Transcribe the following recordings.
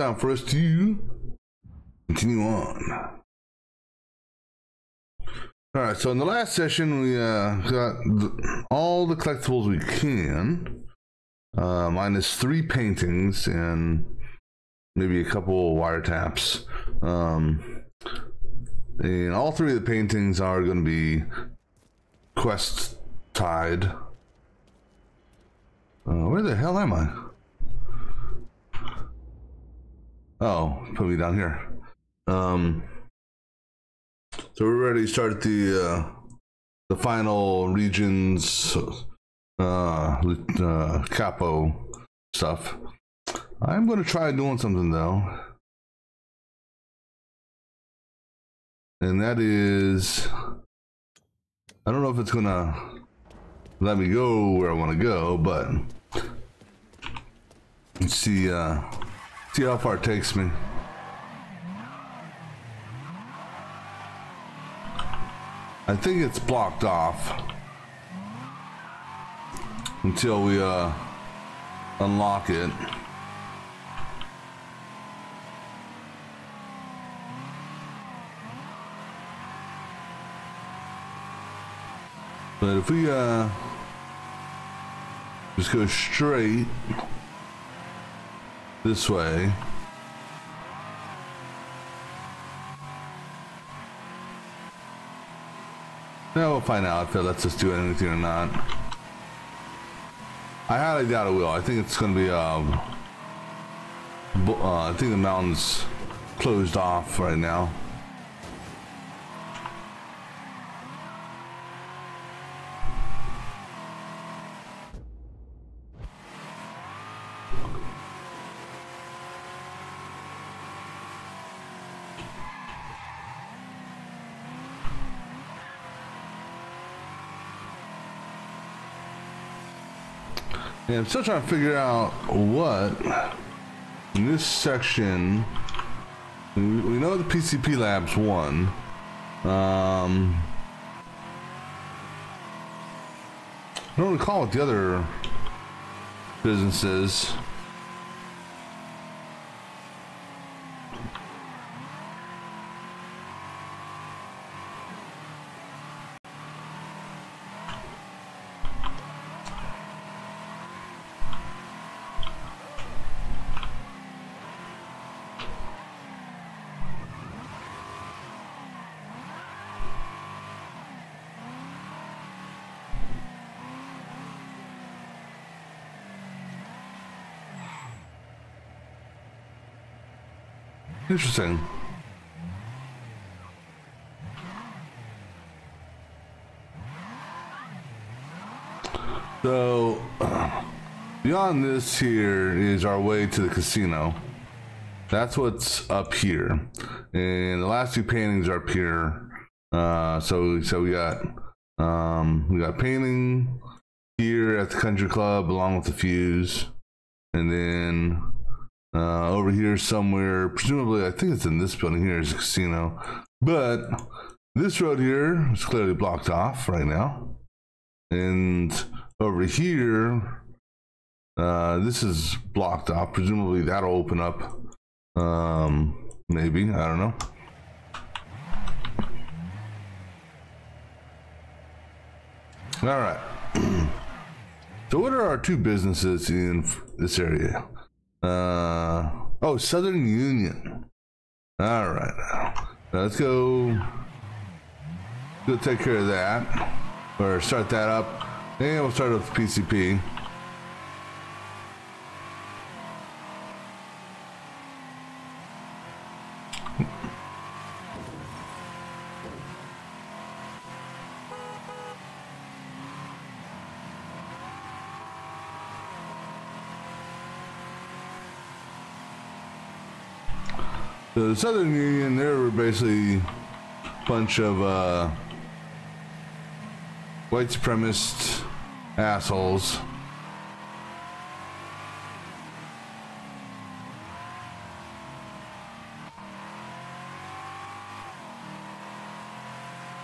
Time for us to continue on. All right, so in the last session, we uh, got th- all the collectibles we can, uh, minus three paintings and maybe a couple wiretaps. Um, and all three of the paintings are going to be quest tied. Uh, where the hell am I? Oh, put me down here. Um, so we're ready to start the uh, the final regions uh, uh, capo stuff. I'm going to try doing something though, and that is I don't know if it's gonna let me go where I want to go, but let's see. Uh, See how far it takes me. I think it's blocked off until we uh, unlock it. But if we uh, just go straight this way. Now we'll find out if it lets us do anything or not. I highly doubt it will. I think it's going to be, um, uh, I think the mountain's closed off right now. I'm still trying to figure out what in this section. We, we know the PCP Labs won. Um, I don't recall what the other businesses. Interesting. So, beyond this here is our way to the casino. That's what's up here. And the last two paintings are up here. Uh, so, so we got, um, we got painting here at the country club along with the fuse. And then uh, over here somewhere, presumably, I think it's in this building here is a casino. But this road here is clearly blocked off right now. And over here, uh, this is blocked off. Presumably that'll open up. Um, maybe, I don't know. All right. so what are our two businesses in this area? Uh oh, Southern Union. All right, let's go. Go take care of that, or start that up, and we'll start with PCP. The Southern Union, they were basically a bunch of uh, white supremacist assholes.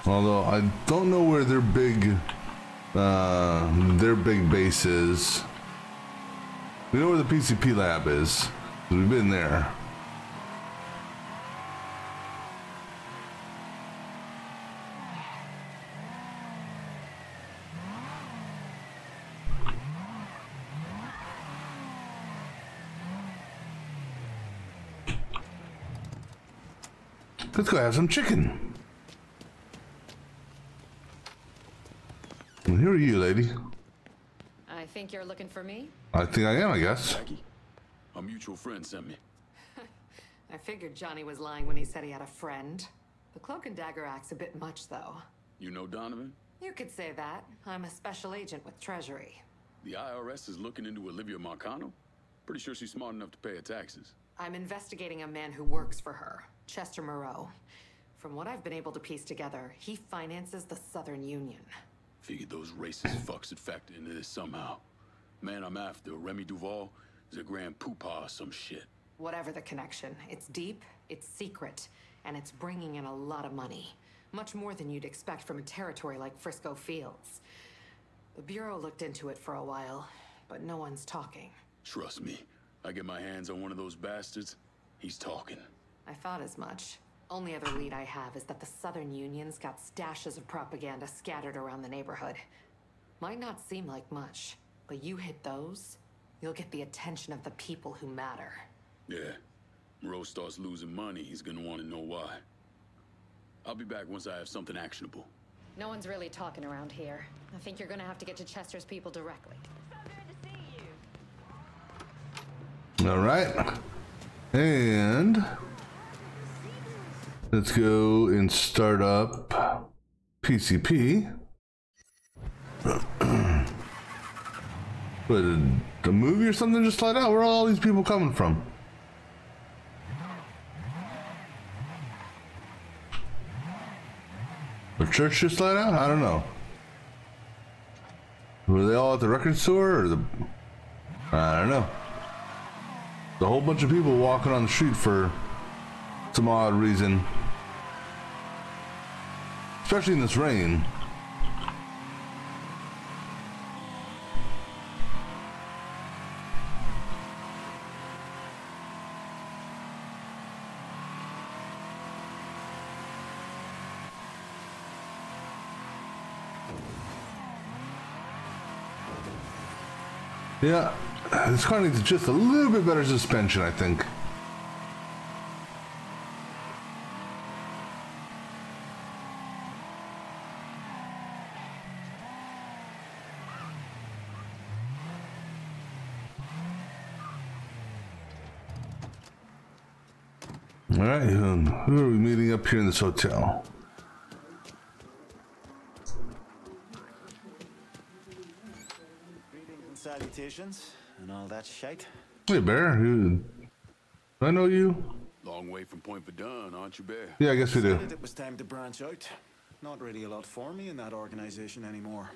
Although I don't know where their big uh, their big base is. We know where the PCP lab is. We've been there. Let's go have some chicken. And who are you, lady? I think you're looking for me? I think I am, I guess. Jackie, a mutual friend sent me. I figured Johnny was lying when he said he had a friend. The cloak and dagger act's a bit much, though. You know Donovan? You could say that. I'm a special agent with Treasury. The IRS is looking into Olivia Marcano? Pretty sure she's smart enough to pay her taxes. I'm investigating a man who works for her, Chester Moreau. From what I've been able to piece together, he finances the Southern Union. Figured those racist fucks had factored into this somehow. Man I'm after, Remy Duvall, is a grand poopah or some shit. Whatever the connection, it's deep, it's secret, and it's bringing in a lot of money. Much more than you'd expect from a territory like Frisco Fields. The Bureau looked into it for a while, but no one's talking. Trust me, I get my hands on one of those bastards, he's talking. I thought as much. Only other lead I have is that the Southern Union's got stashes of propaganda scattered around the neighborhood. Might not seem like much, but you hit those, you'll get the attention of the people who matter. Yeah, Moreau starts losing money, he's gonna want to know why. I'll be back once I have something actionable. No one's really talking around here. I think you're gonna have to get to Chester's people directly. All right. And let's go and start up PCP. But the movie or something just let out. Where are all these people coming from? The church just let out? I don't know. Were they all at the record store or the? I don't know. A whole bunch of people walking on the street for some odd reason. Especially in this rain. Yeah, this car needs just a little bit better suspension, I think. All right, um, who are we meeting up here in this hotel? Greetings and salutations and all that shite. Hey, Bear. You, I know you. Long way from Pointe Verdun, aren't you, Bear? Yeah, I guess we do. It was time to branch out. Not really a lot for me in that organization anymore.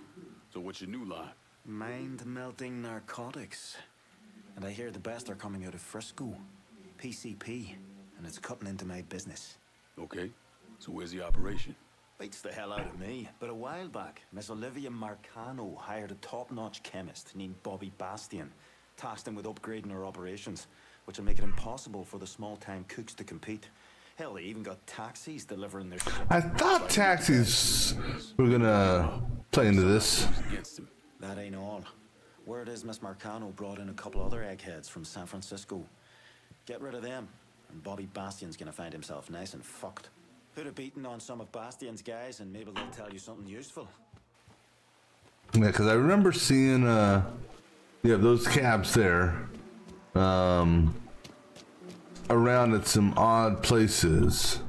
So what's your new line? Mind-melting narcotics. And I hear the best are coming out of Frisco. PCP. And it's cutting into my business. Okay, so where's the operation? Beats the hell out of me. But a while back, Miss Olivia Marcano hired a top-notch chemist named Bobby Bastian. Tasked him with upgrading her operations, which will make it impossible for the small-time cooks to compete. Hell, they even got taxis delivering their. I thought taxis were gonna play into this. Who's against him? That ain't all. Word is Miss Marcano brought in a couple other eggheads from San Francisco. Get rid of them, and Bobby Bastian's gonna find himself nice and fucked. Put a beating on some of Bastian's guys, and maybe they'll tell you something useful. Yeah, because I remember seeing, uh, yeah, those cabs there, um, around at some odd places.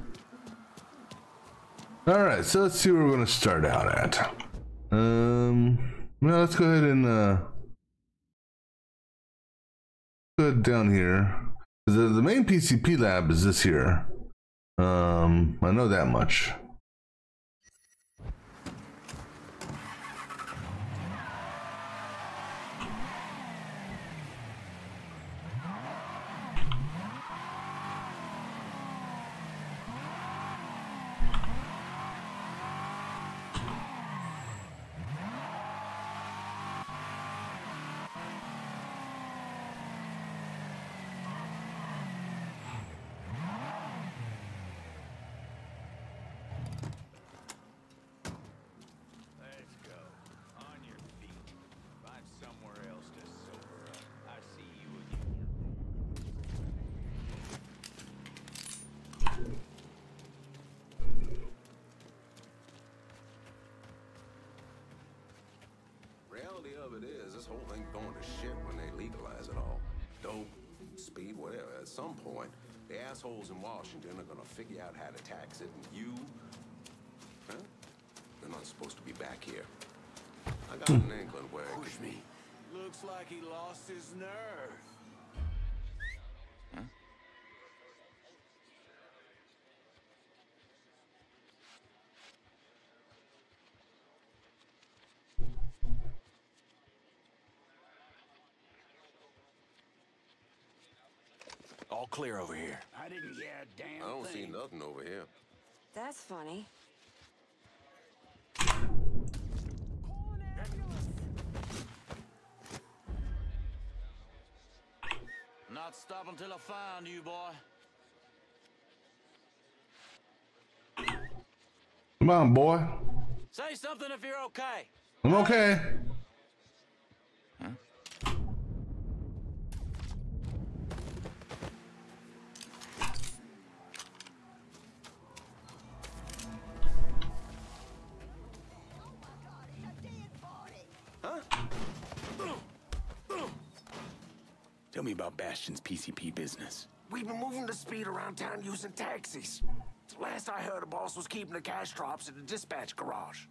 All right, so let's see where we're gonna start out at. Um, well, let's go ahead and uh, go down here. The the main PCP lab is this here. Um, I know that much. Reality of it is, this whole thing going to shit when they legalize it all. Dope, speed, whatever. At some point, the assholes in Washington are gonna figure out how to tax it, and you, huh? You're not supposed to be back here. I got an hmm. inkling where it could me. Looks like he lost his nerve. All clear over here. I didn't get a damn I don't thing. see nothing over here. That's funny. Not stop until I find you, boy. Come on, boy. Say something if you're okay. I'm okay. Bastion's business. We've been moving the speed around town using taxis. Last I heard, the boss was keeping the cash drops at the dispatch garage.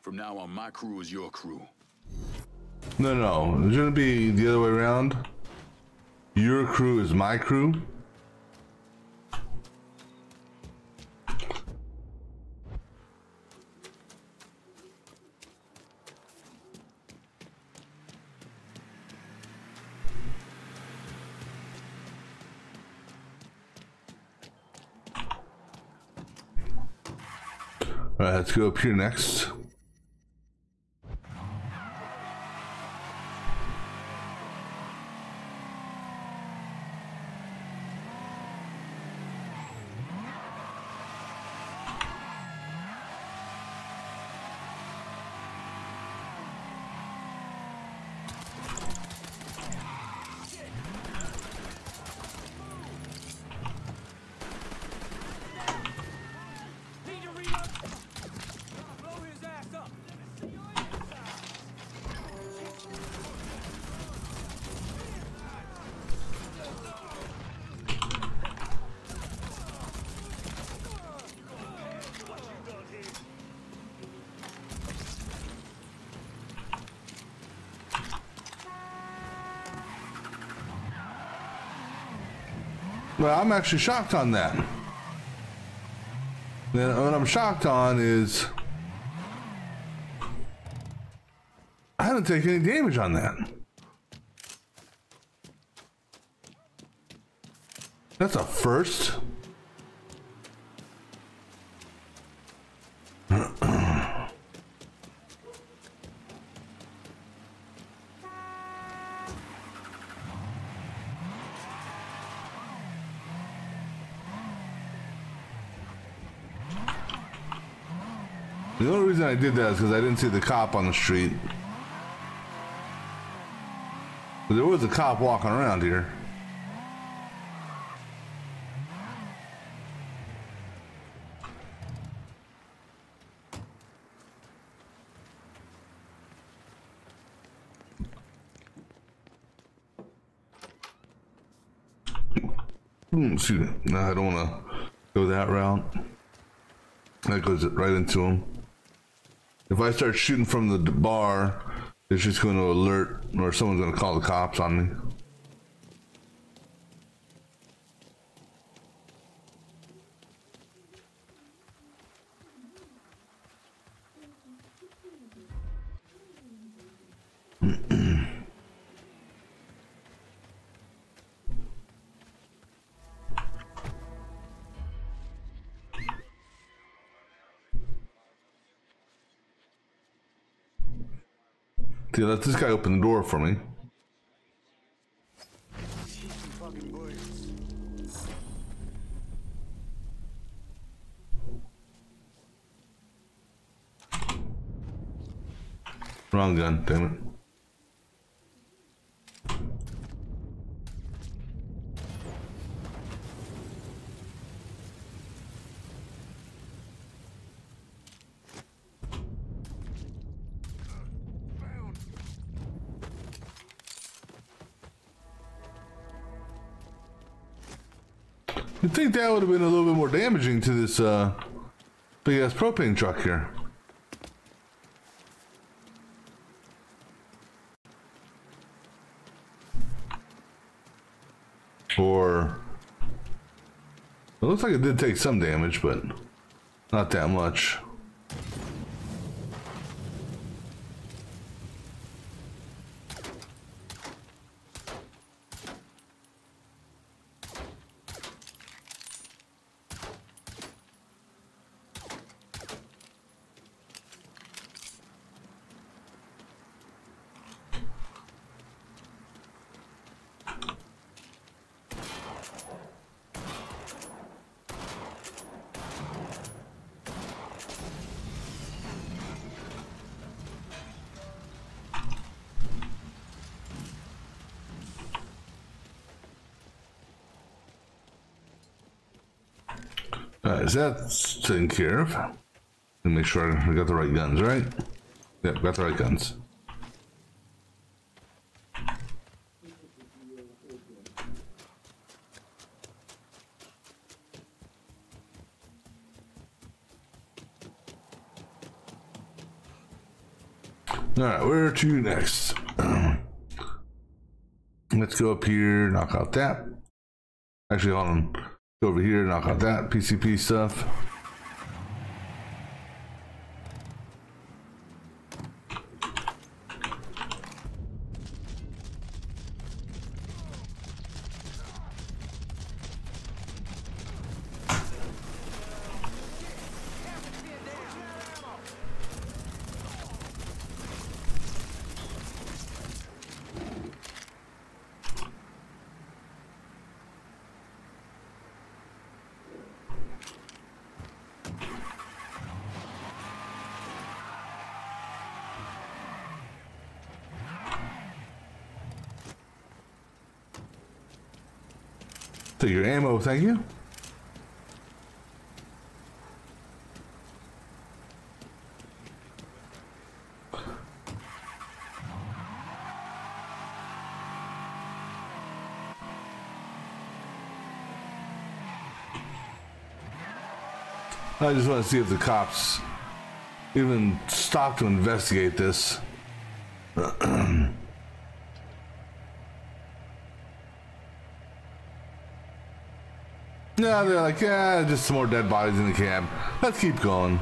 From now on, my crew is your crew. No, no. Shouldn't it be the other way around? Your crew is my crew? Let's go up here next. Well, I'm actually shocked on that. Then what I'm shocked on is I didn't take any damage on that. That's a first. The only reason I did that is because I didn't see the cop on the street. But there was a cop walking around here. Hmm, excuse me. No, I don't want to go that route. That goes right into him. If I start shooting from the bar, it's just going to alert, or someone's going to call the cops on me. See, let this guy open the door for me. Wrong gun, damn it. That would have been a little bit more damaging to this uh, big ass propane truck here. Or it looks like it did take some damage, but not that much. Is taken care of? And make sure I got the right guns, right? Yep, got the right guns. Alright, where to next? Let's go up here, knock out that. Actually, hold on. Over here, knock out that PCP stuff. Take your ammo, thank you. I just want to see if the cops even stop to investigate this. No, they're like, yeah, just some more dead bodies in the cab. Let's keep going.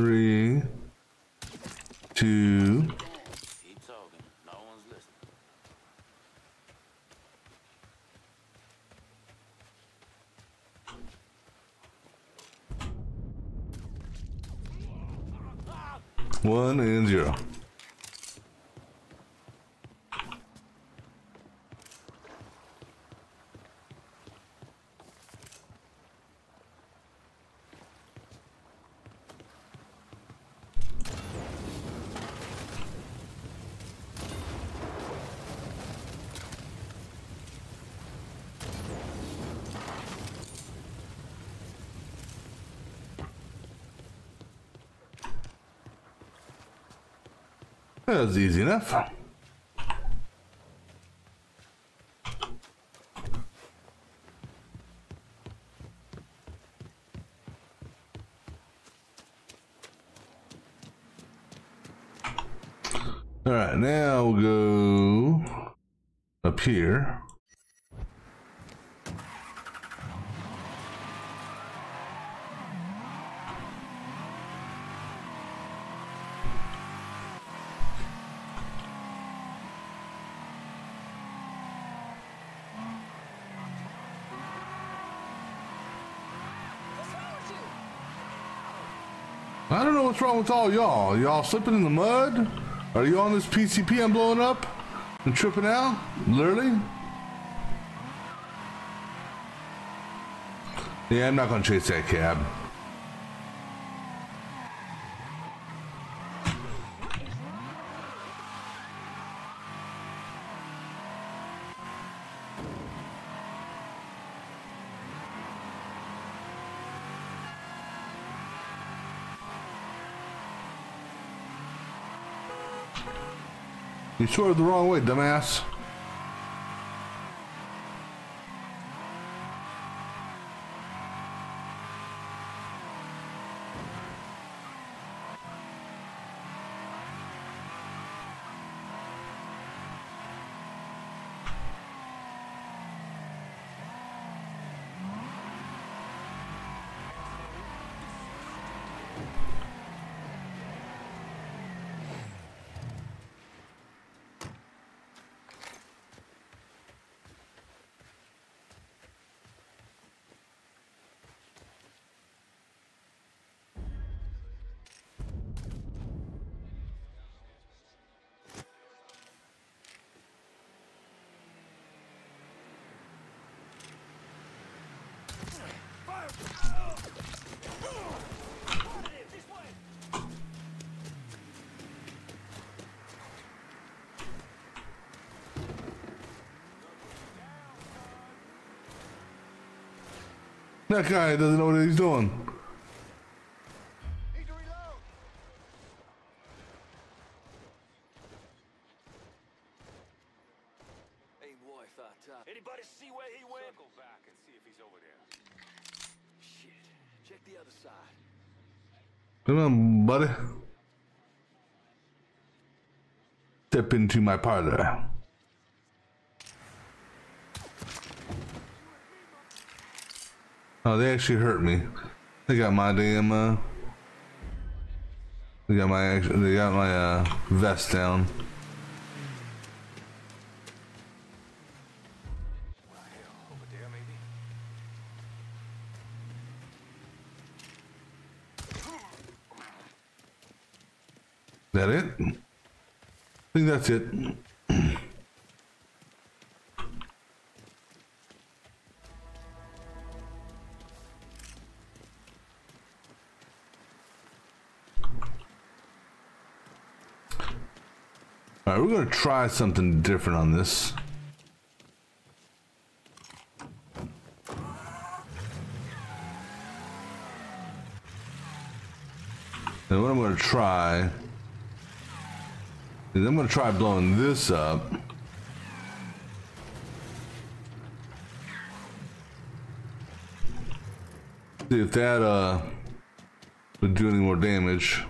Three. Two. That's was easy enough. All right, now we'll go up here. What's wrong with all y'all. Y'all slipping in the mud? Are you on this PCP I'm blowing up and tripping out? Literally? Yeah, I'm not gonna chase that cab. You swerved the wrong way, dumbass. That guy doesn't know what he's doing. Hey, boy, thought, anybody see where he went? Circle back and see if he's over there. Shit. Check the other side. Come on, buddy. Step into my parlor. Oh, they actually hurt me. They got my damn uh. They got my they got my uh vest down. Maybe? That it? I think that's it. We're gonna try something different on this. And what I'm gonna try is I'm gonna try blowing this up. See if that uh would do any more damage.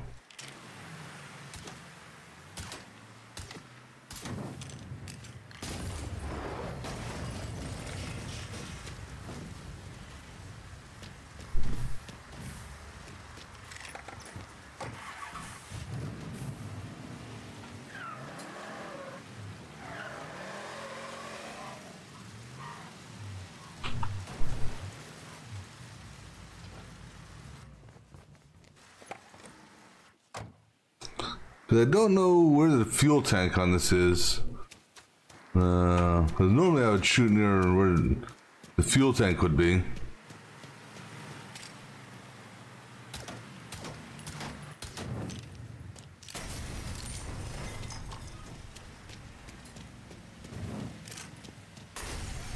Because I don't know where the fuel tank on this is. Uh, 'cause normally I would shoot near where the fuel tank would be.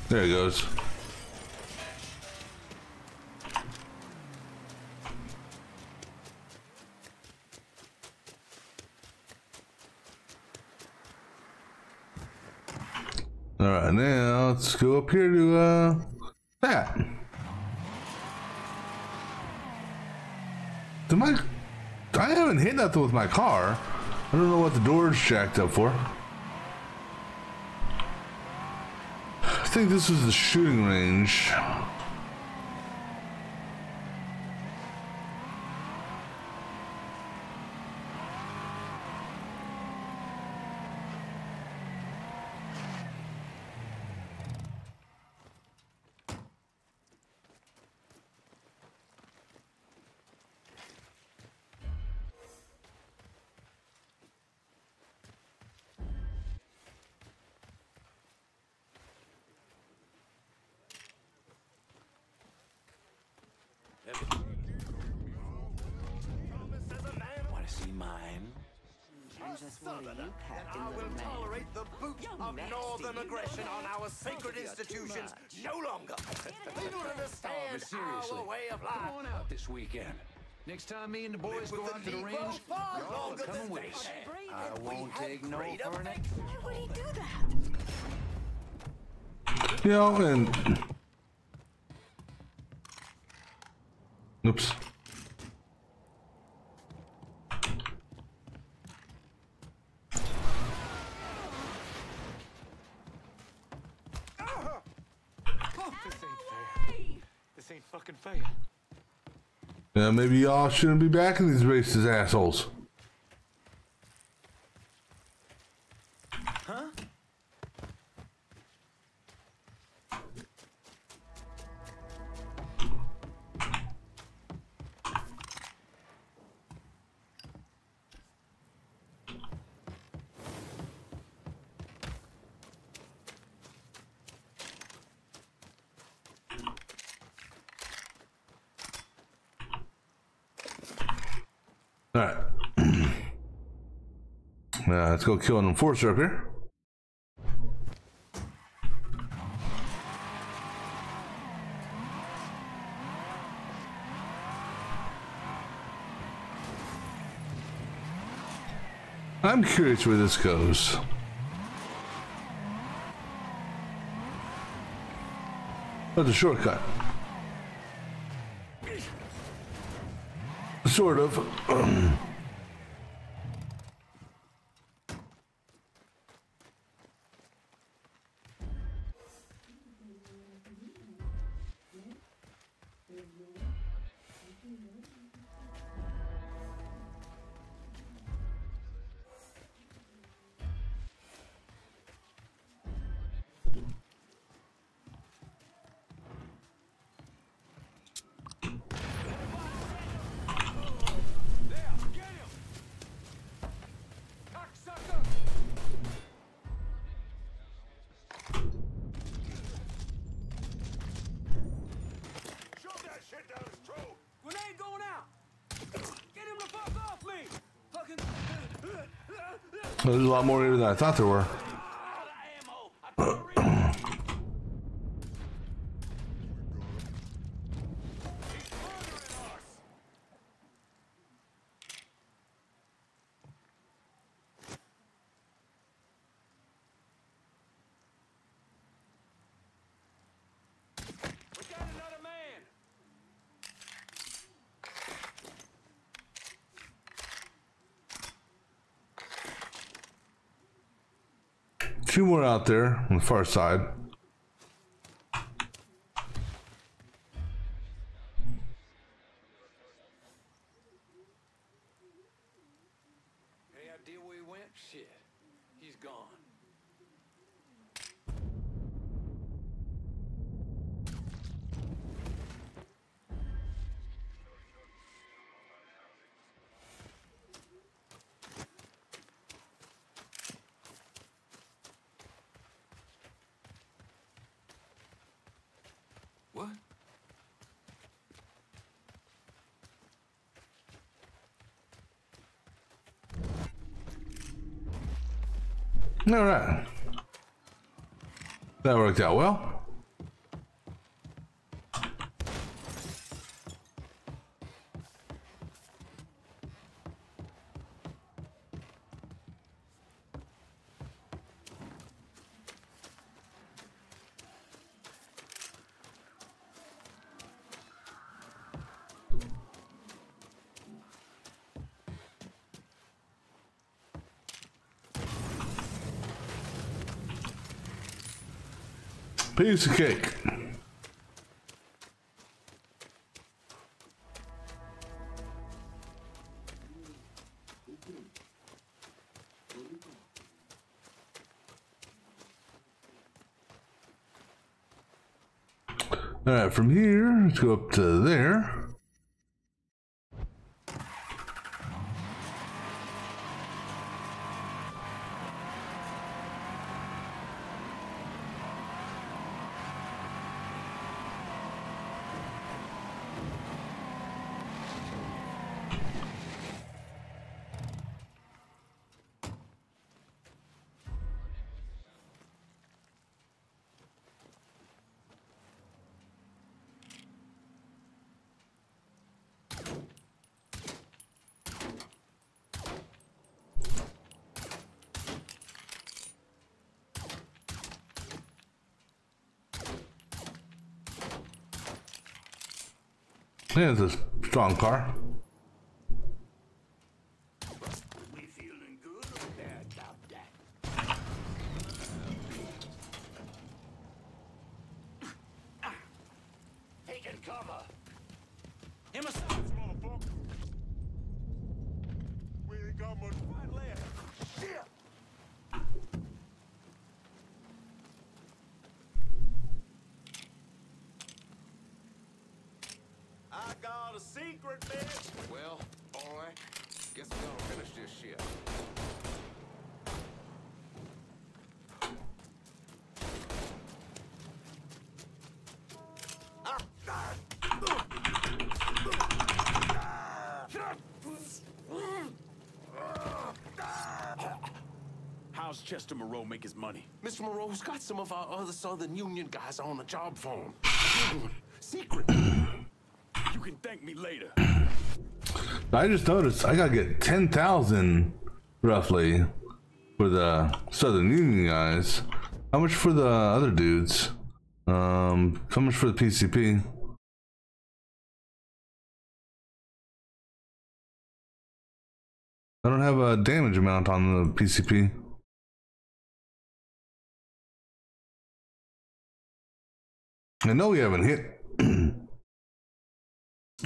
There it goes. All right, now let's go up here to uh that. Did my I haven't hit nothing with my car. I don't know what the door's jacked up for. I think this is the shooting range. Want to see mine? Jesus, what are you packing, I will little man? tolerate the boot of nasty, northern aggression on our sacred institutions no longer. They don't understand seriously, our way of Come on out this weekend. Next time me and the boys go out to the range, y'all are longer coming with us. have. I won't take no for an answer. Why would he do that? You know, and. Oops. This ain't fair. This ain't fucking fair. Yeah, maybe y'all shouldn't be backing these racist assholes. Let's go kill an enforcer up here. I'm curious where this goes. That's a shortcut. Sort of. lot more here than I thought there were. We got another man! More out there on the far side. Any idea where he went? Shit. He's gone. What? All right. That worked out well. Piece of cake. All right, from here, let's go up to there. Yeah, it's a strong car. We feeling good or bad about that? Taking cover. Him a motherfucker. We ain't got much fight left. Shit! I got a secret, bitch. Well, all right. Guess we gotta finish this shit. How's Chester Moreau make his money? Mr. Moreau's got some of our other Southern Union guys on the job for him. Secret. You can thank me later. I just noticed I gotta get 10,000 roughly for the Southern Union guys. How much for the other dudes? Um, how much for the PCP? I don't have a damage amount on the PCP. Know we haven't hit.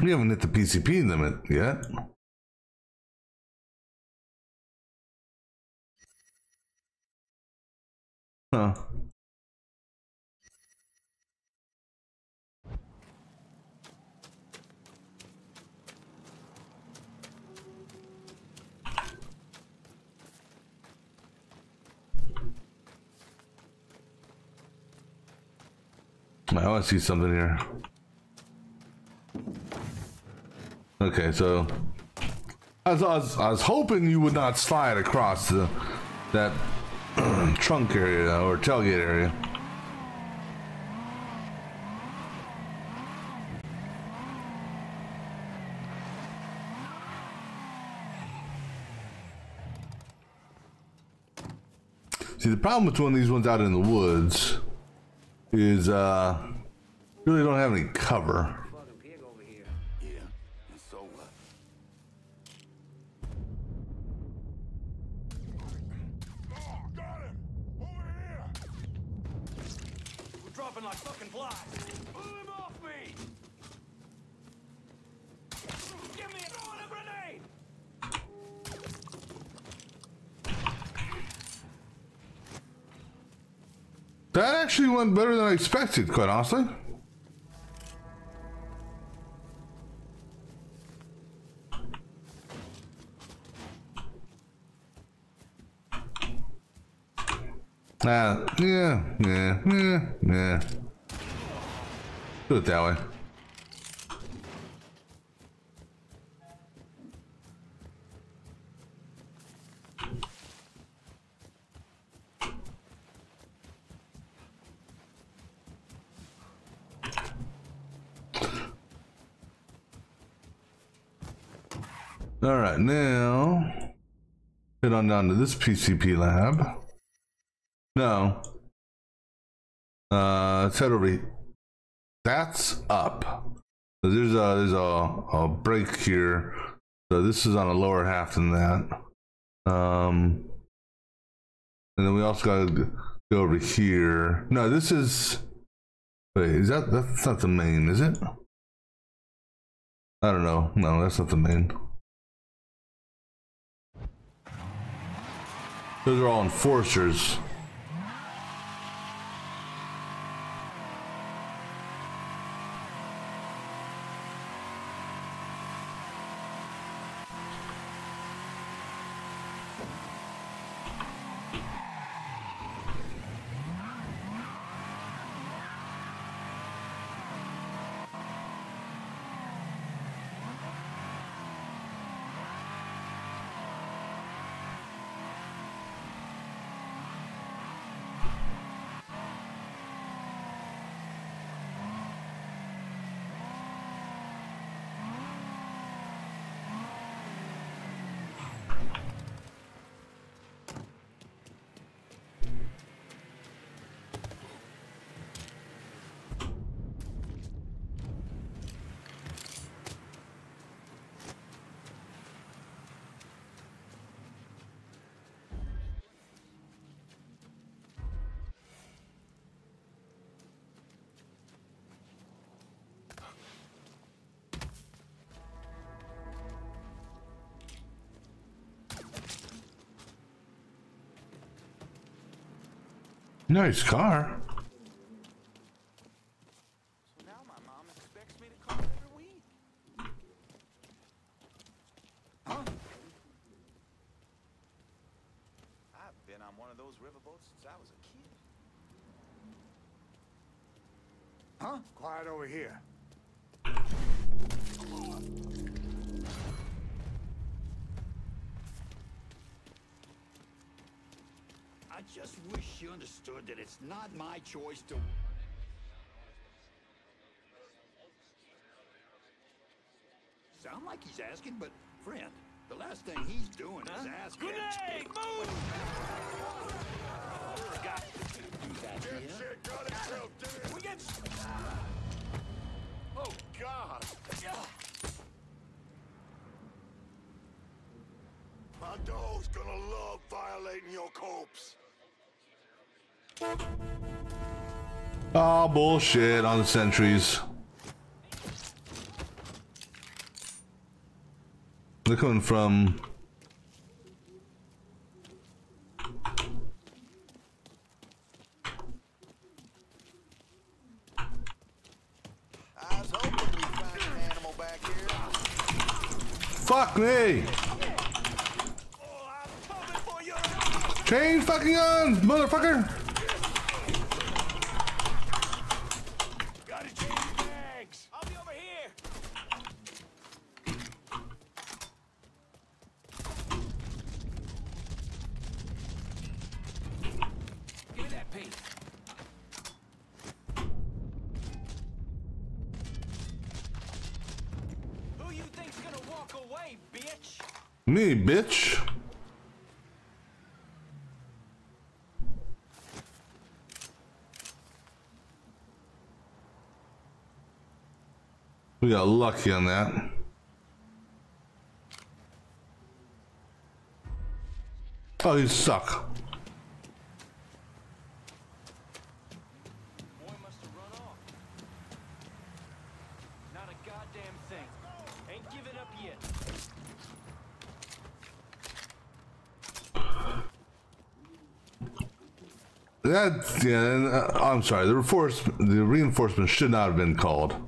we haven't hit the PCP limit yet. Huh. I want to see something here. Okay, so I was, I was, I was hoping you would not slide across the that trunk area or tailgate area. See, the problem with one of these ones out in the woods is uh really don't have any cover. And so what? Oh, got him! Over here! We're dropping like fucking flies. Pull him off me! Give me a throwing a grenade! That actually went better than I expected, quite honestly. Ah, yeah, yeah, yeah, yeah. Do it that way. All right, now head on down to this PCP lab. No. Uh, let's head over. he- That's up. So there's a there's a a break here. So this is on a lower half than that. Um, and then we also got to go over here. No, this is Wait, is that that's not the main, is it? I don't know. No, that's not the main. Those are all enforcers. Nice car. So now my mom expects me to call every week. Huh? I've been on one of those riverboats since I was a kid. Huh? Quiet over here. I just wish you understood that it's not my choice to... Sound like he's asking, but friend, the last thing he's doing is asking. Grenade! Move! Got to do that here. We get... Oh, God! My dog's gonna love violating your corpse. Oh, bullshit on the sentries. They're coming from. I was hoping we'd find an animal back here. Fuck me! Change fucking guns, motherfucker! Gotta change bags! I'll be over here! Give me that paint. Who you think's gonna walk away, bitch? Me, bitch. We got lucky on that. Oh, you suck. That yeah, I'm sorry. The reinforce the reinforcements should not have been called.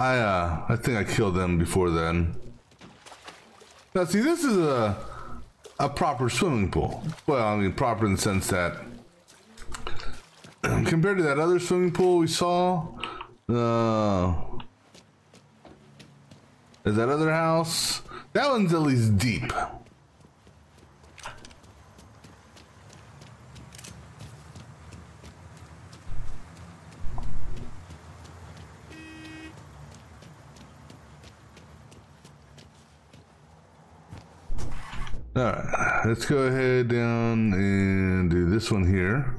I uh I think I killed them before then. Now see, this is a a proper swimming pool. Well, I mean proper in the sense that compared to that other swimming pool we saw, uh, is that other house? That one's at least deep. Alright, let's go ahead down and do this one here.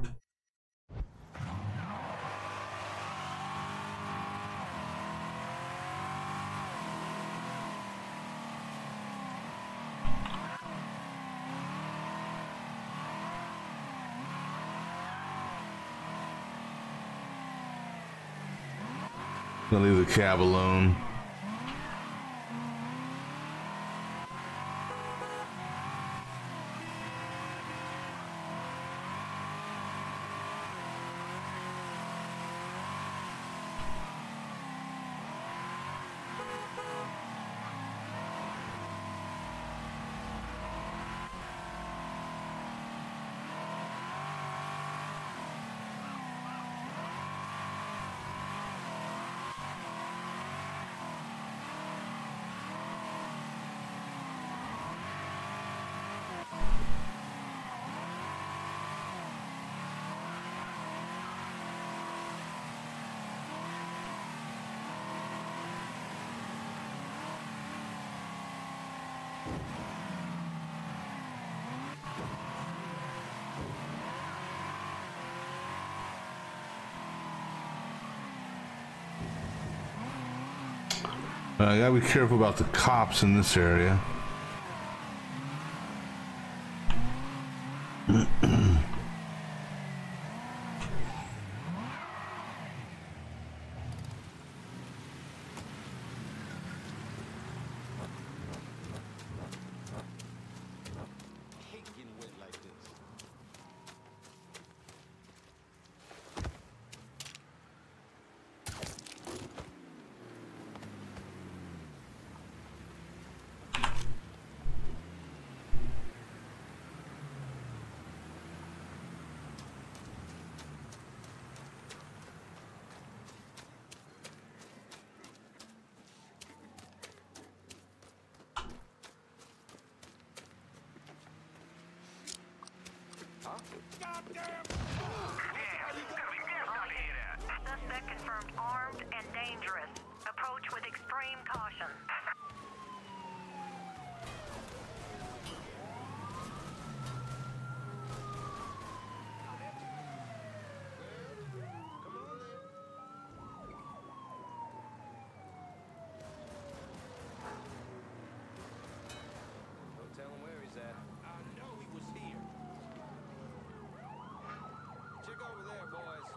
Gonna leave the cab alone. I gotta be careful about the cops in this area. Suspect confirmed armed and dangerous. Approach with extreme caution. Don't tell him where he's at. I know he was here. Check over there, boys.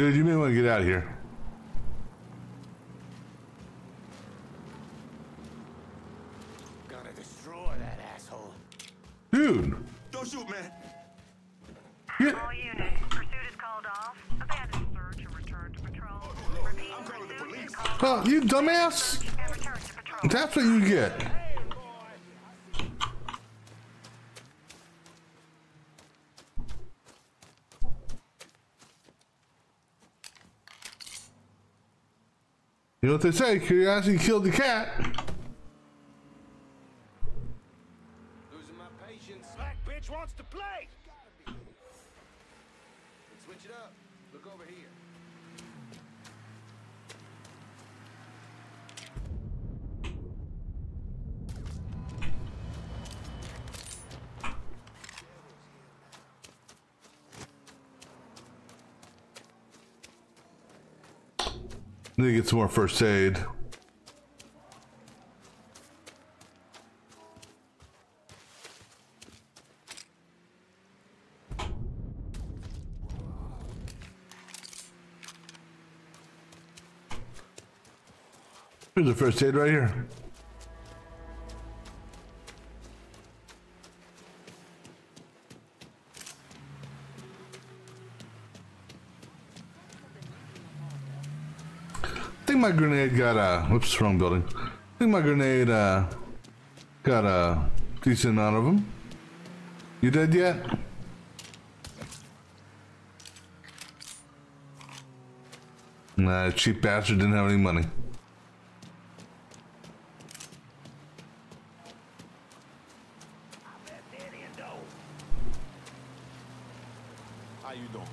Dude, you may want to get out of here. Gonna destroy that asshole. Dude! Don't shoot, man. All units, pursuit is called off. Abandon search and return to patrol. Repeat, pursuit is called Oh, you dumbass! and return to patrol. That's what you get. You know what they say? Curiosity killed the cat. Losing my patience. Black bitch wants to play. Switch it up. Look over here. Need to get some more first aid. Here's the first aid right here. Think my grenade got a. Whoops, wrong building. I think my grenade uh, got a decent amount of them. You dead yet? Nah, cheap bastard didn't have any money. How you doing?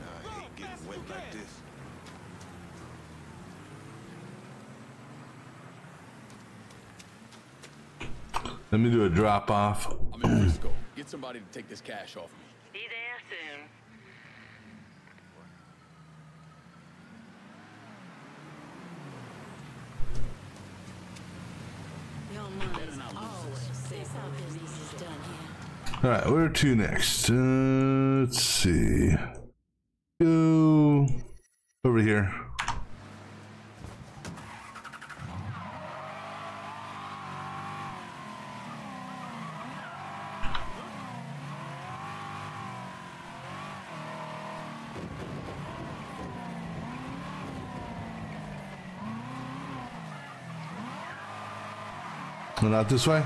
I hate getting wet like this. Let me do a drop off. I'm in Frisco. Get somebody to take this cash off me. Be there soon. Your money's always safe how business is done here. All right, where to next? Uh, let's see. Go over here. This way.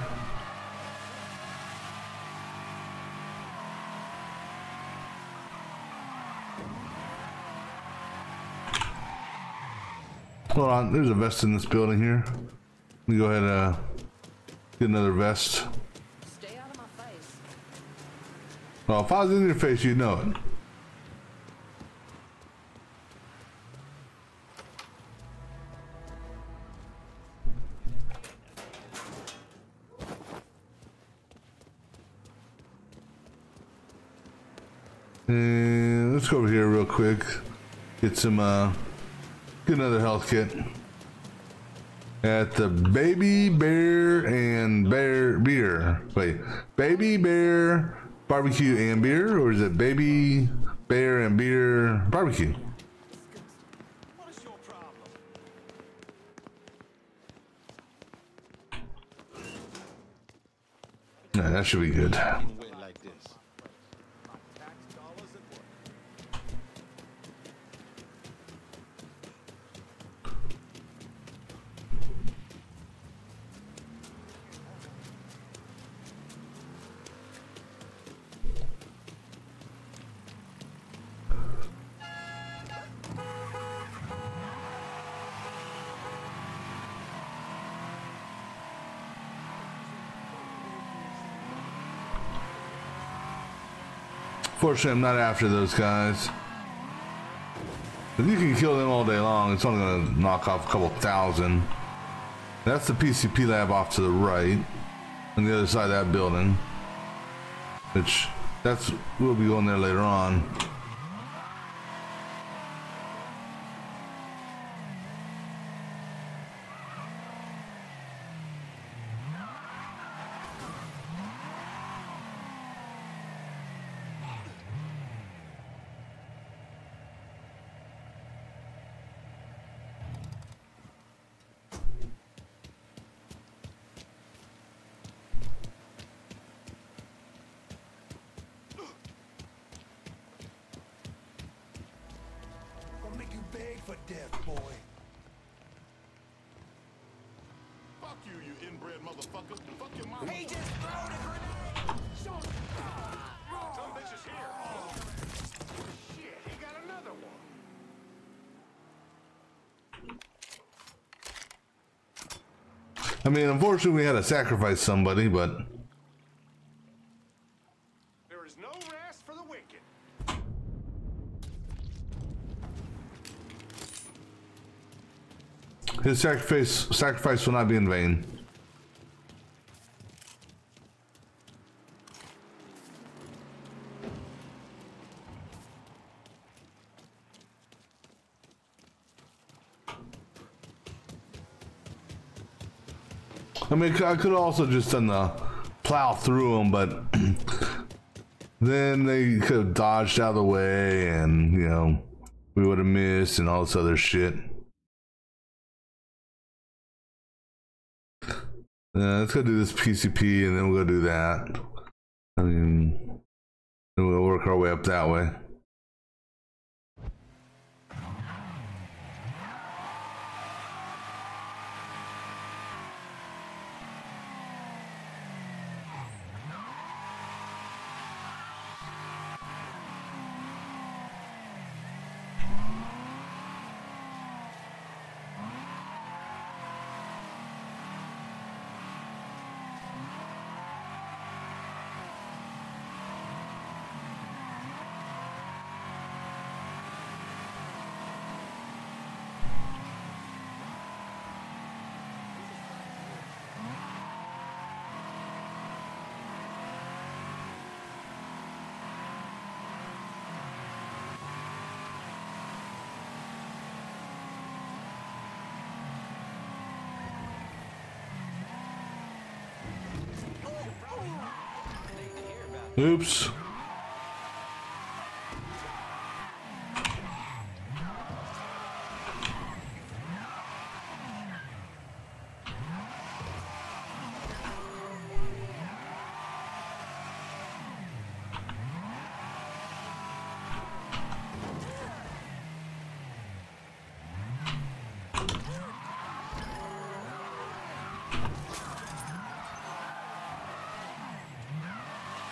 Hold on, there's a vest in this building here. Let me go ahead and uh, get another vest. Stay out of my face. Well, if I was in your face, you'd know it. And let's go over here real quick. Get some, uh, get another health kit. At the Baby Bear and Bear Beer. Wait, Baby Bear Barbecue and Beer? Or is it Baby Bear and Beer Barbecue? That should be good. Fortunately, I'm not after those guys. If you can kill them all day long, it's only going to knock off a couple thousand. That's the PCP lab off to the right, on the other side of that building. Which, that's, we'll be going there later on. Mean, unfortunately, we had to sacrifice somebody, but There is no rest for the wicked. his sacrifice sacrifice will not be in vain. I mean, I could also just uh, done the plow through them, but then they could have dodged out of the way, and you know, we would have missed and all this other shit. Yeah, let's go do this PCP, and then we'll go do that. I mean, we'll work our way up that way. Oops.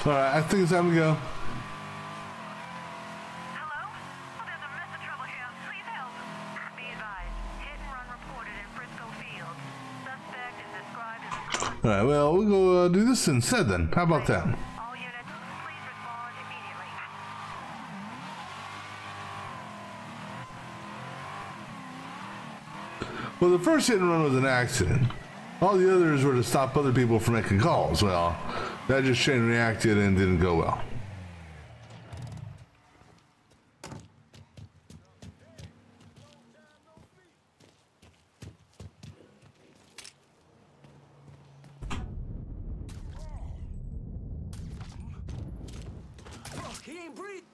All right, I think it's time to go. Hello? There's a mess of trouble here. Please help. Be advised. Hit and run reported in Frisco Field. Suspect is described as All right, well, we'll go uh, do this instead then. How about that? All units, please respond immediately. Well, the first hit and run was an accident. All the others were to stop other people from making calls. Well, that just chain reacted and didn't go well. Fuck, he ain't breathing.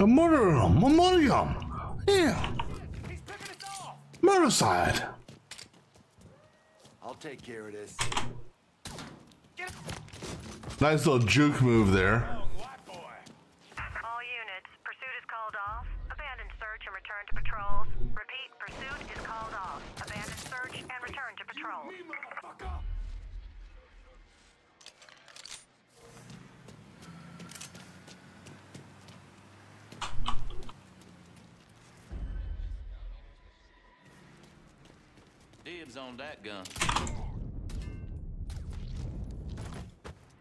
A murder him, a murder him. Yeah. Murdercide. I'll take care of this. Nice little juke move there. All units, pursuit is called off. Abandon search and return to patrols. Repeat, pursuit is called off. Abandon search and return to patrols. Dibs on that gun.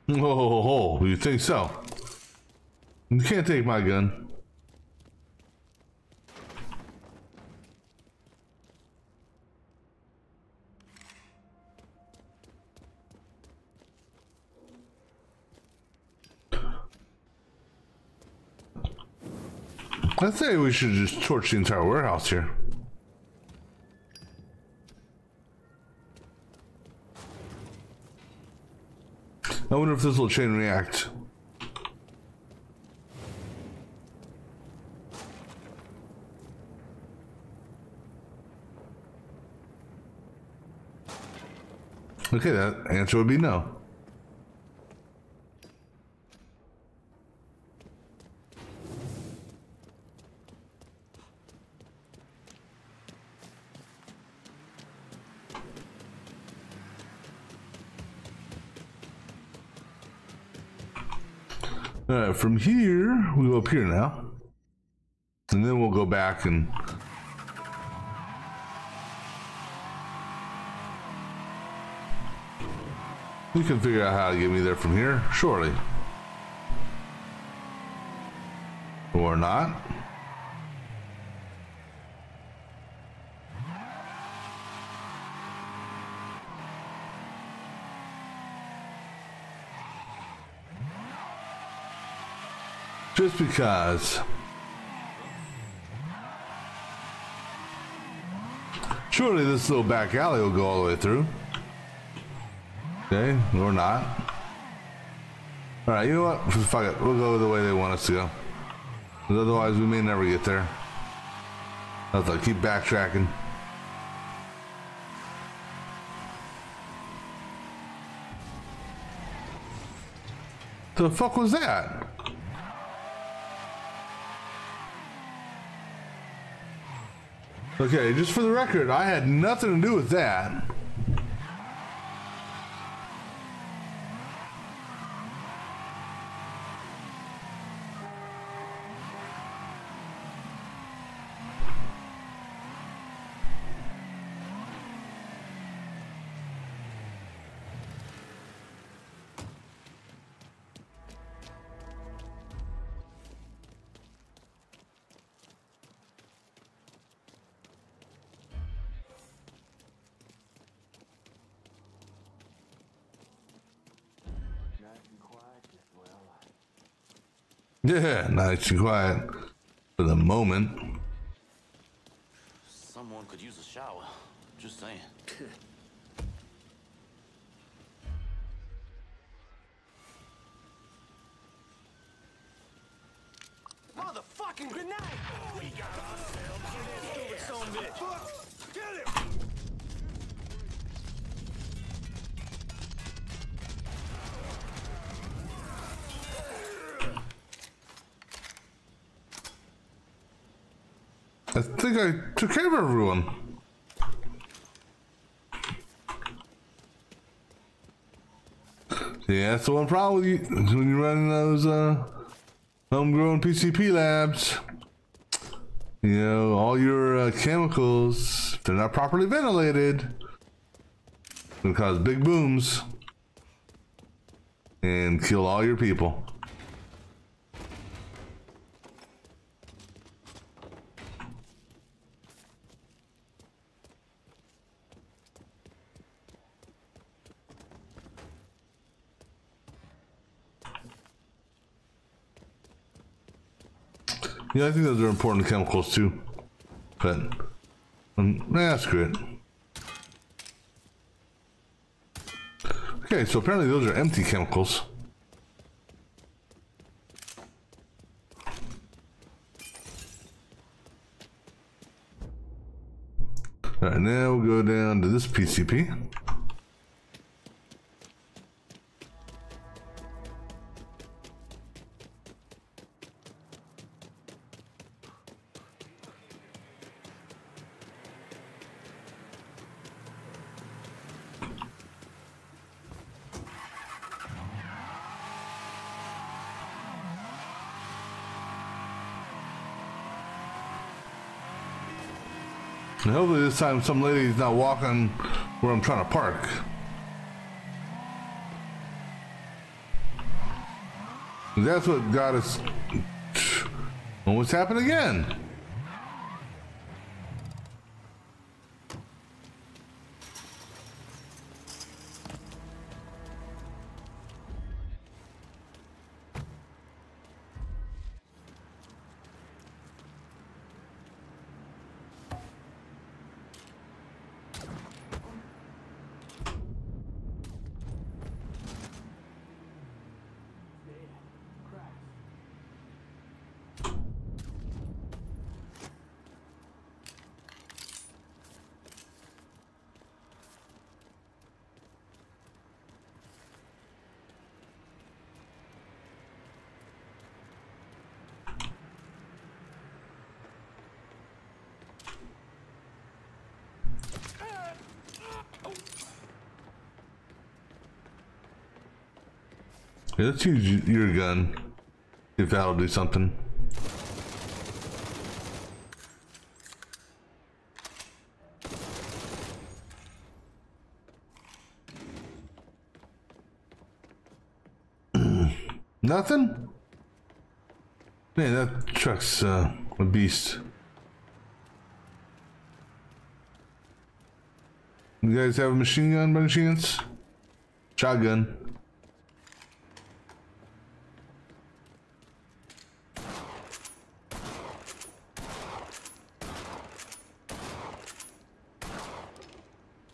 Oh, you think so? You can't take my gun. I say we should just torch the entire warehouse here. I wonder if this will chain react. Okay, that answer would be no. Alright, from here, we go up here now. And then we'll go back and... You can figure out how to get me there from here, surely. Or not. Just because. Surely this little back alley will go all the way through. Okay, or not. Alright, you know what? Fuck it. We'll go the way they want us to go. 'Cause otherwise, we may never get there. Have to keep backtracking. The fuck was that? Okay, just for the record, I had nothing to do with that. Yeah, nice and quiet for the moment. Someone could use a shower. Just saying. Think I took care of everyone. Yeah, that's the one problem with you when you're running those uh, homegrown PCP labs. You know, all your uh, chemicals, if they're not properly ventilated, can cause big booms and kill all your people. Yeah, I think those are important chemicals too. But um, nah, screw it. Okay, so apparently those are empty chemicals. Alright, now we'll go down to this PCP. Time some lady's not walking where I'm trying to park. That's what got us. Almost happened again. Yeah, let's use your gun. If that'll do something. Nothing? Man, that truck's uh, a beast. You guys have a machine gun by chance? Shotgun.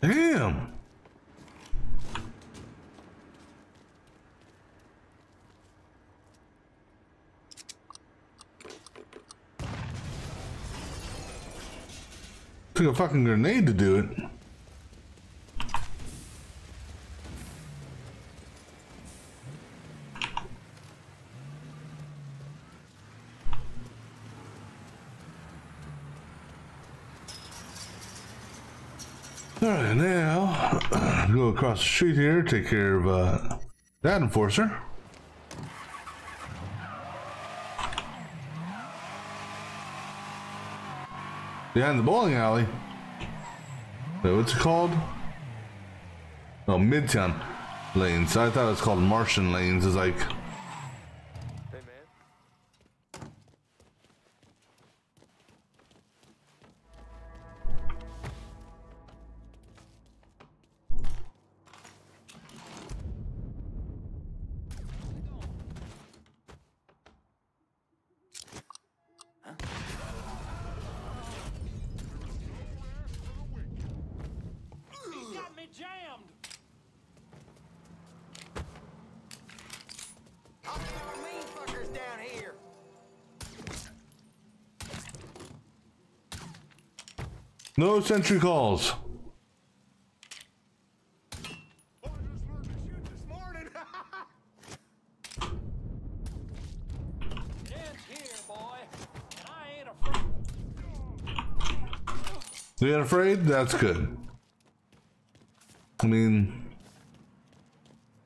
Damn. Took a fucking grenade to do it. All right, now go across the street here, take care of uh, that enforcer. Behind the bowling alley. Wait, what's it called? Oh, Midtown Lanes. I thought it was called Martian Lanes. It's like. No sentry calls. Ain't afraid? That's good. I mean,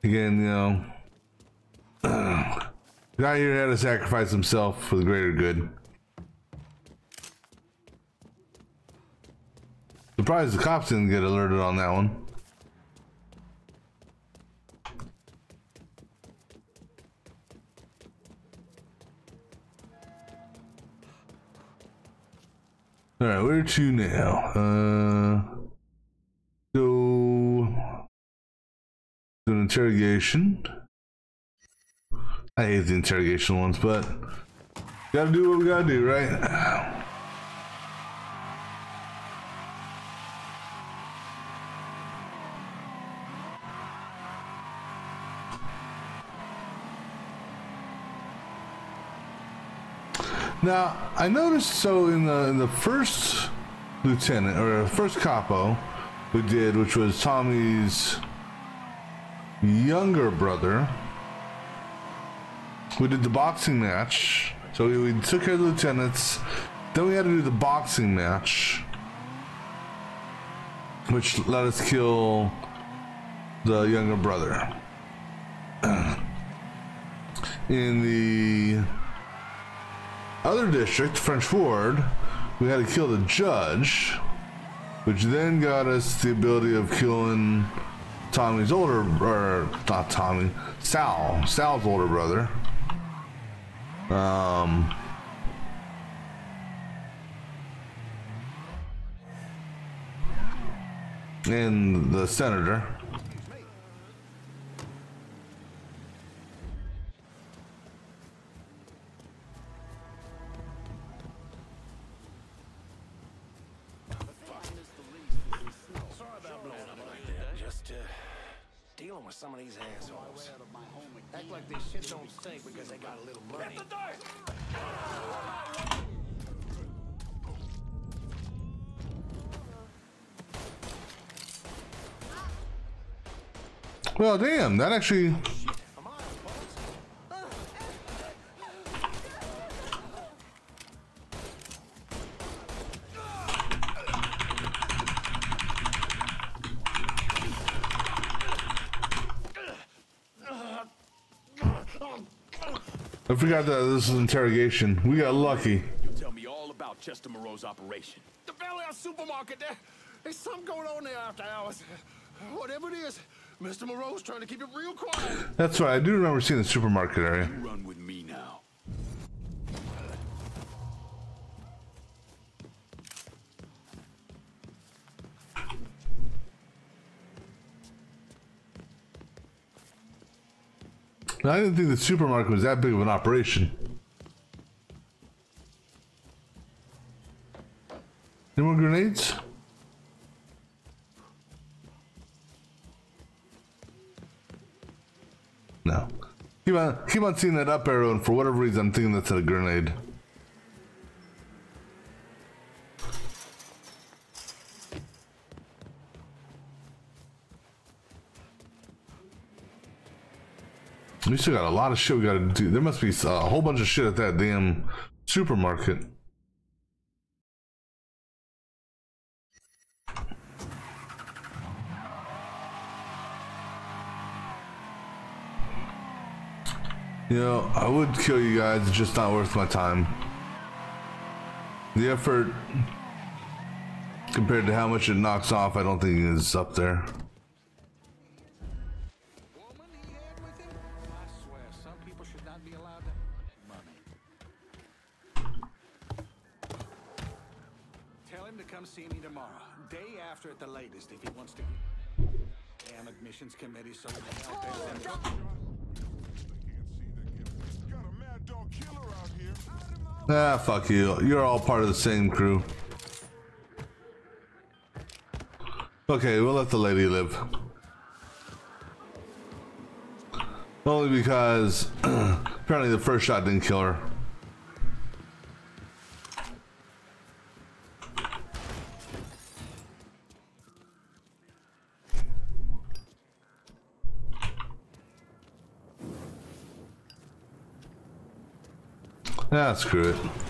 again, you know, the guy here had to sacrifice himself for the greater good. Surprised the cops didn't get alerted on that one. All right, where to now? Uh, so an interrogation. I hate the interrogation ones, but gotta do what we gotta do, right? Now, I noticed so in the in the first lieutenant or first capo we did, which was Tommy's younger brother. We did the boxing match. So we, we took care of the lieutenants. Then we had to do the boxing match, which let us kill the younger brother. In the other district, French Ward, we had to kill the judge, which then got us the ability of killing Tommy's older, or not Tommy, Sal, Sal's older brother. Um, and the senator. Actually. I forgot that this is interrogation. We got lucky. You tell me all about Chester Moreau's operation. The Valley House supermarket there. There's something going on there after hours. Whatever it is, Mr. Moreau's trying to keep it real quiet. That's right. I do remember seeing the supermarket area. You run with me now. I didn't think the supermarket was that big of an operation. Keep on, seeing that up arrow, and for whatever reason, I'm thinking that's a grenade. We still got a lot of shit we gotta do. There must be a whole bunch of shit at that damn supermarket. You know, I would kill you guys, it's just not worth my time. The effort compared to how much it knocks off, I don't think is up there. fuck you. You're all part of the same crew. Okay, we'll let the lady live. Only because apparently the first shot didn't kill her. Yeah, screw it.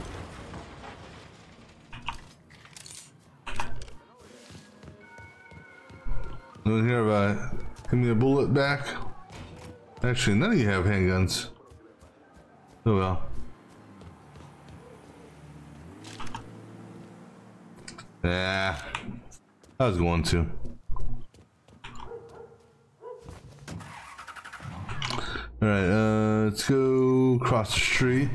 Don't hear about. Give me a bullet back. Actually, none of you have handguns. Oh well. Yeah, I was going to. All right, uh, let's go across the street.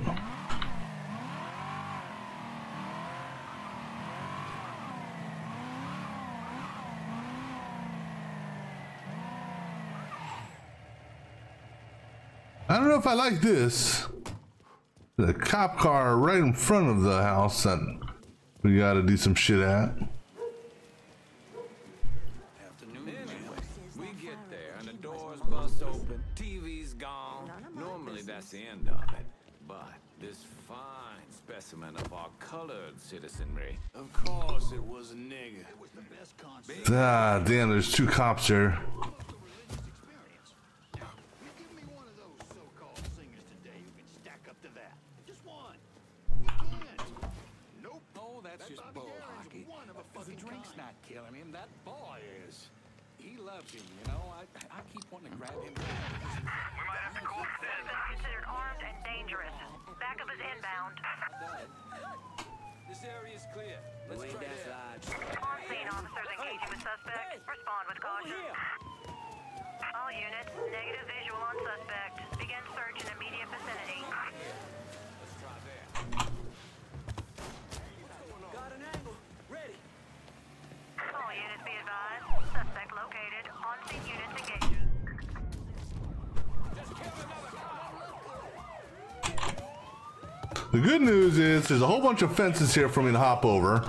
I don't know if I like this. The cop car right in front of the house that we gotta do some shit at. We get there and the doors bust open, TV's gone. Normally that's the end of it. But this fine specimen of our colored citizenry. Of course it was a nigga. It was the best concert. Ah, damn, there's two cops there. Bunch of fences here for me to hop over.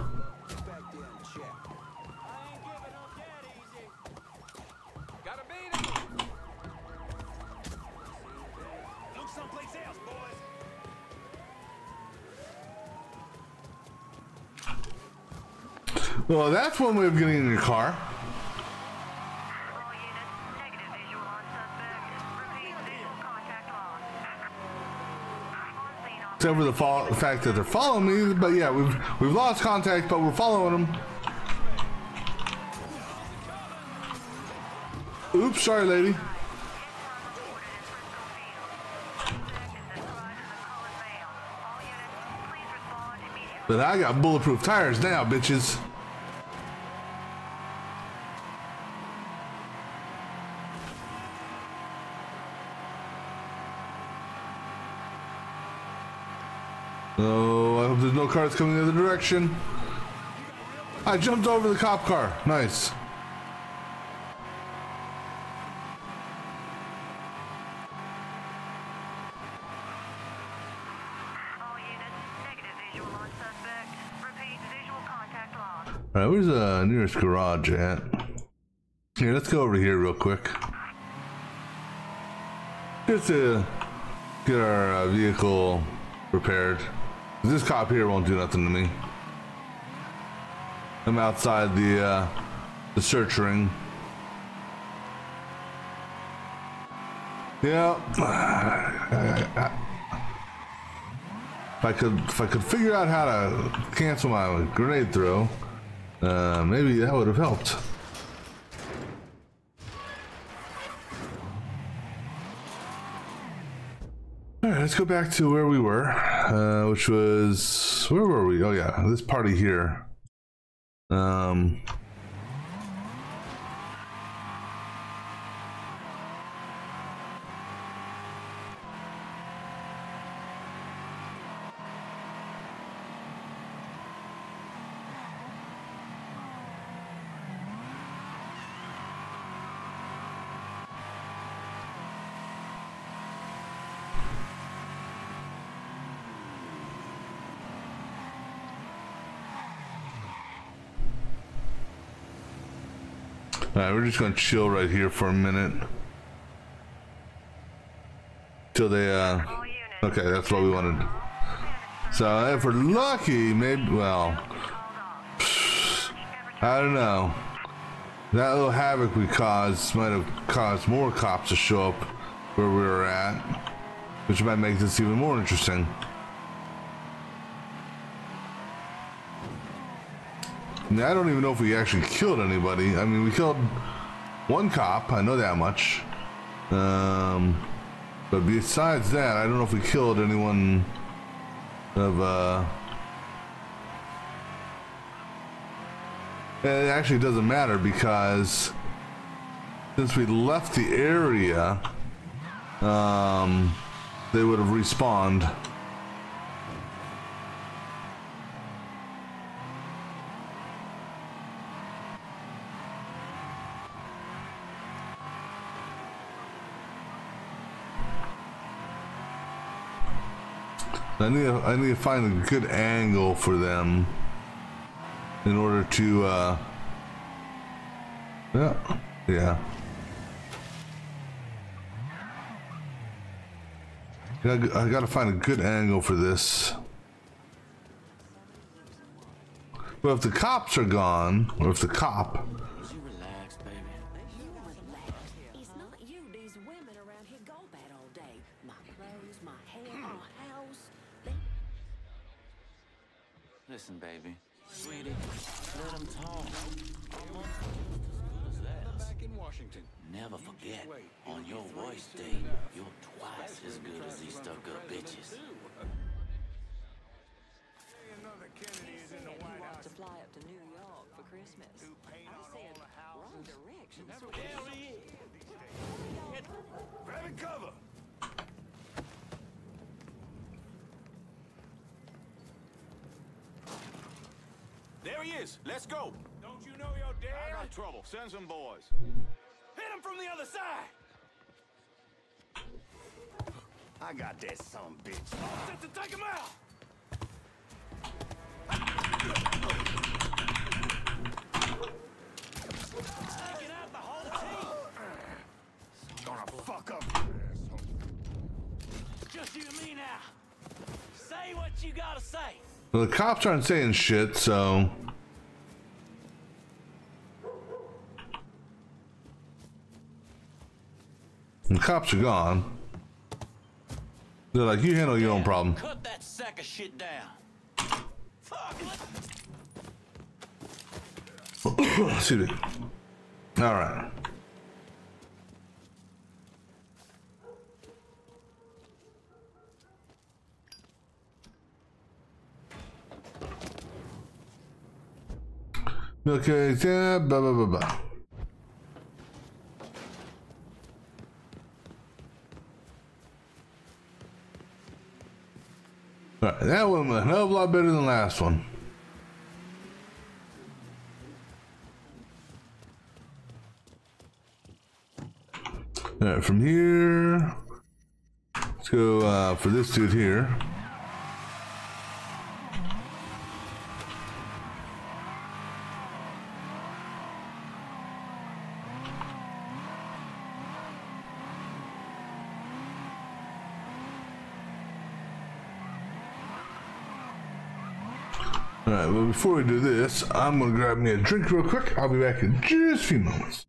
Well, that's one way of getting in your car. For the fact that they're following me, but yeah, we've we've lost contact, but we're following them. Oops, sorry, lady. But I got bulletproof tires now, bitches. Oh, I hope there's no cars coming the other direction. I jumped over the cop car. Nice. All right, where's the nearest garage at? Here, let's go over here real quick. Just to get our uh, vehicle repaired. This cop here won't do nothing to me. I'm outside the uh, the search ring. Yeah. If I could, if I could figure out how to cancel my grenade throw, uh, maybe that would have helped. Let's go back to where we were, uh, which was where were we? Oh yeah, this party here. Um, We're just gonna chill right here for a minute. Till they, uh... Okay, that's what we wanted. So, if we're lucky, maybe, well... I don't know. That little havoc we caused might have caused more cops to show up where we were at, which might make this even more interesting. Now, I don't even know if we actually killed anybody. I mean, we killed one cop. I know that much. Um, but besides that, I don't know if we killed anyone of uh. It actually doesn't matter because since we left the area, um, they would have respawned. I need to, I need to find a good angle for them in order to uh yeah yeah. I got- I gotta find a good angle for this. But if the cops are gone or if the cop Let's go. Don't you know your dad? I got trouble. Send some boys. Hit him from the other side! I got that son bitch. Just to take him out! Taking out the whole team! Gonna fuck up. Just you and me now. Say what you gotta say. well, the cops aren't saying shit so cops are gone they're like you handle your own problem Cut that sack of shit down. Excuse me. All right. Okay, yeah, blah, blah, blah, blah. All right, that one was a hell of a lot better than last one. All right, from here, let's go uh, for this dude here. All right, well, before we do this, I'm gonna grab me a drink real quick. I'll be back in just a few moments.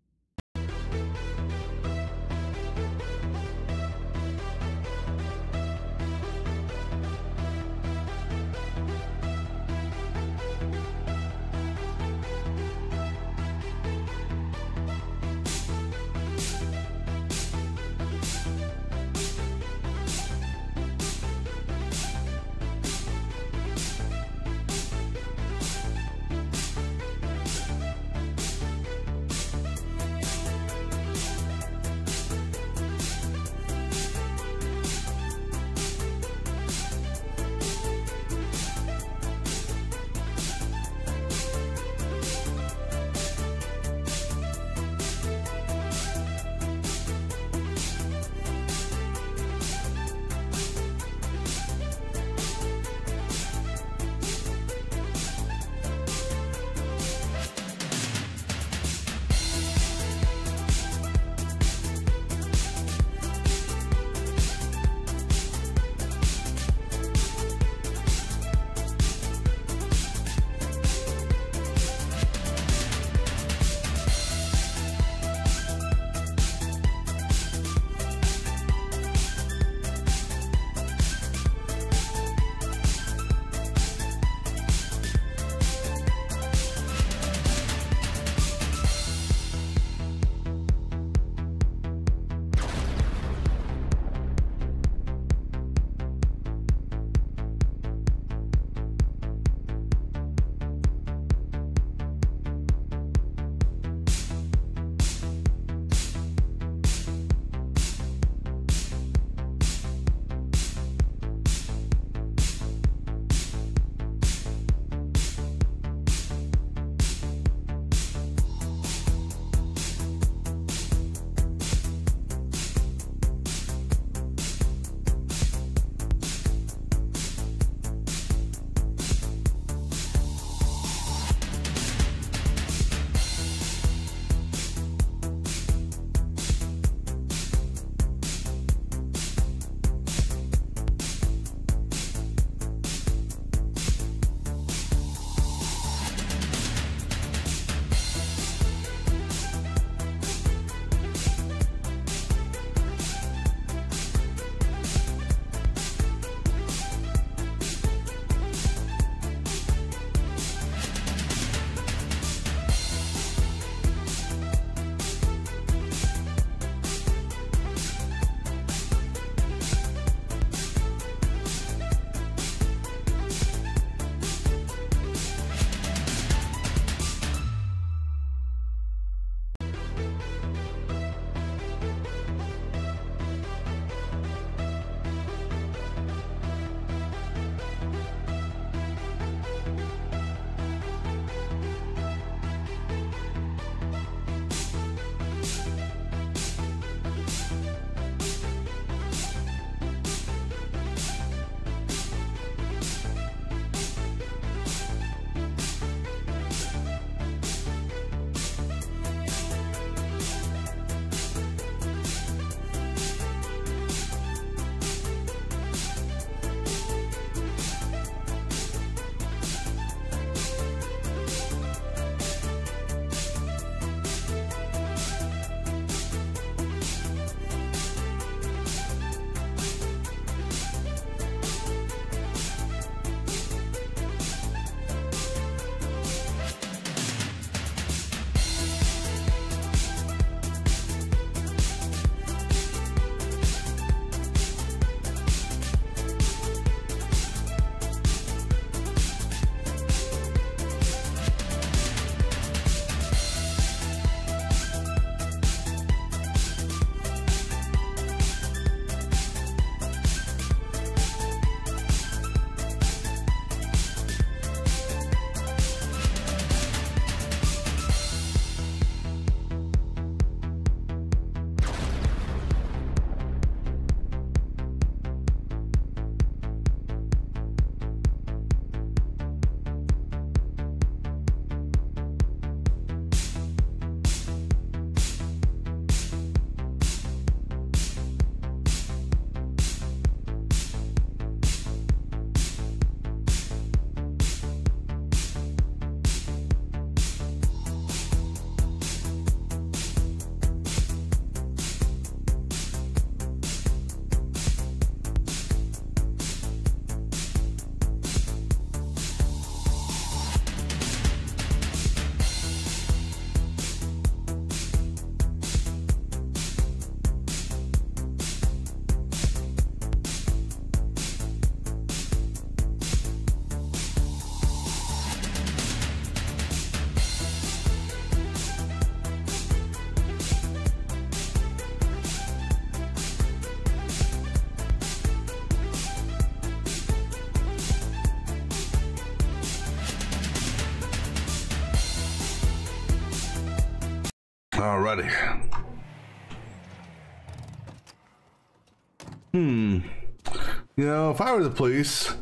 Alrighty. Hmm. You know, if I were the police,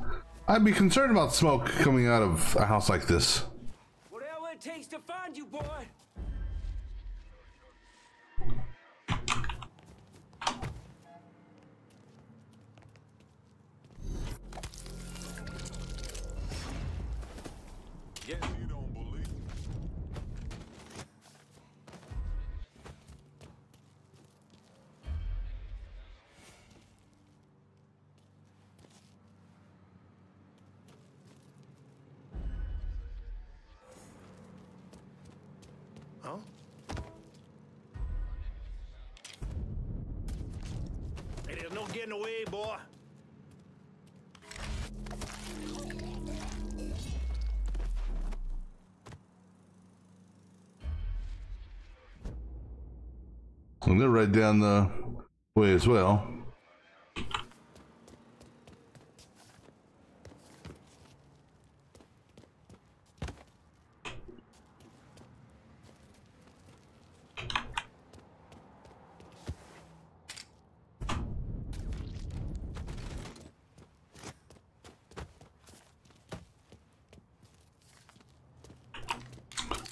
I'd be concerned about smoke coming out of a house like this. Right down the way as well.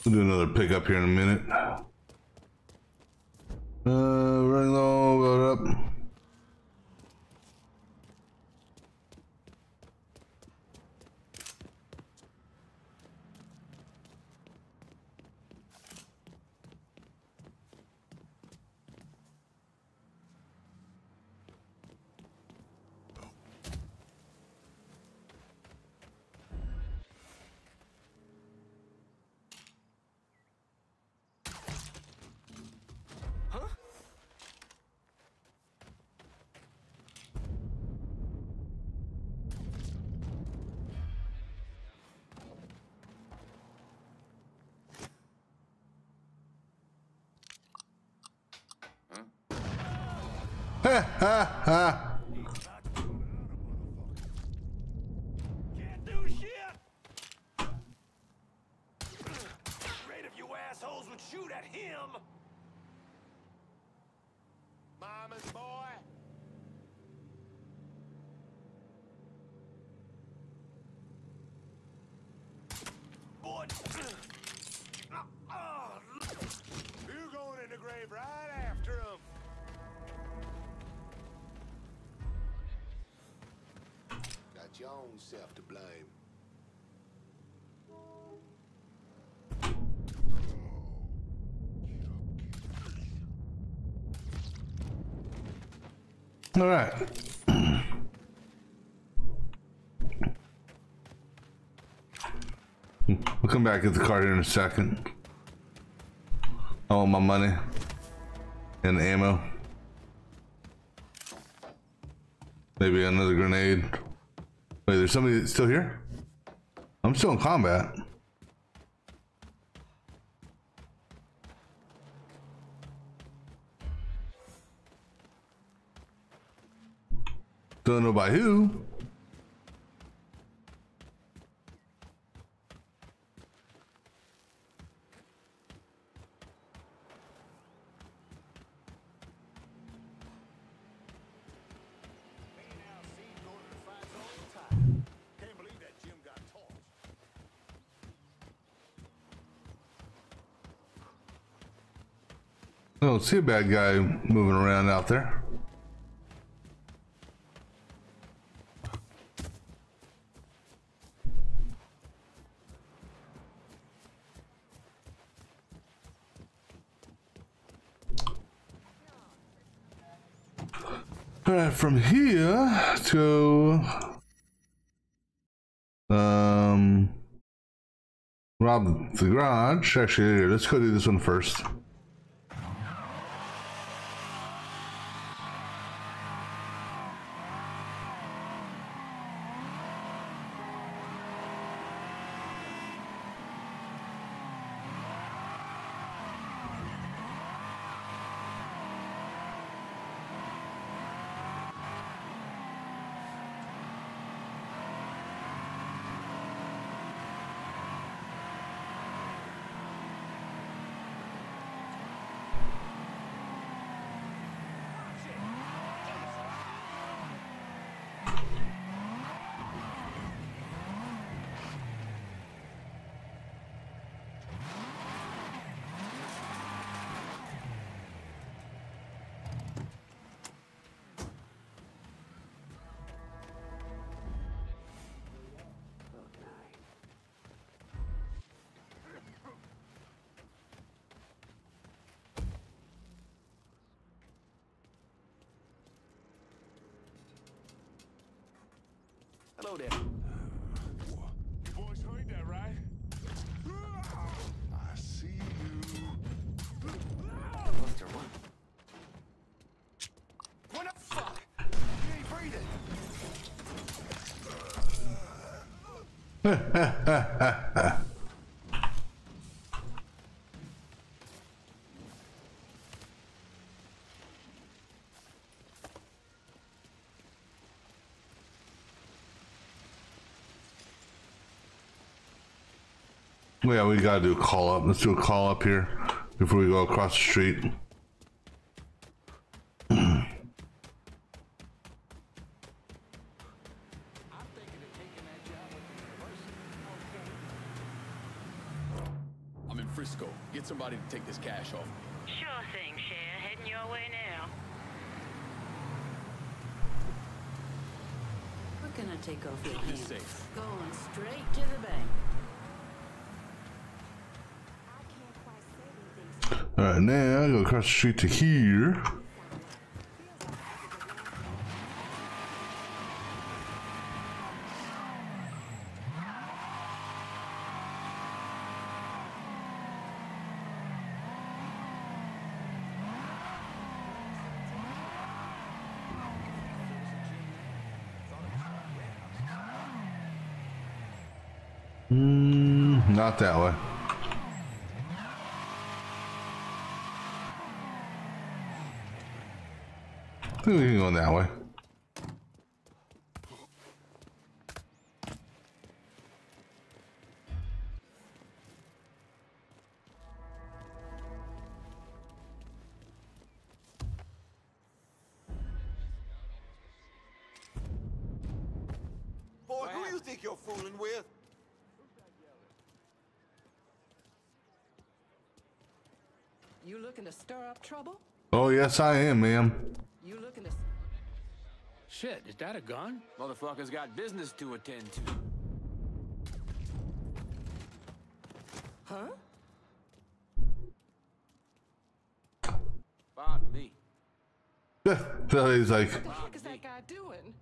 We'll do another pickup here in a minute. Uh, running low, load up. Ha ha ha. Can't do shit. Great if you assholes would shoot at him. Mama's boy. Boy. You going in the grave right after him. Got your own self to blame. All right. We'll come back at the car here in a second. I want my money and ammo. Maybe another grenade. Wait, there's somebody still here? I'm still in combat. Don't know by who. I don't see a bad guy moving around out there. All right, from here to um rob the garage. Actually, let's go do this one first. Yeah, we gotta do a call up. Let's do a call up here before we go across the street. I'm in Frisco. Get somebody to take this cash off. Sure thing, Cher. Heading your way now. What can I take off your Keep this hands? safe. Going straight to the bank. All right, now To here. Mm, not that way. Think we can go that way. Boy, who you think you're fooling with? You looking to stir up trouble? Oh, yes, I am, ma'am. You looking to... Shit, is that a gun? Motherfuckers got business to attend to. Huh? Pardon me. so he's like, What the heck is that guy doing?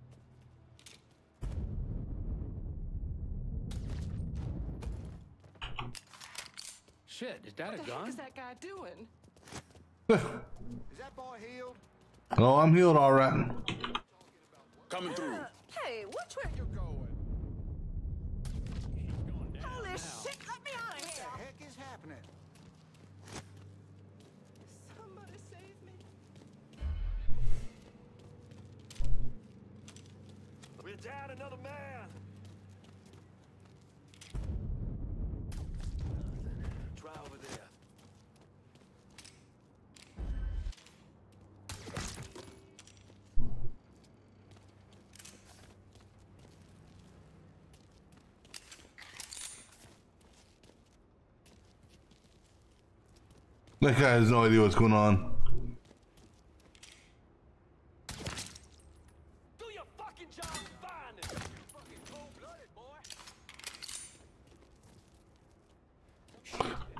Shit, is that What a the heck gun? is that guy doing? Is that boy healed? oh, I'm healed all right. That guy has no idea what's going on. Do your fucking job and find it. Fucking cold-blooded, boy.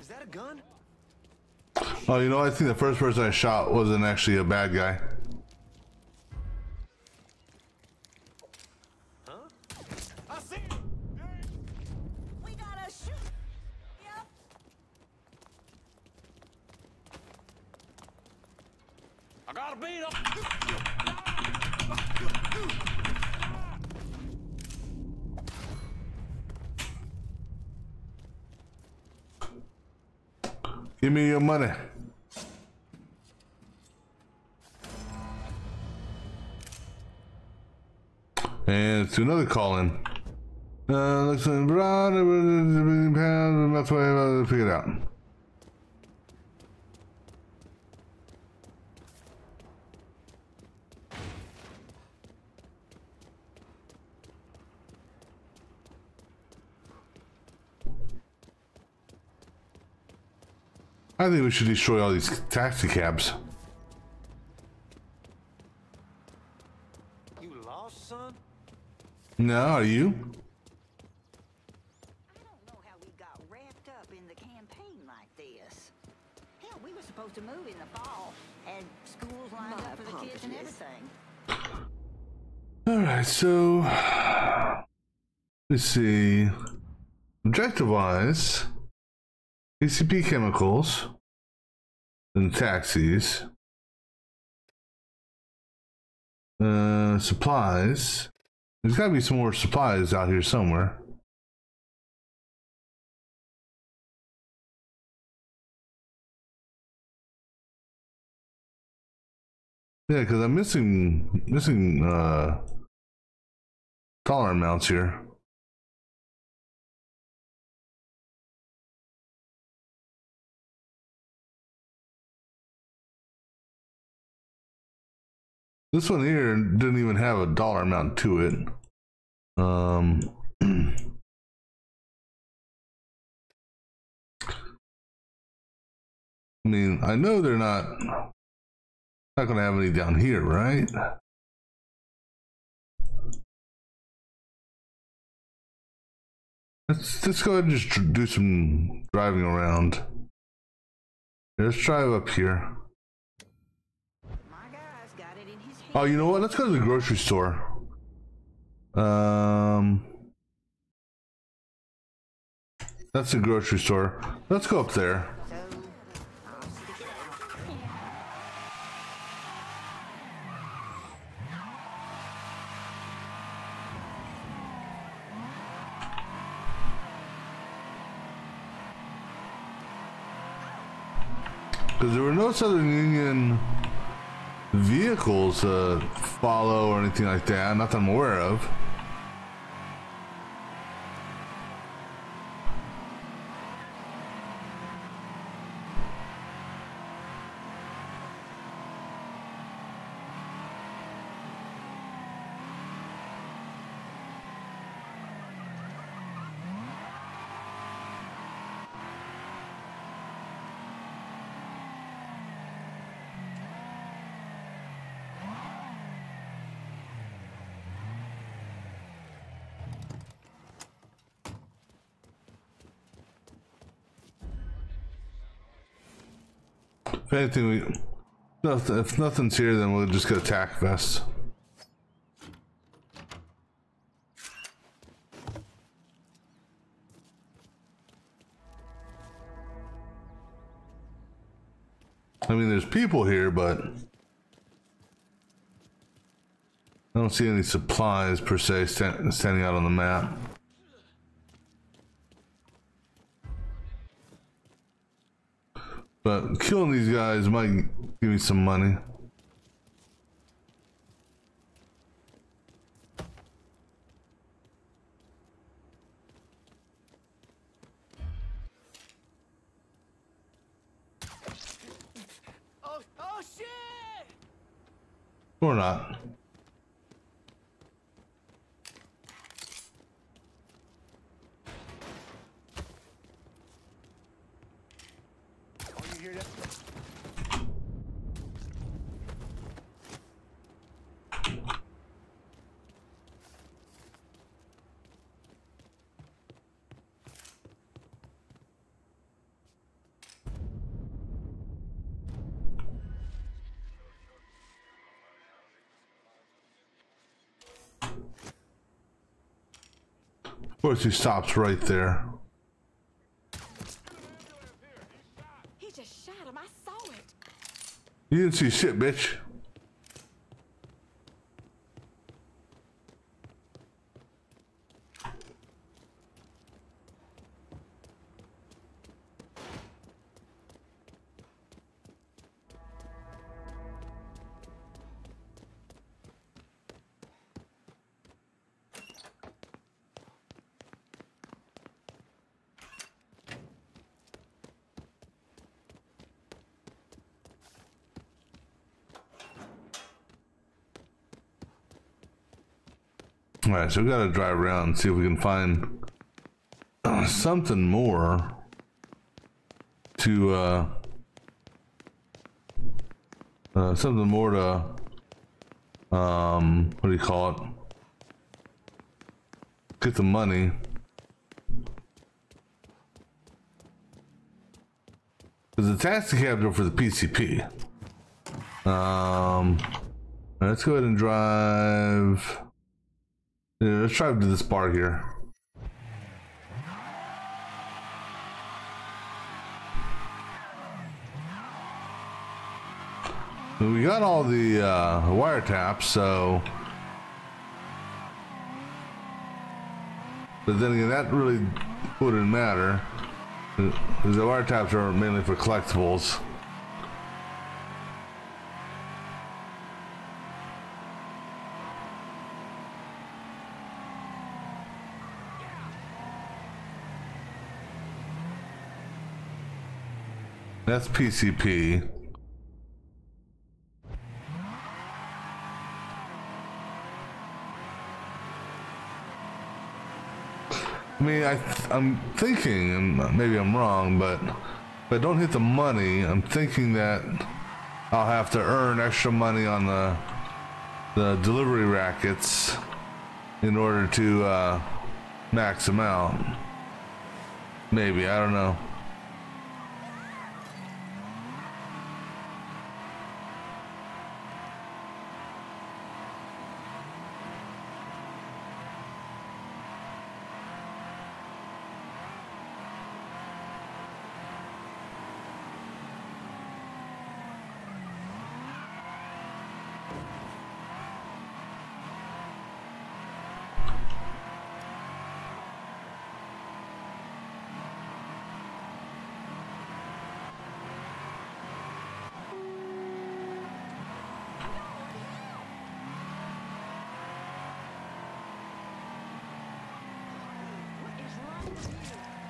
Is that a gun? Oh, you know, I think the first person I shot wasn't actually a bad guy. I see him. We gotta shoot. Yep. I gotta beat him. Give me your money. And it's another call in. Uh, looks like broad, pounds, that's why I figured it out. I think we should destroy all these taxi cabs. You lost, son? No, are you? I don't know how we got wrapped up in the campaign like this. Hell, we were supposed to move in the fall, and schools lined My up for the kids and everything. All right, so Let's see. Objective wise, PCP chemicals and taxis. Uh, supplies. There's got to be some more supplies out here somewhere. Yeah, because I'm missing missing uh dollar amounts here. This one here didn't even have a dollar amount to it. Um, I mean, I know they're not not gonna have any down here, right? Let's let's go ahead and just do some driving around. Let's drive up here. Oh, you know what? Let's go to the grocery store. Um, that's the grocery store. Let's go up there. Because there were no Southern Union vehicles to follow or anything like that. Not that I'm aware of. If anything, we if nothing's here, then we'll just get a tack vest. I mean, there's people here, but I don't see any supplies per se sta- standing out on the map. But killing these guys might give me some money. Oh, oh! Or not. Oh, you hear that? Of course, he stops right there. He just shot him. I saw it. You didn't see shit, bitch. So we gotta drive around and see if we can find uh, something more to uh, uh, something more to um, what do you call it? Get the money. There's a taxi cab door for the PCP. Um, let's go ahead and drive. Yeah, let's try to do this bar here. We got all the uh, wiretaps, so... But then again, that really wouldn't matter. Because the wiretaps are mainly for collectibles. That's PCP. I mean, I I'm thinking, and maybe I'm wrong, but if I don't hit the money, I'm thinking that I'll have to earn extra money on the the delivery rackets in order to uh, max them out. Maybe I don't know.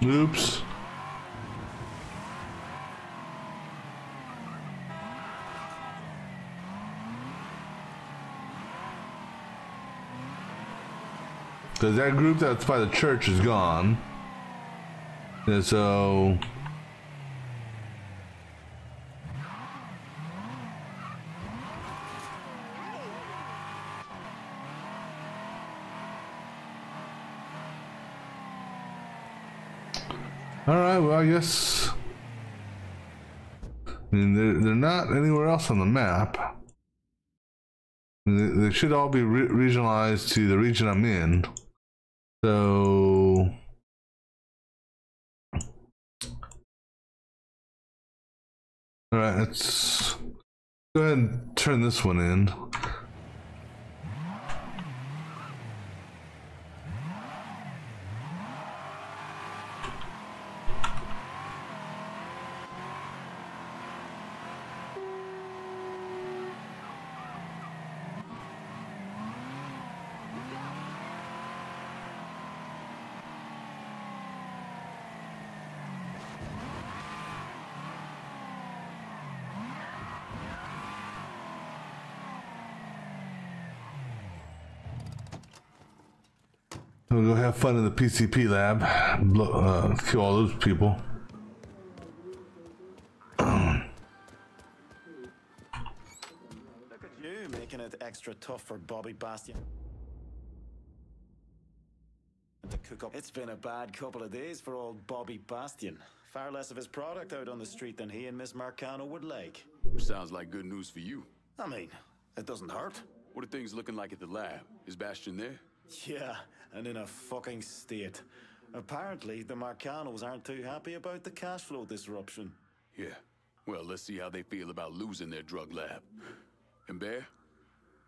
Oops. Because that group that's by the church is gone. And so. Alright, well, I guess. I mean, they're, they're not anywhere else on the map. They, they should all be re regionalized to the region I'm in. So. Alright, let's go ahead and turn this one in. We'll go have fun in the PCP lab. Blow, uh, kill all those people. Look at you making it extra tough for Bobby Bastion. And to cook up. It's been a bad couple of days for old Bobby Bastion. Far less of his product out on the street than he and Miss Marcano would like. Sounds like good news for you. I mean, it doesn't hurt. What are things looking like at the lab? Is Bastion there? Yeah, and in a fucking state. Apparently, the Marcanos aren't too happy about the cash flow disruption. Yeah. Well, let's see how they feel about losing their drug lab. And Bear,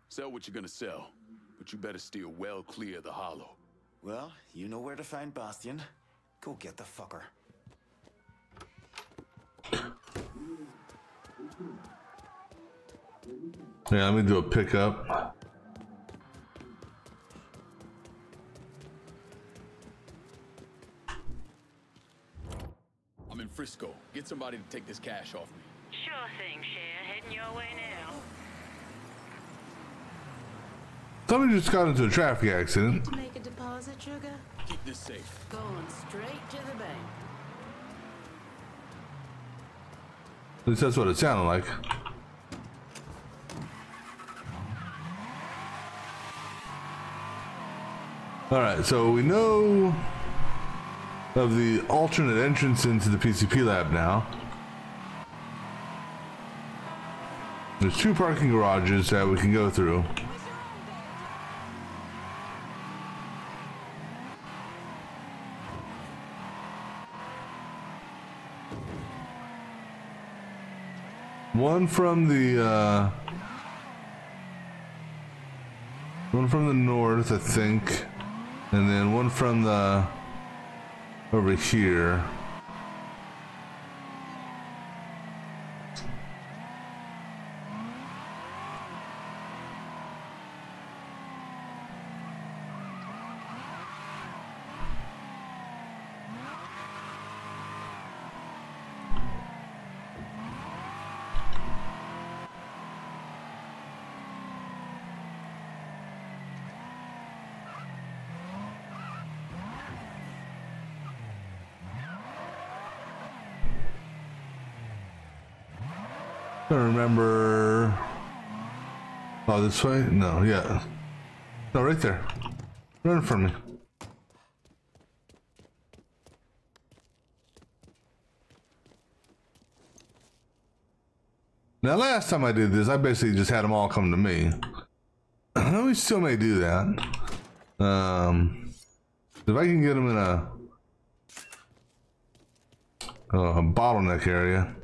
sell what you're gonna sell, but you better steer well clear of the hollow. Well, you know where to find Bastion. Go get the fucker. Yeah, let me do a pickup. Frisco. Get somebody to take this cash off me. Sure thing, Cher. Heading your way now. Somebody just got into a traffic accident. To make a deposit, sugar? Keep this safe. Going straight to the bank. At least that's what it sounded like. Alright, so we know of the alternate entrance into the PCP lab now. There's two parking garages that we can go through. One from the uh, one from the north, I think, and then one from the over here. I don't remember. Oh, this way? No, yeah. No, right there. Run from me. Now, last time I did this, I basically just had them all come to me. we still may do that. Um, if I can get them in a, a bottleneck area.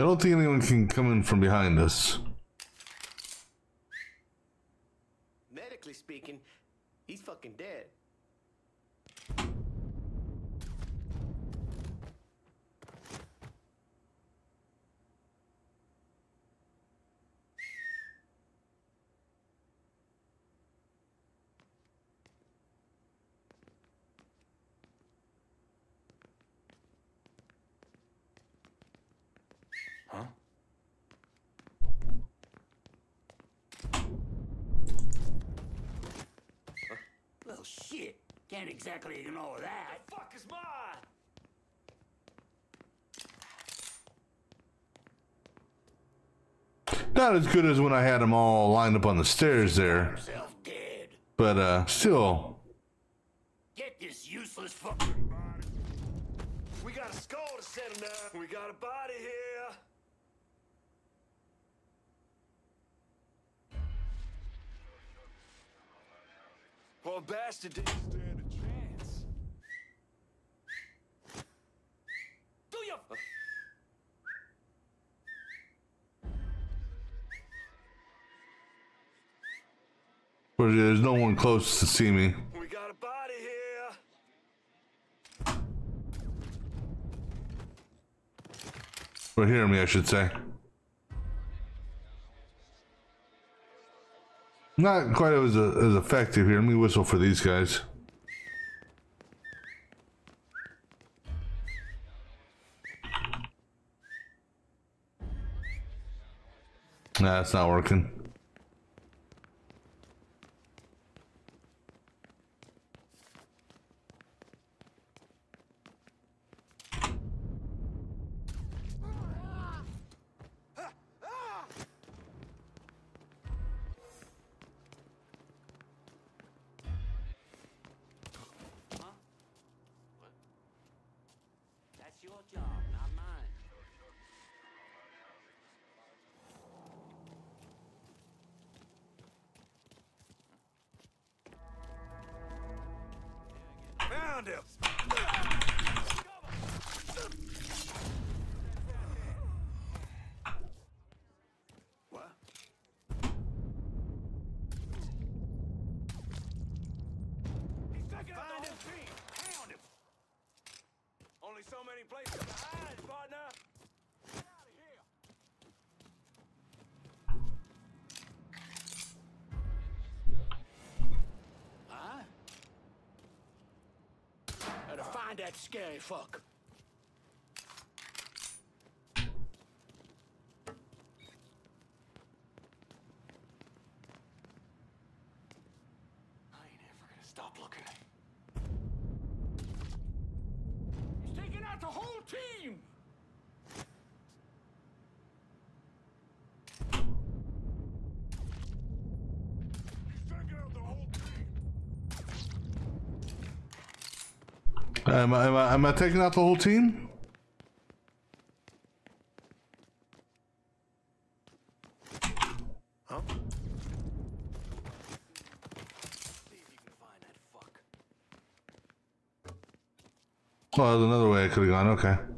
I don't think anyone can come in from behind us. Medically speaking, he's fucking dead. Huh? Well, shit. Can't exactly ignore that. The fuck is mine? Not as good as when I had them all lined up on the stairs there. But uh still. Close to see me. We got a body here. Or hear me, I should say. Not quite as, as effective here. Let me whistle for these guys. Nah, that's not working. Fuck. I ain't ever gonna stop looking. He's taking out the whole team. Taking out the whole team! Am I, am I, am I taking out the whole team? Oh, there's another way I could have gone. Okay.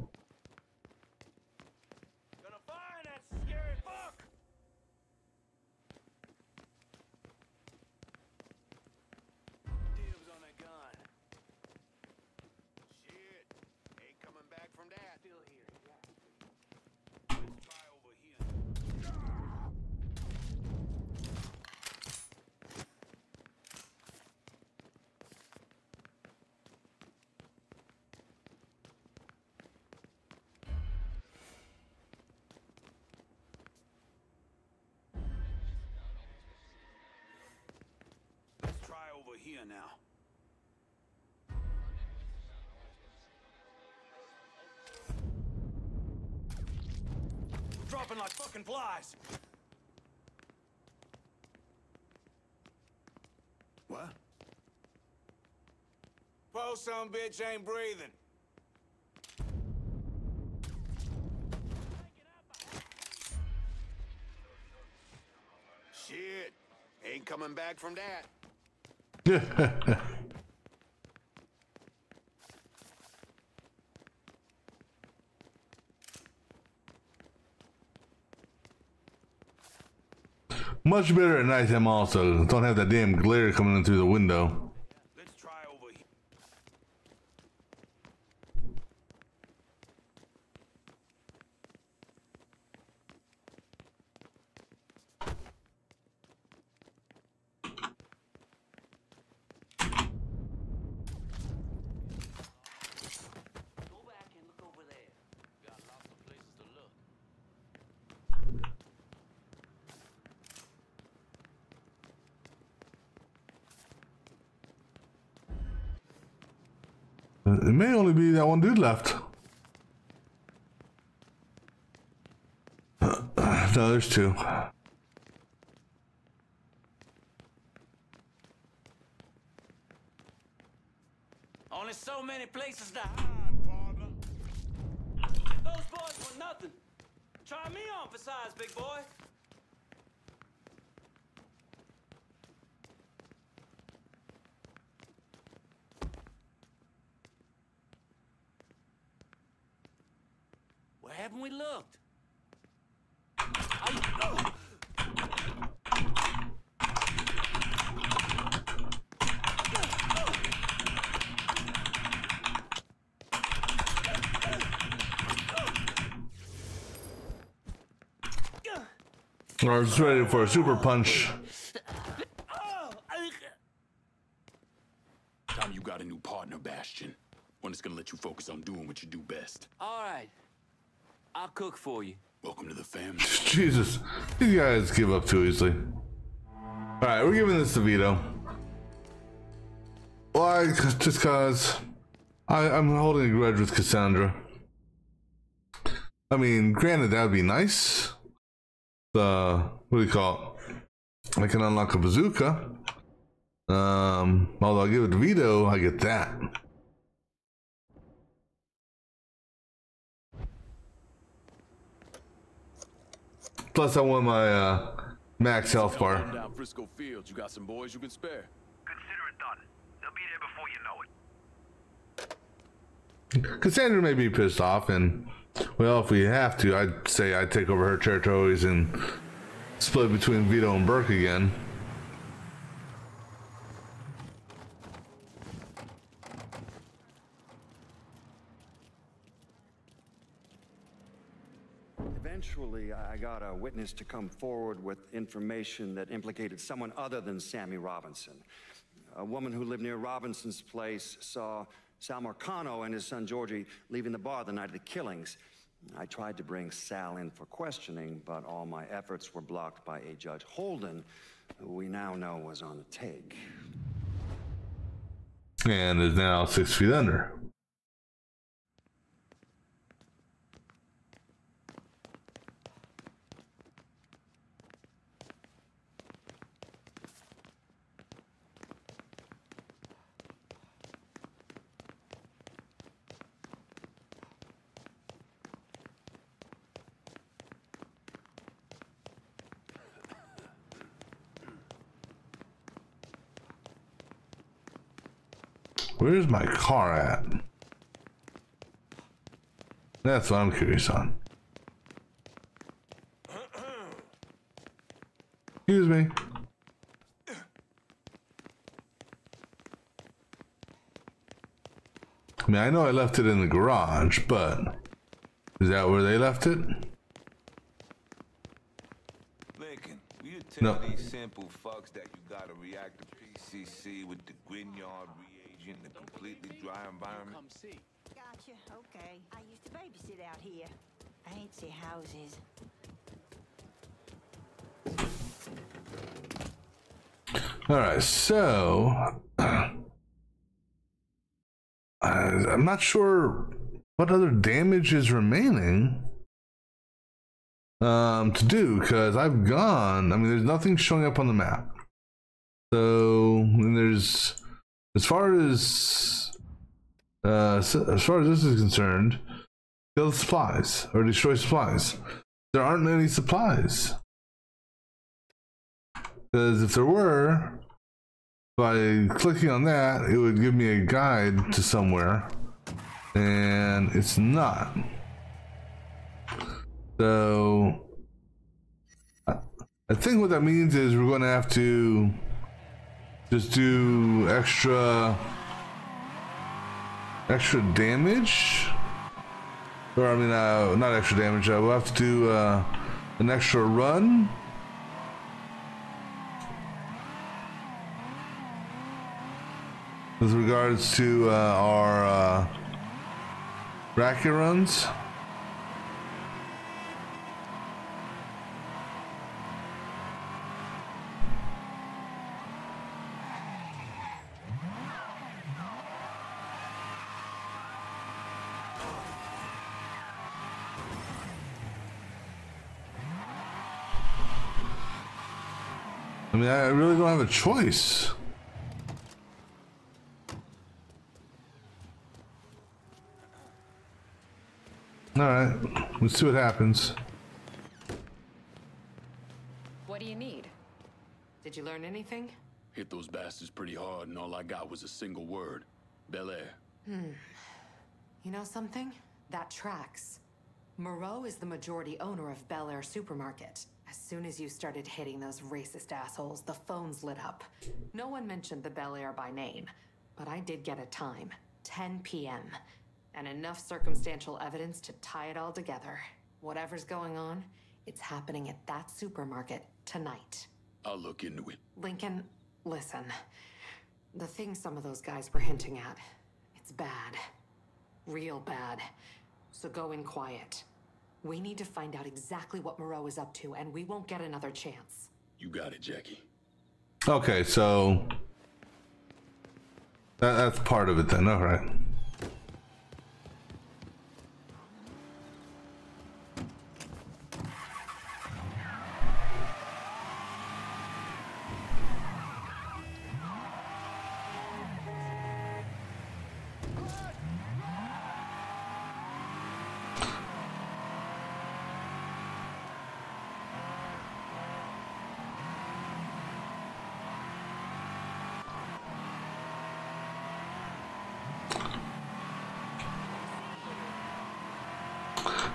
Some bitch ain't breathing. Shit. Ain't coming back from that. Much better at nighttime also. Don't have that damn glare coming in through the window. Let's try over here. Go back and look over there. Got lots of places to look. It may only be that one dude left. no, there's two. Only so many places to hide, partner. Those boys were nothing. Try me on for size, big boy. Where haven't we looked? I- I was ready for a super punch. Time you got a new partner, Bastion. One that's gonna let you focus on doing what you do best. All right. I'll cook for you. Welcome to the family. Jesus, these guys give up too easily. All right, we're giving this to Vito. Why? Just cause I, I'm holding a grudge with Cassandra. I mean, granted, that would be nice. The what do you call it? I can unlock a bazooka. Um, although I give it to Vito, I get that. Plus, I want my uh, max health bar. Down Frisco Fields, you got some boys you can spare. Consider it done. They'll be there before you know it. Cassandra may be pissed off, and well, if we have to, I'd say I'd take over her territories and split between Vito and Burke again. Eventually, I got a witness to come forward with information that implicated someone other than Sammy Robinson. A woman who lived near Robinson's place saw Sal Marcano and his son Giorgi leaving the bar the night of the killings. I tried to bring Sal in for questioning, but all my efforts were blocked by a Judge Holden, who we now know was on the take. And is now six feet under. Where's my car at? That's what I'm curious on. Excuse me. I mean, I know I left it in the garage, but is that where they left it? Lincoln, will you tell No. these simple fucks that you gotta react to PCC with the Grignard reagent in a completely dry environment? Come see. Gotcha. Okay. I used to babysit out here. Fancy houses. All right, so I, I'm not sure what other damage is remaining um, to do because I've gone. I mean, there's nothing showing up on the map. So and there's as far as uh, as far as this is concerned, kill the supplies or destroy supplies. There aren't any supplies. Because if there were, by clicking on that, it would give me a guide to somewhere, and it's not. So, I think what that means is we're going to have to just do extra, extra damage, or I mean, uh, not extra damage. Uh, we'll have to do uh, an extra run. with regards to uh, our uh, bracket runs. Mean, I really don't have a choice. All right, let's see what happens. What do you need? Did you learn anything? Hit those bastards pretty hard, and all I got was a single word. Bel Air. Hmm. You know something? That tracks. Moreau is the majority owner of Bel Air Supermarket. As soon as you started hitting those racist assholes, the phones lit up. No one mentioned the Bel Air by name, but I did get a time 10 p.m. and enough circumstantial evidence to tie it all together. Whatever's going on, it's happening at that supermarket tonight. I'll look into it. Lincoln, listen. The thing some of those guys were hinting at, it's bad. Real bad. So go in quiet. We need to find out exactly what Moreau is up to, and we won't get another chance. You got it, Jackie. Okay, so that, that's part of it then. All right.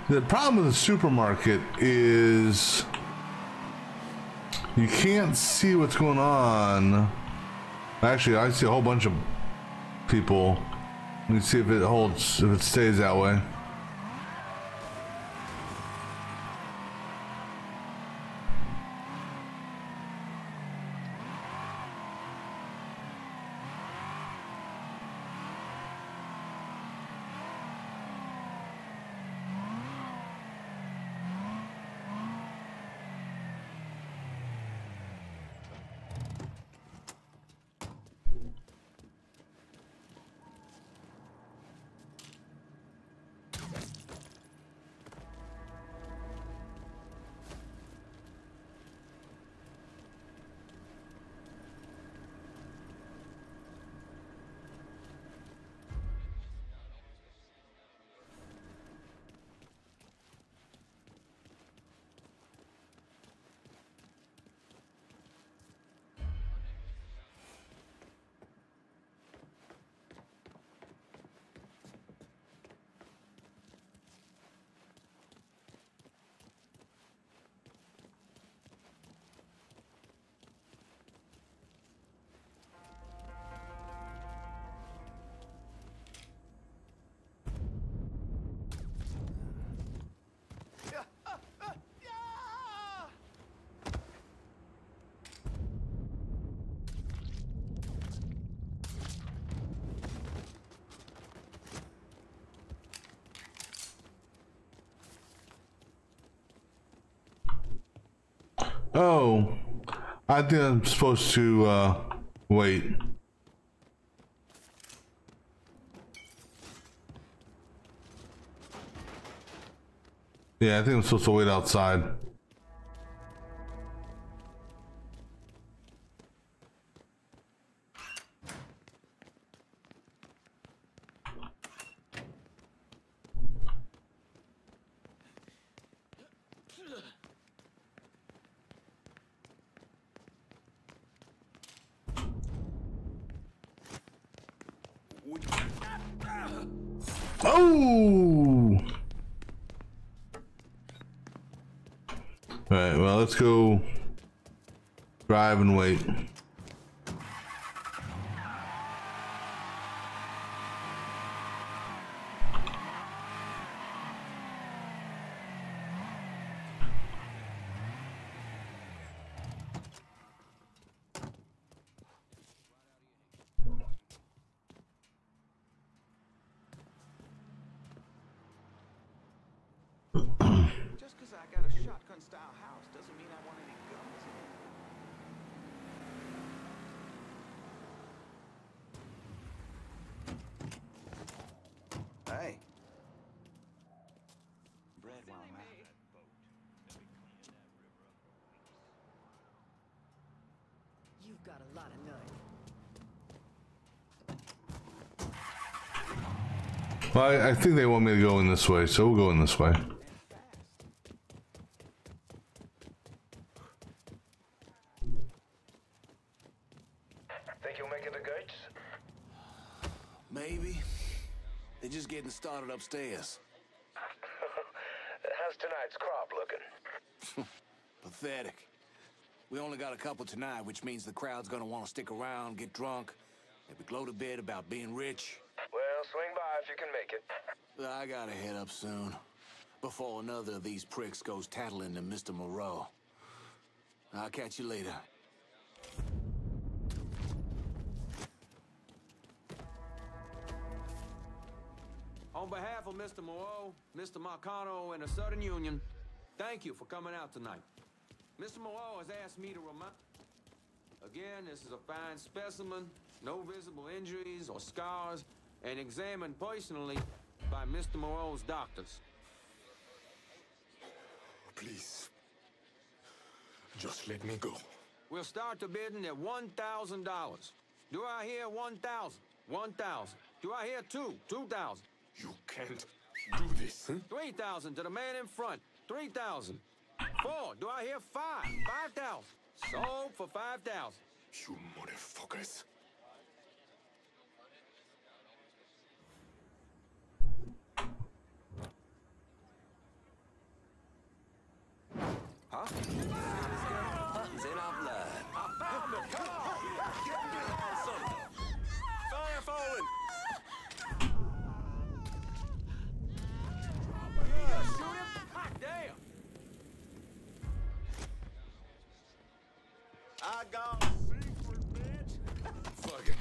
The problem with the supermarket is you can't see what's going on. Actually, I see a whole bunch of people. Let me see if it holds, if it stays that way. I think I'm supposed to uh, wait. Yeah, I think I'm supposed to wait outside. And wait. Just because I got a shotgun style house doesn't mean I want any guns. Hey. Bread while I'm at it. You've got a lot of nerve. Well, I, I think they want me to go in this way, so we'll go in this way. Think you'll make it to Gates? Maybe. They're just getting started upstairs. How's tonight's crop looking? Pathetic. We only got a couple tonight, which means the crowd's gonna want to stick around, get drunk, maybe gloat a bit about being rich. Well, swing by if you can make it. I gotta head up soon. Before another of these pricks goes tattling to Mr. Moreau. I'll catch you later. On behalf of Mr. Moreau, Mr. Marcano, and the Southern Union, thank you for coming out tonight. Mr. Moreau has asked me to remind... Again, this is a fine specimen, no visible injuries or scars, and examined personally by Mr. Moreau's doctors. Oh, please. Just let me go. We'll start the bidding at $1,000. Do I hear 1,000? 1,000. Do I hear two? 2,000. You can't do this. 3,000 to the man in front. 3,000. Four. Do I hear five? 5,000. Sold for 5,000. You motherfuckers. Blood. I found him! Come on! Get! Fire shoot him? Damn! I got secret, bitch! Fuck it.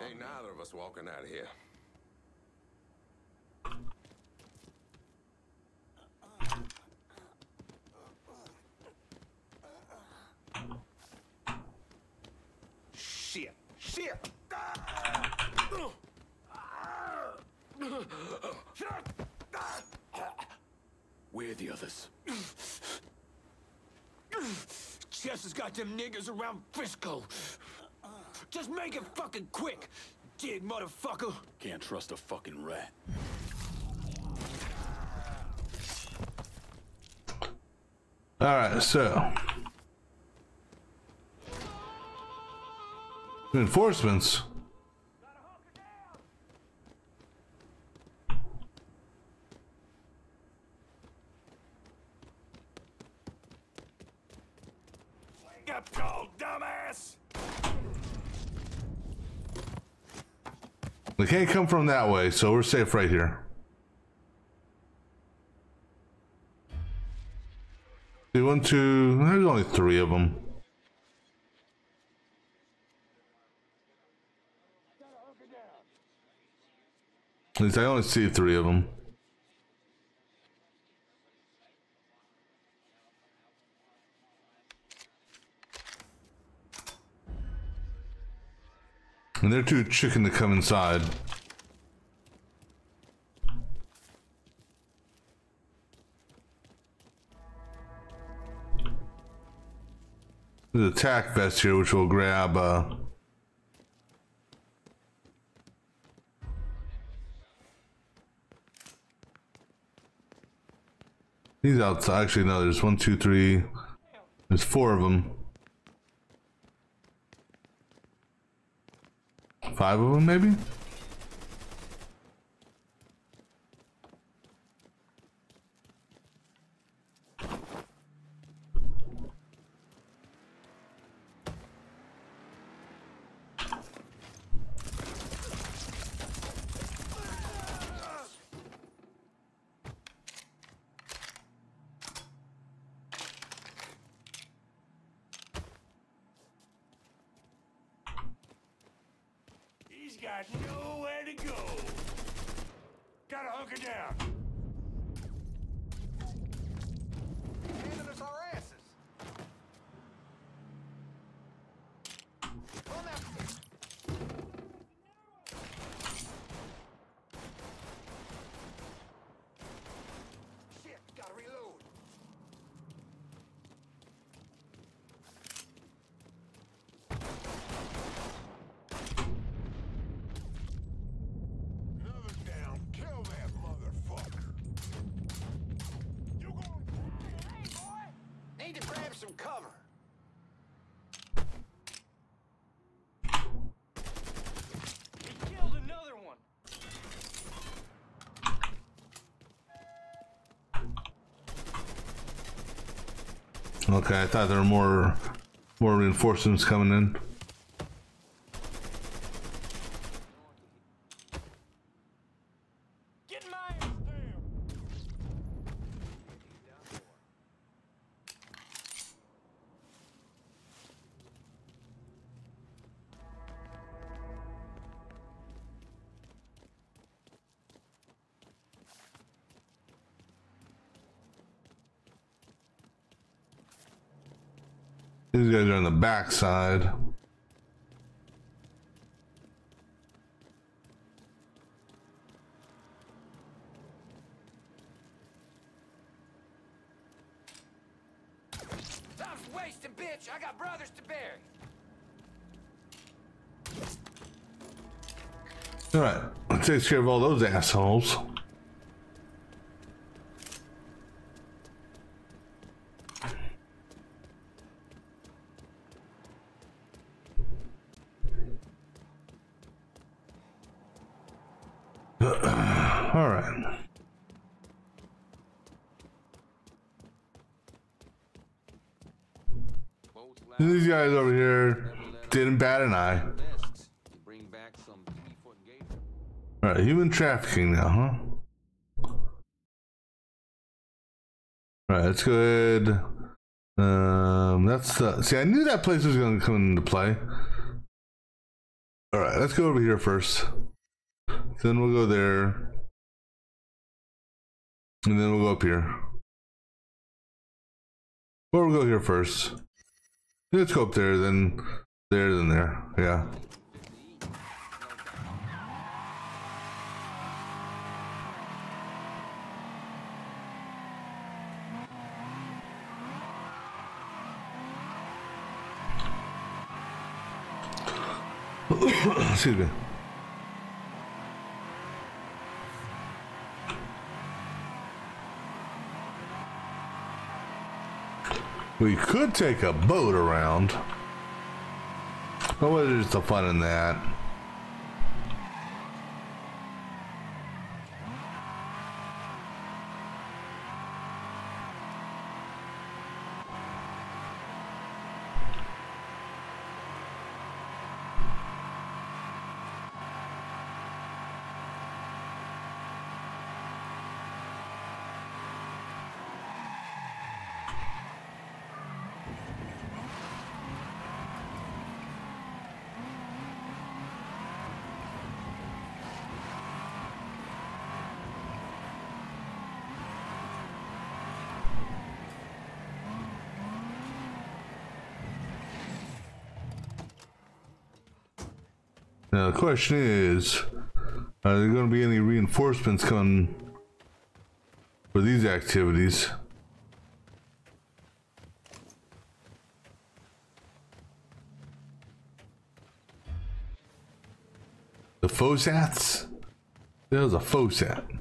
Ain't neither of us walking out of here. Shit! Shit! Where are the others? Chess has got them niggers around Frisco. Just make it fucking quick, dig motherfucker. Can't trust a fucking rat. All right, so reinforcements. Wake up, cold dumbass! They can't come from that way, so we're safe right here. See, one, two. There's only three of them. At least I only see three of them. And they're too chicken to come inside. There's a tac vest here, which we'll grab. Uh, He's outside. Actually, no, there's one, two, three. There's four of them. Five of them, maybe? He's got nowhere to go. Gotta hunker down. Handing us our asses. Pull that. Shit, gotta reload. Another down. Kill that motherfucker. You going? Hey, boy. Need to grab some cover. He killed another one. Okay, I thought there were more, more reinforcements coming in. Guys are on the back. Time's wasting, bitch. I got brothers to bury. Alright, takes care of all those assholes. Alright. And these guys over here didn't bat an eye. All right, human trafficking now, huh? All right, let's go ahead. Um, that's the. See, I knew that place was going to come into play. All right, let's go over here first. Then we'll go there. And then we'll go up here. Or we'll go here first. Let's go up there, then there, then there. Yeah. We could take a boat around. But what is the fun in that? The question is, are there going to be any reinforcements coming for these activities? The FOSATs? That was a FOSAT.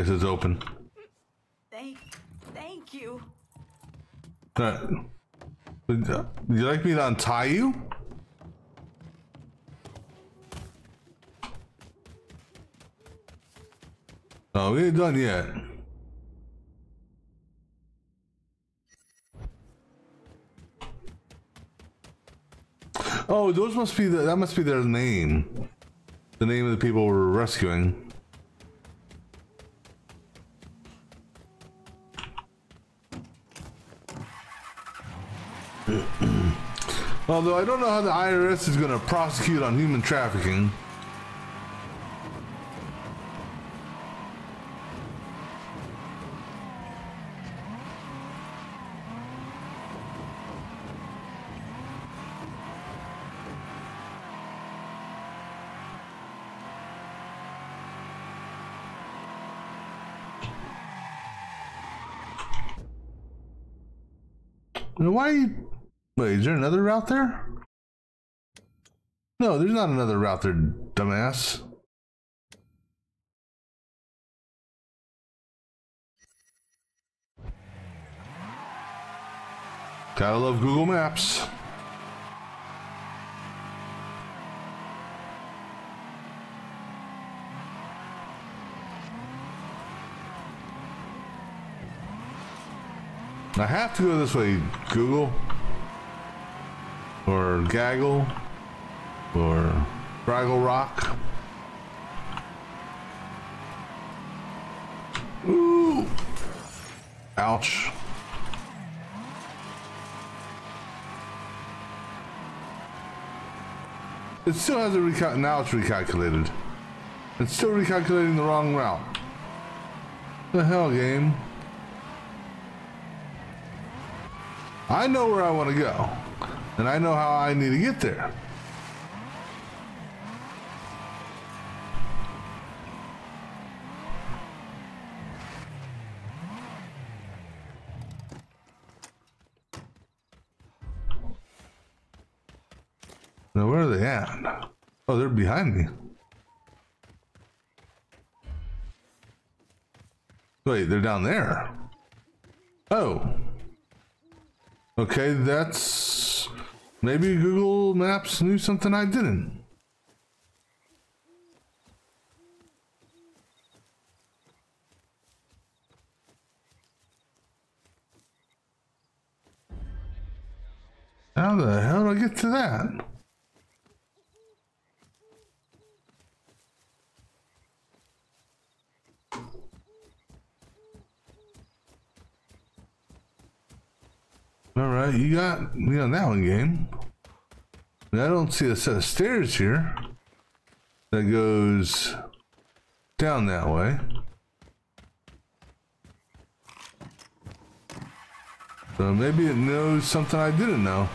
Guess it's open. Thank, thank you. Would uh, would you like me to untie you? Oh, we ain't done yet. Oh, those must be the, that must be their name. The name of the people we're rescuing. Although I don't know how the IRS is going to prosecute on human trafficking. Why? Wait, is there another route there? No, there's not another route there, dumbass. Gotta love Google Maps. I have to go this way, Google. Or Gaggle. or Fraggle Rock. Ooh. Ouch. It still hasn't recal- now it's recalculated. It's still recalculating the wrong route. The hell, game? I know where I want to go, and I know how I need to get there. Now, where are they at? Oh, they're behind me. Wait, they're down there. Oh. Okay, that's... Maybe Google Maps knew something I didn't. How the hell did I get to that? All right, you got me on that one game. I don't see a set of stairs here that goes down that way. So maybe it knows something I didn't know.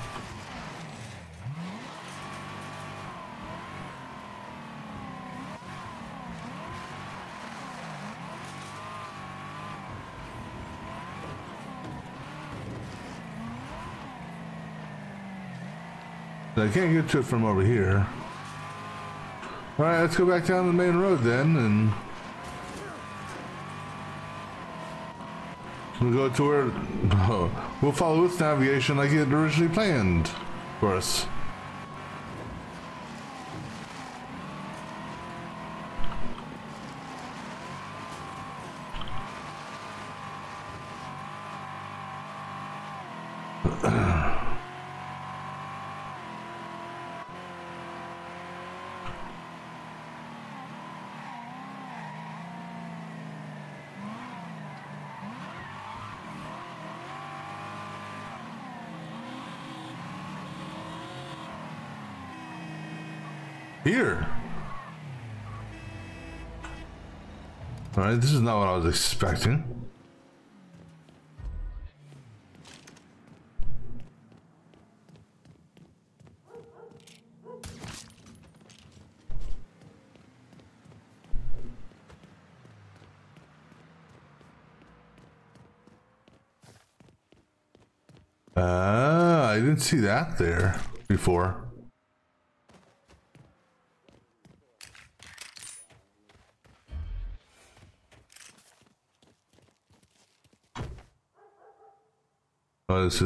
I can't get to it from over here. Alright, let's go back down the main road then and we'll go to where we'll follow this navigation like it originally planned for us. Here. This is not what I was expecting. Ah, I didn't see that there before. This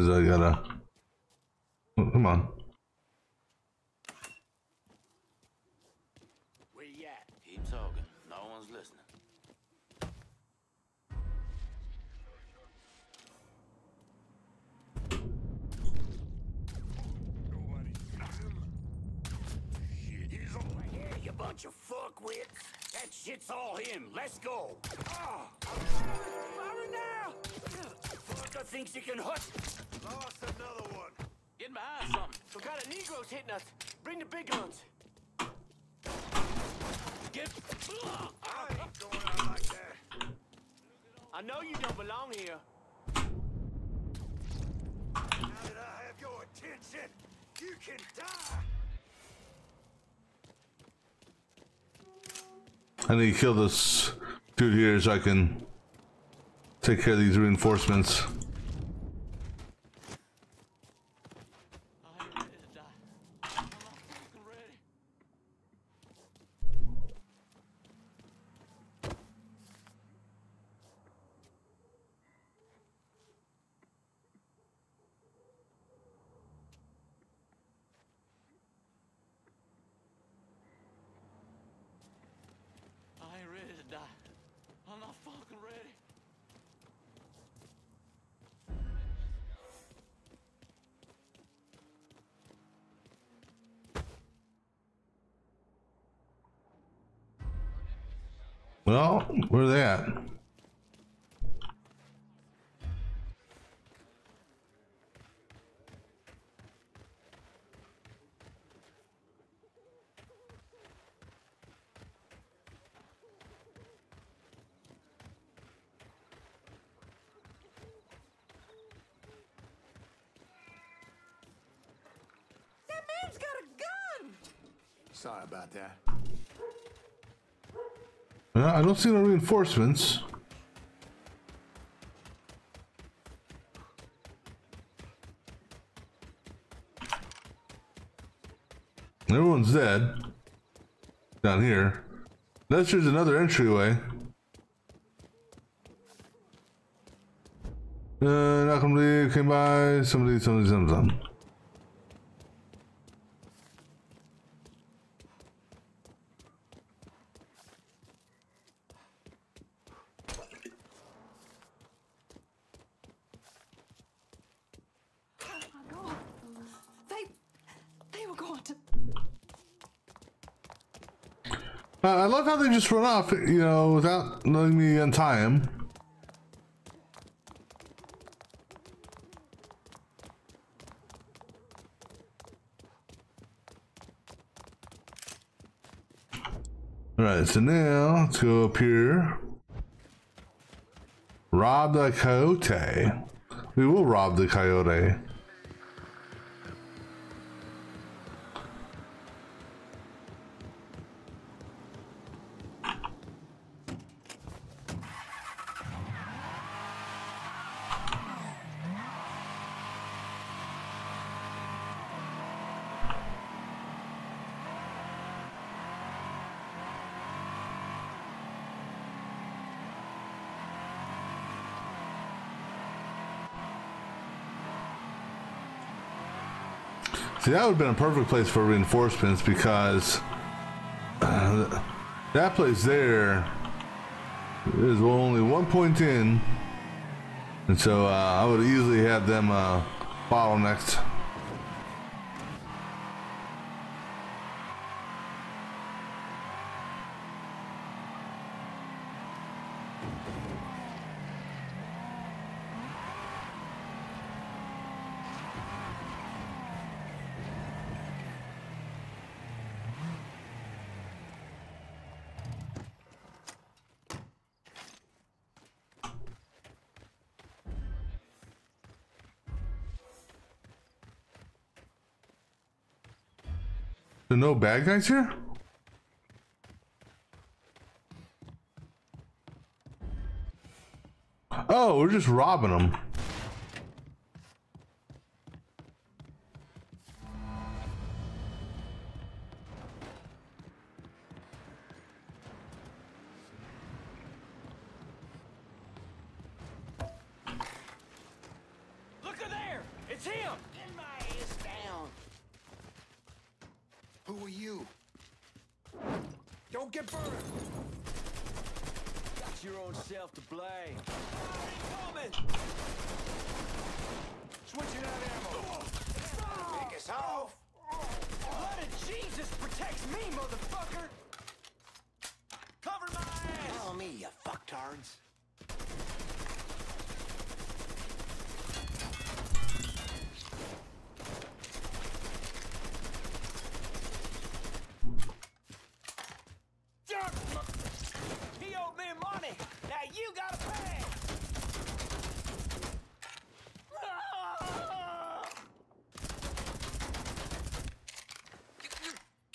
kill this dude here so I can take care of these reinforcements. I ain't ready to die. I'm not fucking ready. Well, where are they at? That man's got a gun! Sorry about that. Uh, I don't see no reinforcements. Everyone's dead. Down here. Unless there's another entryway. Uh, not complete. Came by. Somebody, somebody, somebody. somebody. They. they were going to. Uh, I love how they just run off, you know, without letting me untie him. Alright, so now let's go up here. Rob the coyote. We will rob the coyote. See, that would have been a perfect place for reinforcements because uh, that place there is only one point in, and so uh, I would easily have them uh, bottlenecked. There no bad guys here? Oh, we're just robbing them. Look at there! It's him! Pin my ass down! Who are you? Don't get burned! Got your own self to blame. Coming! Switching out ammo. Take us off! Blood of Jesus protects me, motherfucker! Cover my ass! Follow me, you fucktards. He owed me money! Now you gotta pay!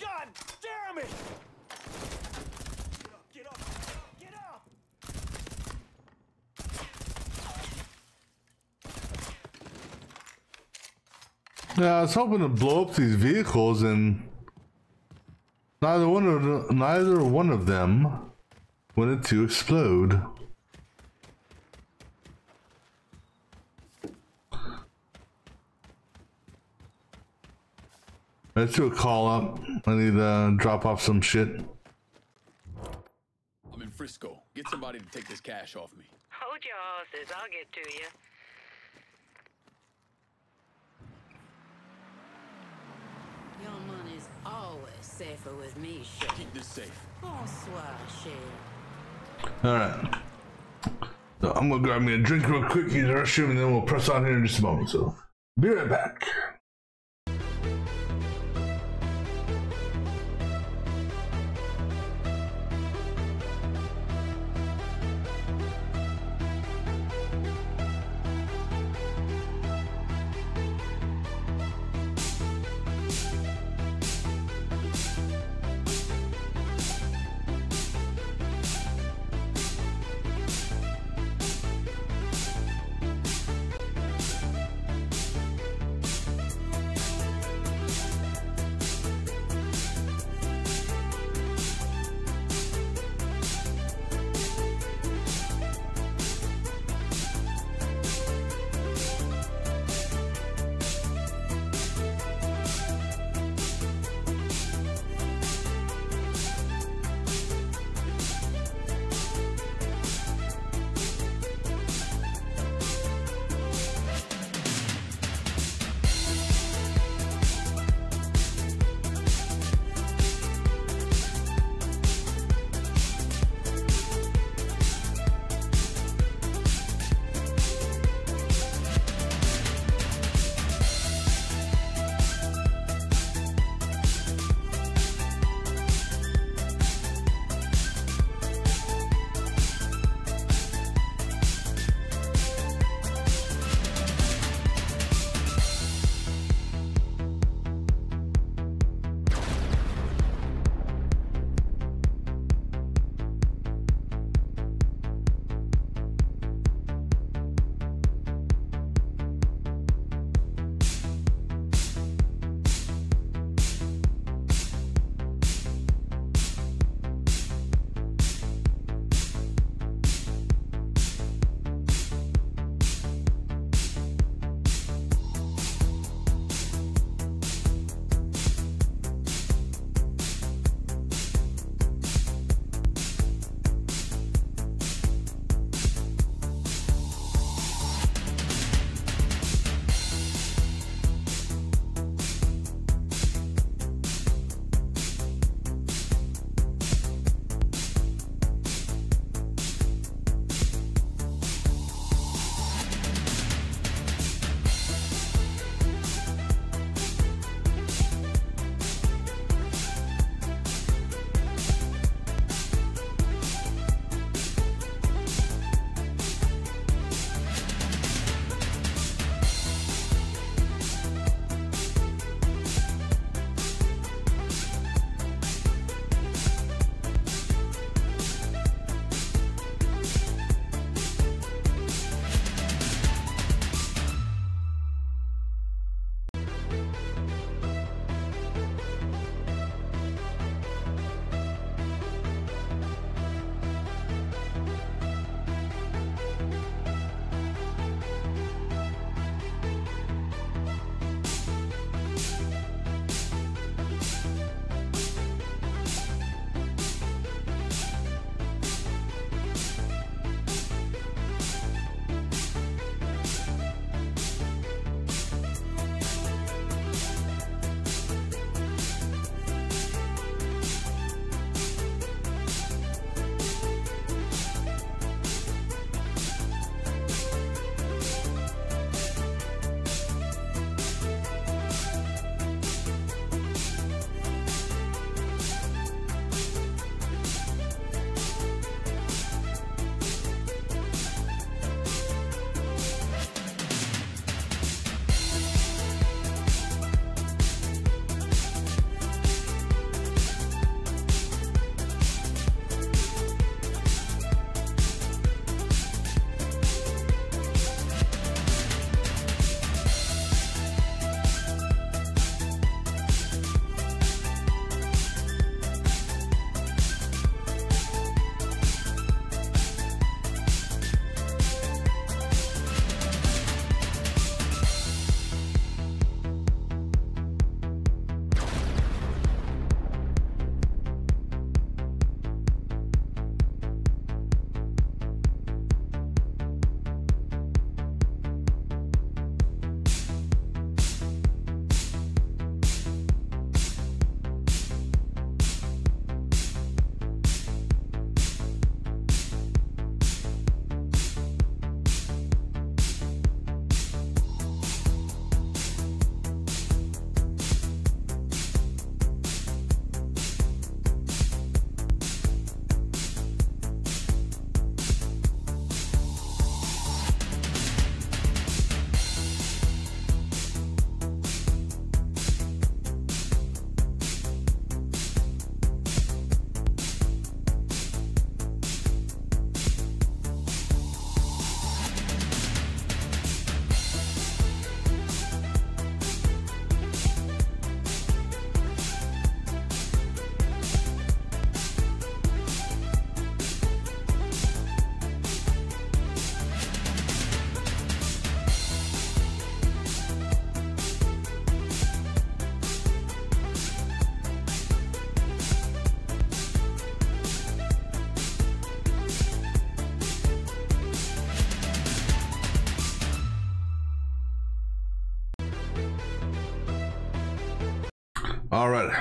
God damn it! Get up! Get up! Yeah, I was hoping to blow up these vehicles, and neither one of the, neither one of them wanted to explode. Let's do a call up. I need to drop off some shit. I'm in Frisco. Get somebody to take this cash off me. Hold your horses. I'll get to you. Your money's always safer with me, Cher. Keep this safe. Bonsoir, All right. So I'm gonna grab me a drink real quick, use the restroom, and then we'll press on here in just a moment. So be right back.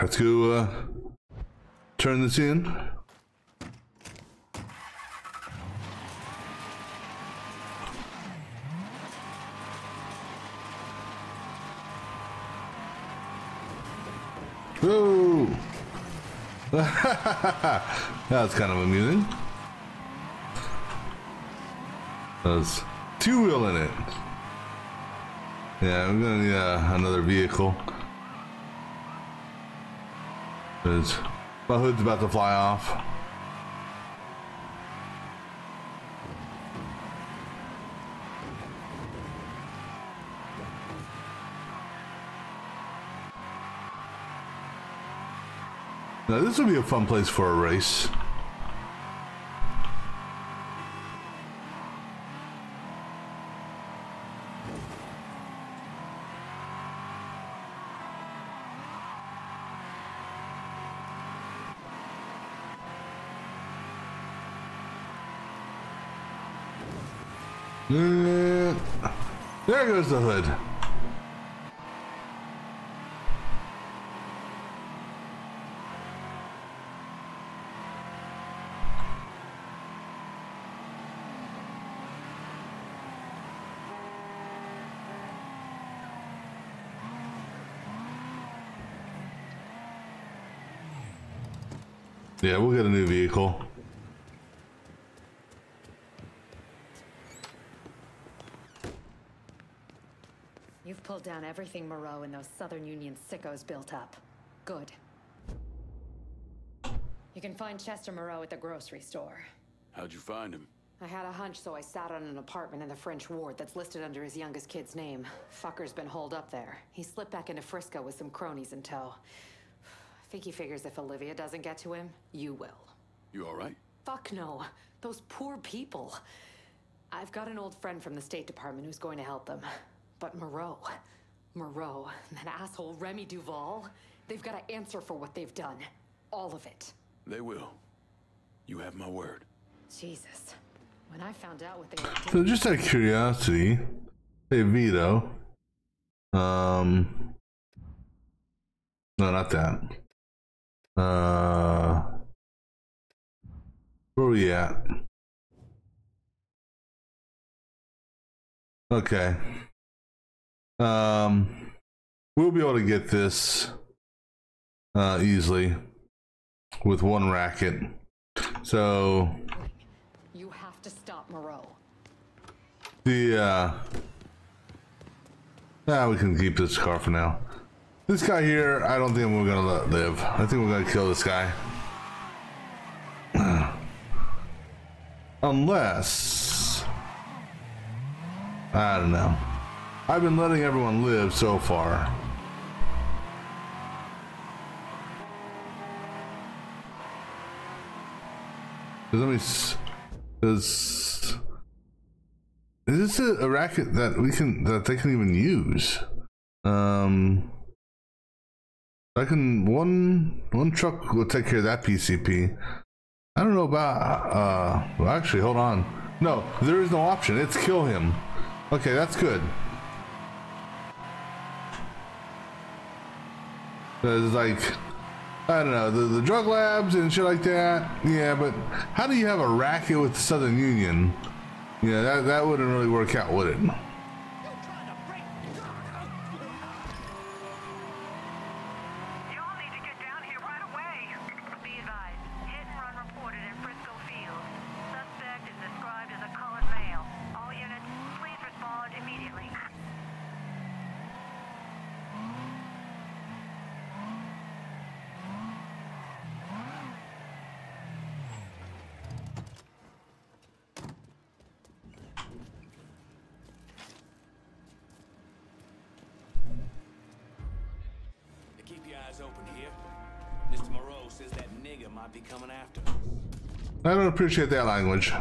Let's go uh, turn this in. Whoa! That's kind of amusing. There's two wheel in it. Yeah, I'm gonna need uh, another vehicle. My hood's about to fly off. Now this would be a fun place for a race. There goes the hood. Yeah, we'll get a new vehicle. Down everything Moreau and those Southern Union sickos built up. Good. You can find Chester Moreau at the grocery store. How'd you find him? I had a hunch, so I sat on an apartment in the French ward that's listed under his youngest kid's name. Fucker's been holed up there. He slipped back into Frisco with some cronies in tow. I think he figures if Olivia doesn't get to him, you will. You all right? Fuck no. Those poor people. I've got an old friend from the State Department who's going to help them. But Moreau, Moreau, that asshole Remy Duvall, they've got to answer for what they've done. All of it. They will. You have my word. Jesus. When I found out what they were So just out of curiosity, hey Vito. Um No, not that. Uh where are we at? Okay. Um we'll be able to get this uh easily with one racket. So You have to stop Moreau. The uh Ah, we can keep this car for now. This guy here, I don't think we're gonna let live. I think we're gonna kill this guy. Unless I don't know. I've been letting everyone live so far. Let me. s- Does is this a, a racket that we can that they can even use? Um, I can one one truck will take care of that PCP. I don't know about. Uh, well, actually, hold on. No, there is no option. It's kill him. Okay, that's good. It's like I don't know the, the drug labs and shit like that. Yeah, but how do you have a racket with the Southern Union? Yeah, that that wouldn't really work out, would it? I don't appreciate that language.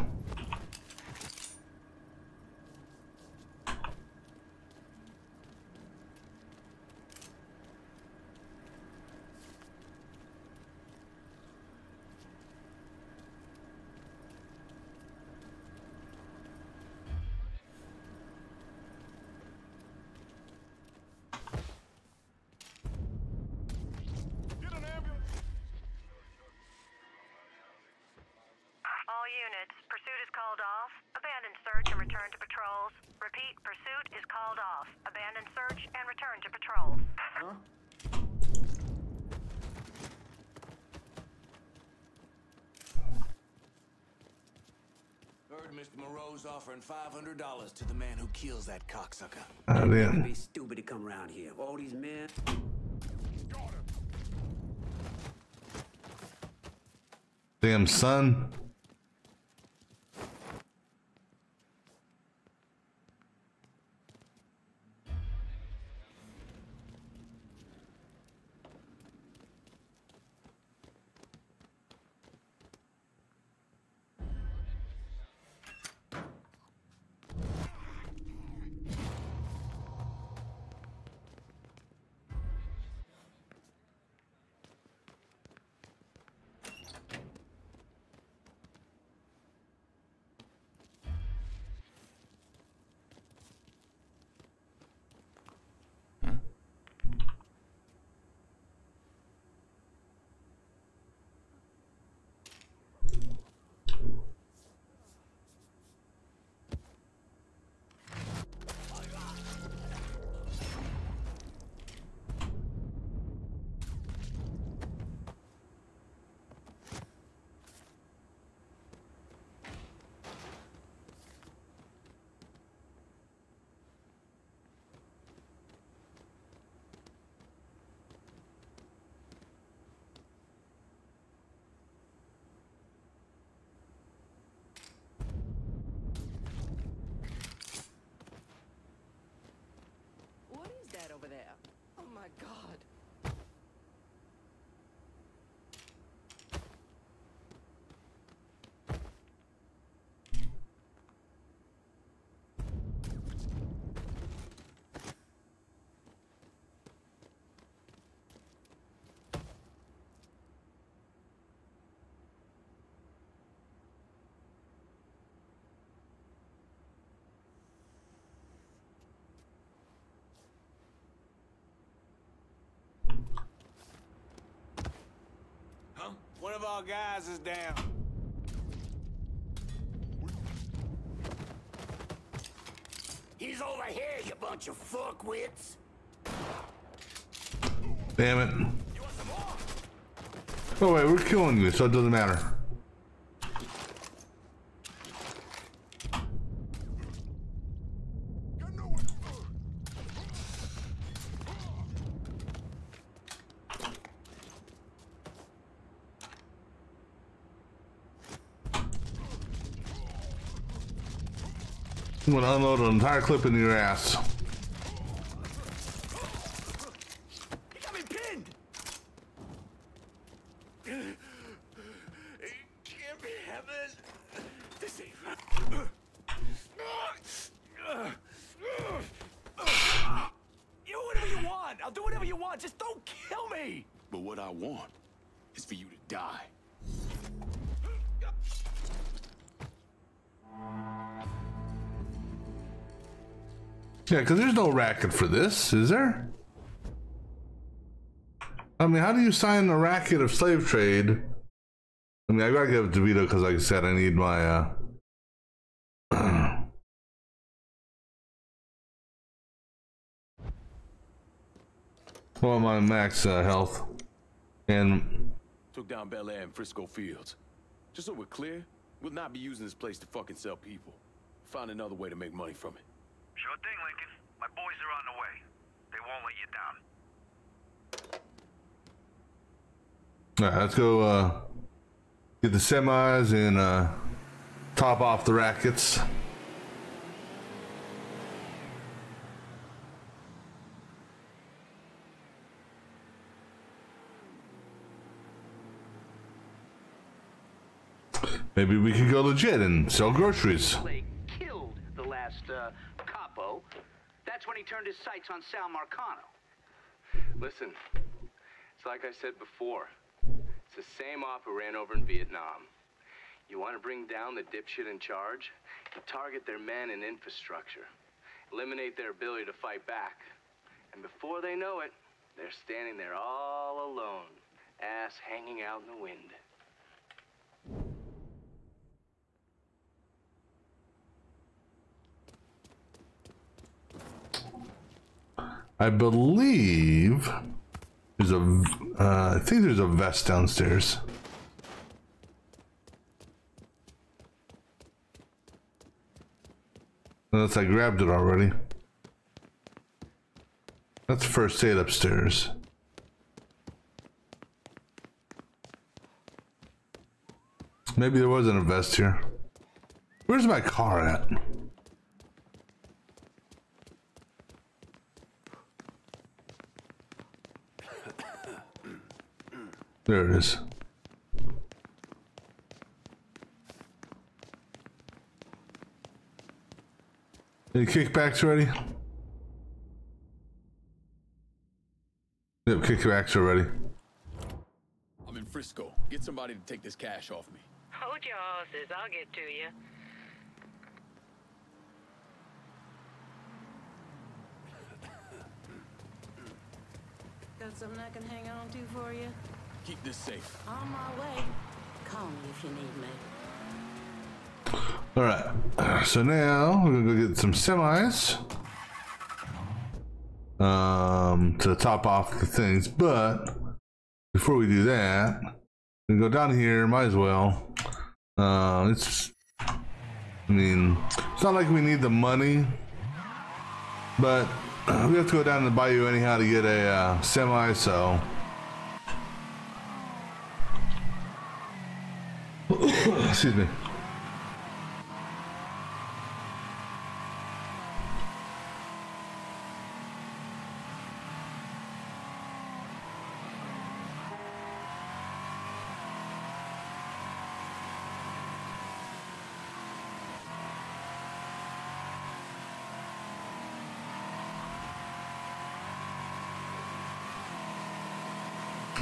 Offering $500 to the man who kills that cocksucker. Ah, damn. Be stupid to come around here. All these men. Damn son. What is that over there? Oh my god. Huh? One of our guys is down. He's over here, you bunch of fuckwits. Damn it. Oh wait, we're killing you, so it doesn't matter. I'm gonna unload an entire clip in your ass. Because there's no racket for this, is there? I mean, how do you sign a racket of slave trade? I mean, I gotta give it to Vito because, like I said, I need my. uh Well, my max uh, health, and Took down Bel Air and Frisco Fields. Just so we're clear, we'll not be using this place to fucking sell people. Find another way to make money from it. Sure thing, Lincoln. My boys are on the way. They won't let you down. all right, let's go uh, get the semis and uh, top off the rackets. Maybe we could go legit and sell groceries. They killed the last uh, That's when he turned his sights on Sal Marcano. Listen, it's like I said before. It's the same op who ran over in Vietnam. You want to bring down the dipshit in charge? You target their men and infrastructure. Eliminate their ability to fight back. And before they know it, they're standing there all alone, ass hanging out in the wind. I believe there's a. Uh, I think there's a vest downstairs. Unless I grabbed it already. That's first aid upstairs. Maybe there wasn't a vest here. Where's my car at? There it is. Any kickbacks ready? Yep, kickbacks are ready. I'm in Frisco. Get somebody to take this cash off me. Hold your horses. I'll get to you. Got something I can hang on to for you? Keep this safe. On my way. Call me if you need me. All right. So now we're gonna go get some semis. Um, to top off the things, but before we do that, we go down here. Might as well. Uh, it's. I mean, it's not like we need the money, but we have to go down to the bayou anyhow to get a uh, semi. So. Excuse me.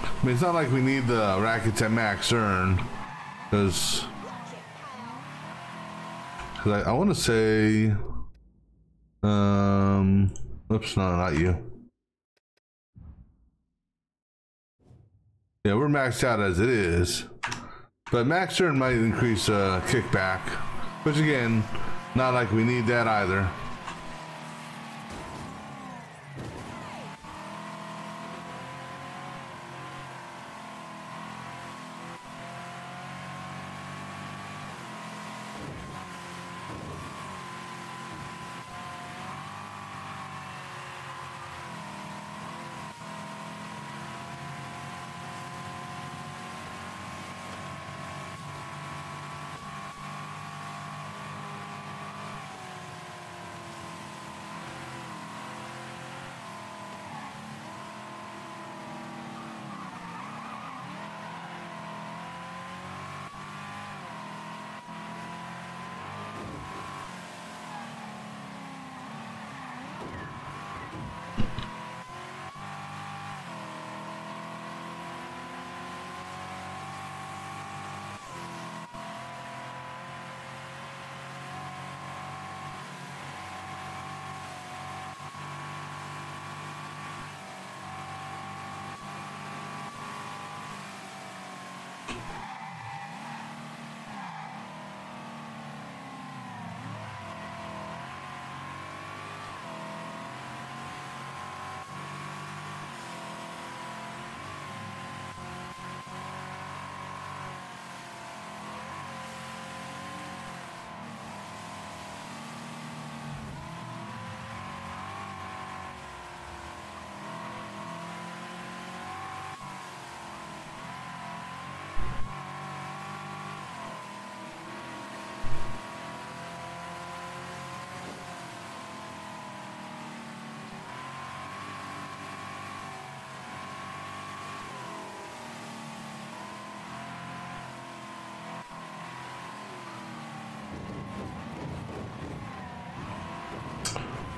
I mean, it's not like we need the Racket at Max Earn, because I, I want to say, um, oops, no, not you. Yeah, we're maxed out as it is, but Max Earn might increase uh, kickback, which again, not like we need that either.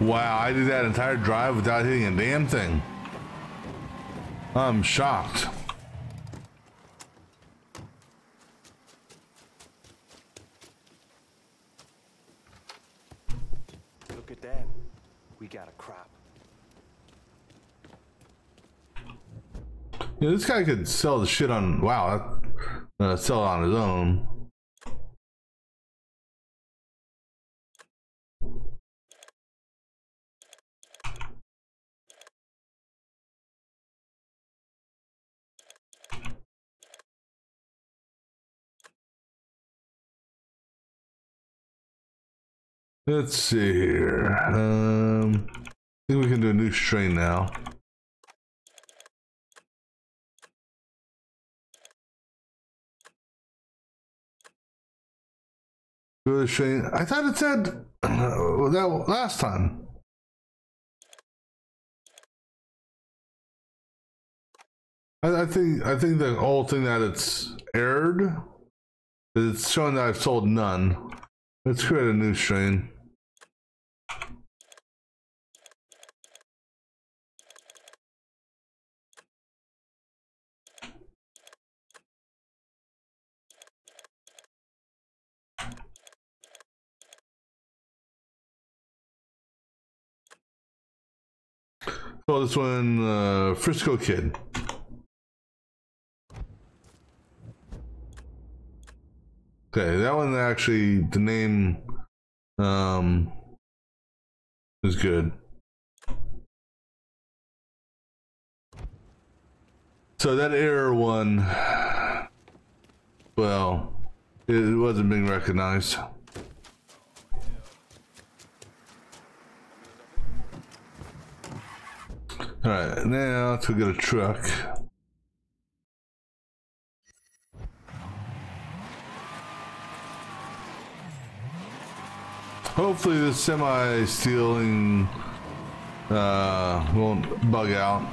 Wow, I did that entire drive without hitting a damn thing. I'm shocked. Look at that. We got a crop. Yeah, this guy could sell the shit on. Wow, uh, sell it on his own. Let's see here. Um, I think we can do a new strain now. Good strain. I thought it said that last time. I, I think I think the whole thing that it's aired, it's showing that I've sold none. Let's create a new strain. So this one, uh, Frisco Kid. Okay, that one actually, the name, um, is good. So that error one, well, it wasn't being recognized. All right, now to get a truck. Hopefully the semi stealing uh, won't bug out.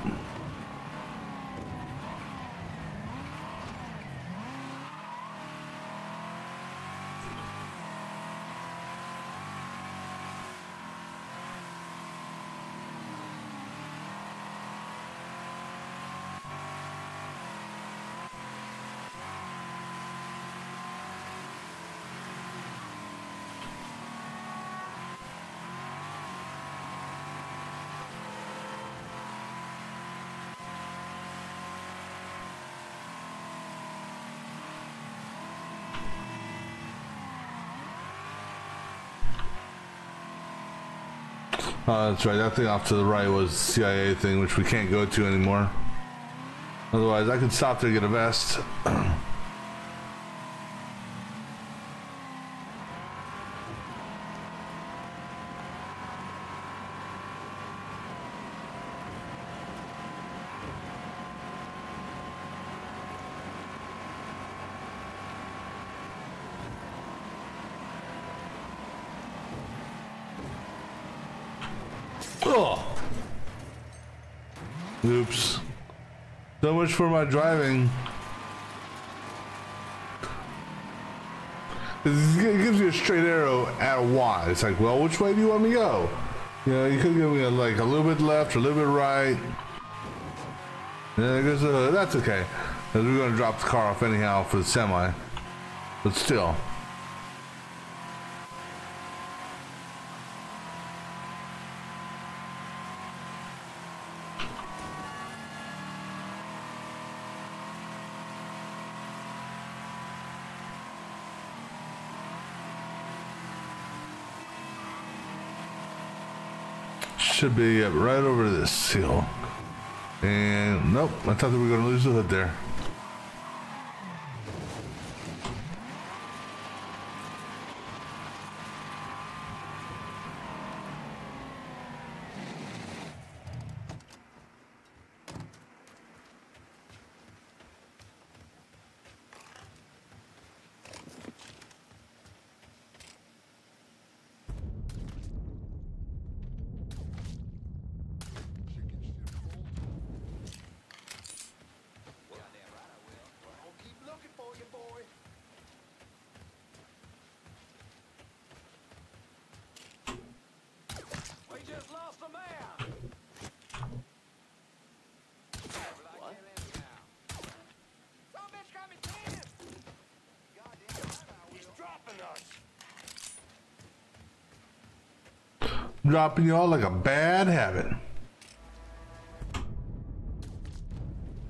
Oh, that's right. That thing off to the right was CIA thing, which we can't go to anymore. Otherwise, I could stop there and get a vest. Oh. Oops. So much for my driving. It gives you a straight arrow at a Y. It's like, well, which way do you want me to go? You know, you could give me a, like a little bit left or a little bit right. Yeah, goes, uh, that's okay. We're going to drop the car off anyhow for the semi. But still. Should be right over this hill. And nope, I thought that we were going to lose the hood there. We just lost a man. What? Some bitch got me pinned. He's dropping us. Dropping y'all like a bad habit.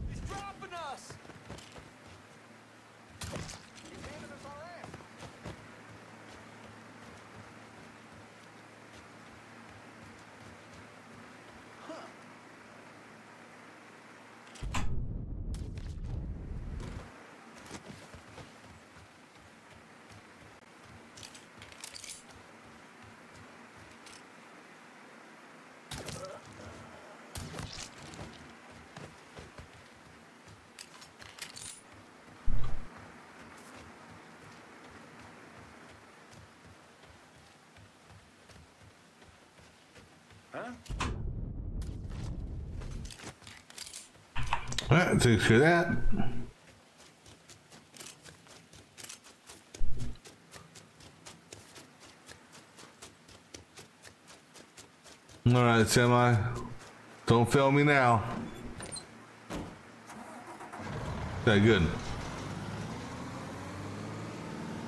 He's dropping us. He's handing us our ass. Care of that. Alright, Semi. Don't fail me now. Okay, good.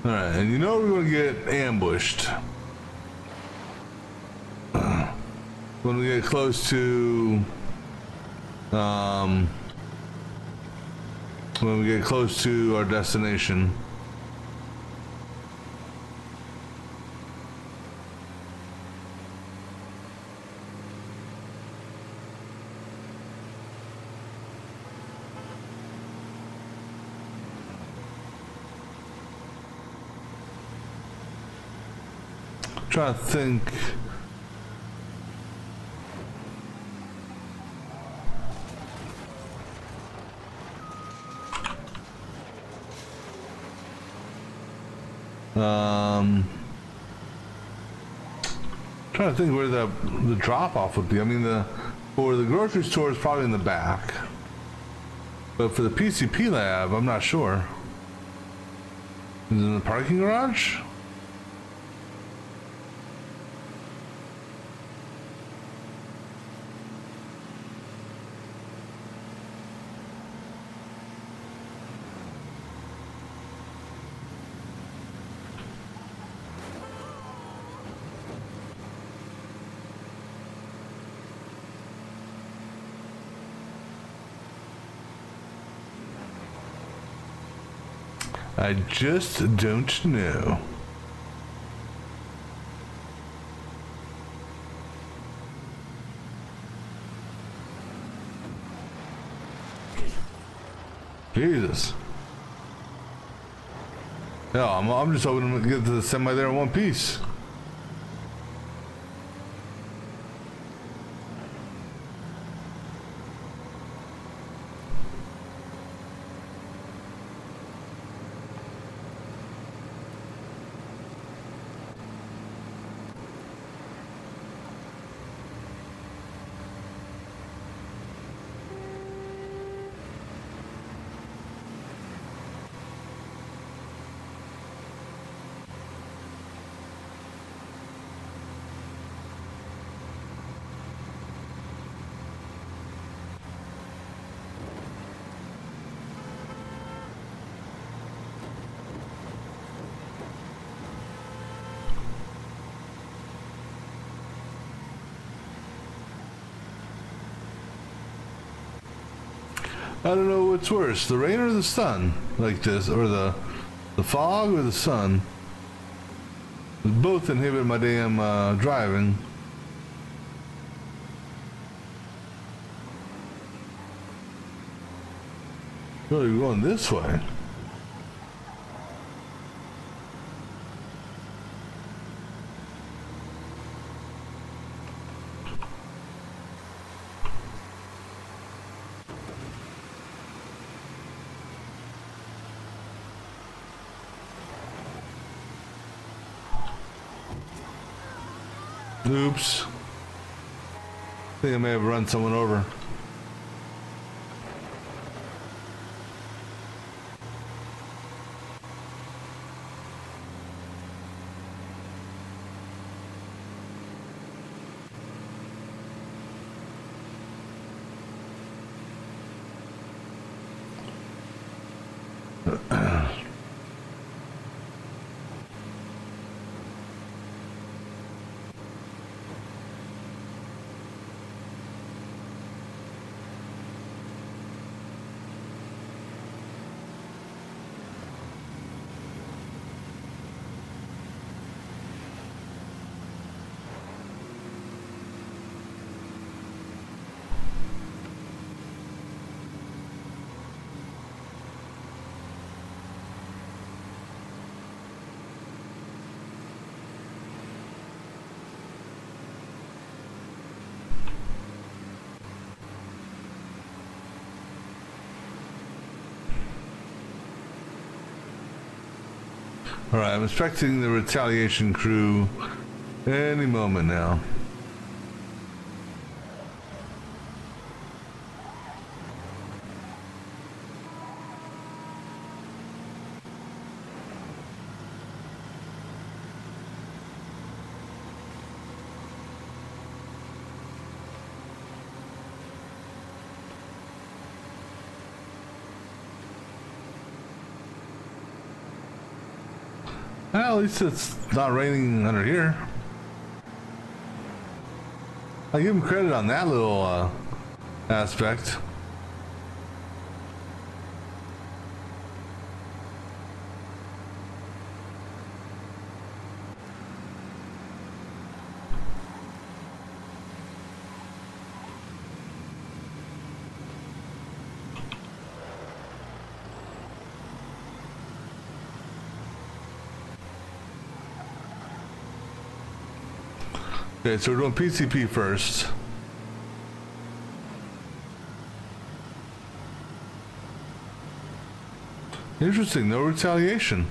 Alright, and you know we're gonna get ambushed. When we get close to um when we get close to our destination. Trying to think. Um, trying to think where the the drop off would be. I mean, the for the grocery store is probably in the back, but for the PCP lab, I'm not sure. Is it in the parking garage? I just don't know. Jesus. Yeah, I'm, I'm just hoping to get to the semi there in one piece. I don't know what's worse, the rain or the sun, like this, or the the fog or the sun. Both inhibit my damn uh, driving. Really going this way. Oops. I think I may have run someone over. Alright, I'm expecting the retaliation crew any moment now. Least it's not raining under here. I give him credit on that little uh, aspect. Okay, so we're doing PCP first. Interesting, no retaliation.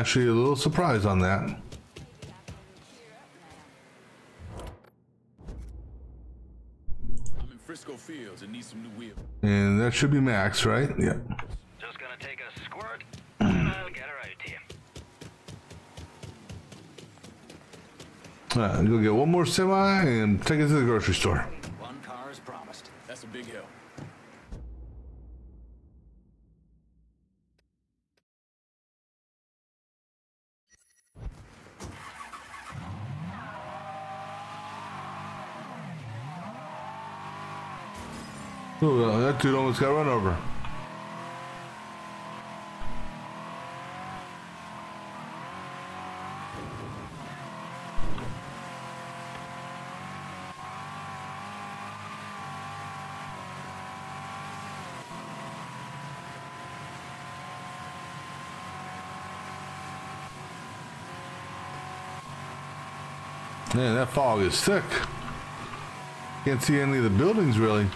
Actually a little surprised on that. I'm in Frisco Fields and need some new wheels. And that should be max, right? Yeah. Just gonna take a squirt, and I'll get her out to you. Alright, go get one more semi and take it to the grocery store. One car is promised. That's a big help. Oh, that dude almost got run over. Man, that fog is thick. Can't see any of the buildings really.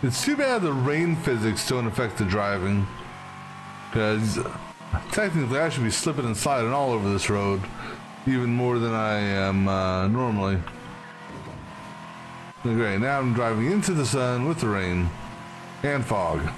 It's too bad the rain physics don't affect the driving. Because technically I should be slipping and sliding all over this road. Even more than I am uh, normally. Great, now I'm driving into the sun with the rain and fog.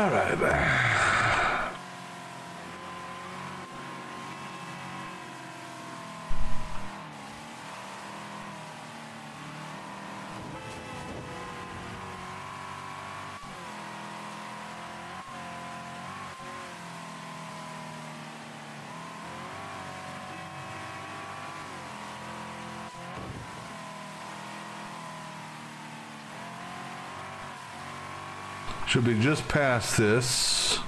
All right. Should be just past this.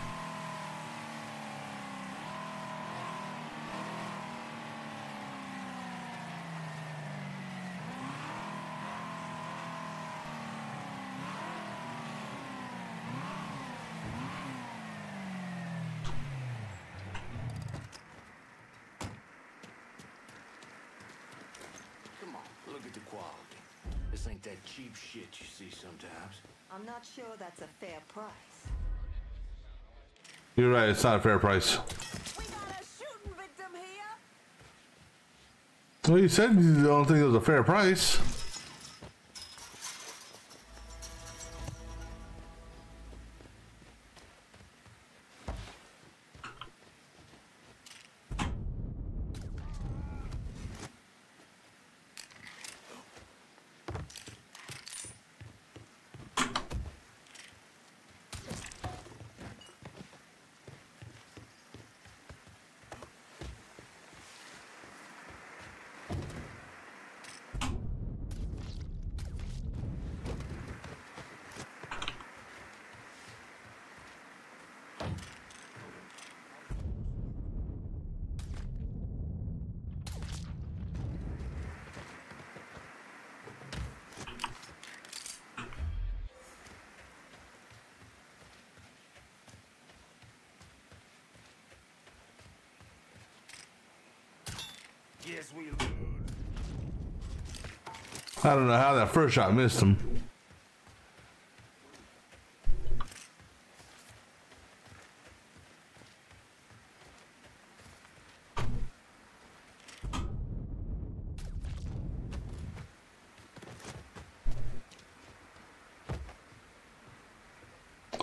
Come on, look at the quality. This ain't that cheap shit you see sometimes. I'm not sure that's a fair price. You're right, it's not a fair price. Well, you said you don't think it was a fair price. Guess we I don't know how that first shot missed him.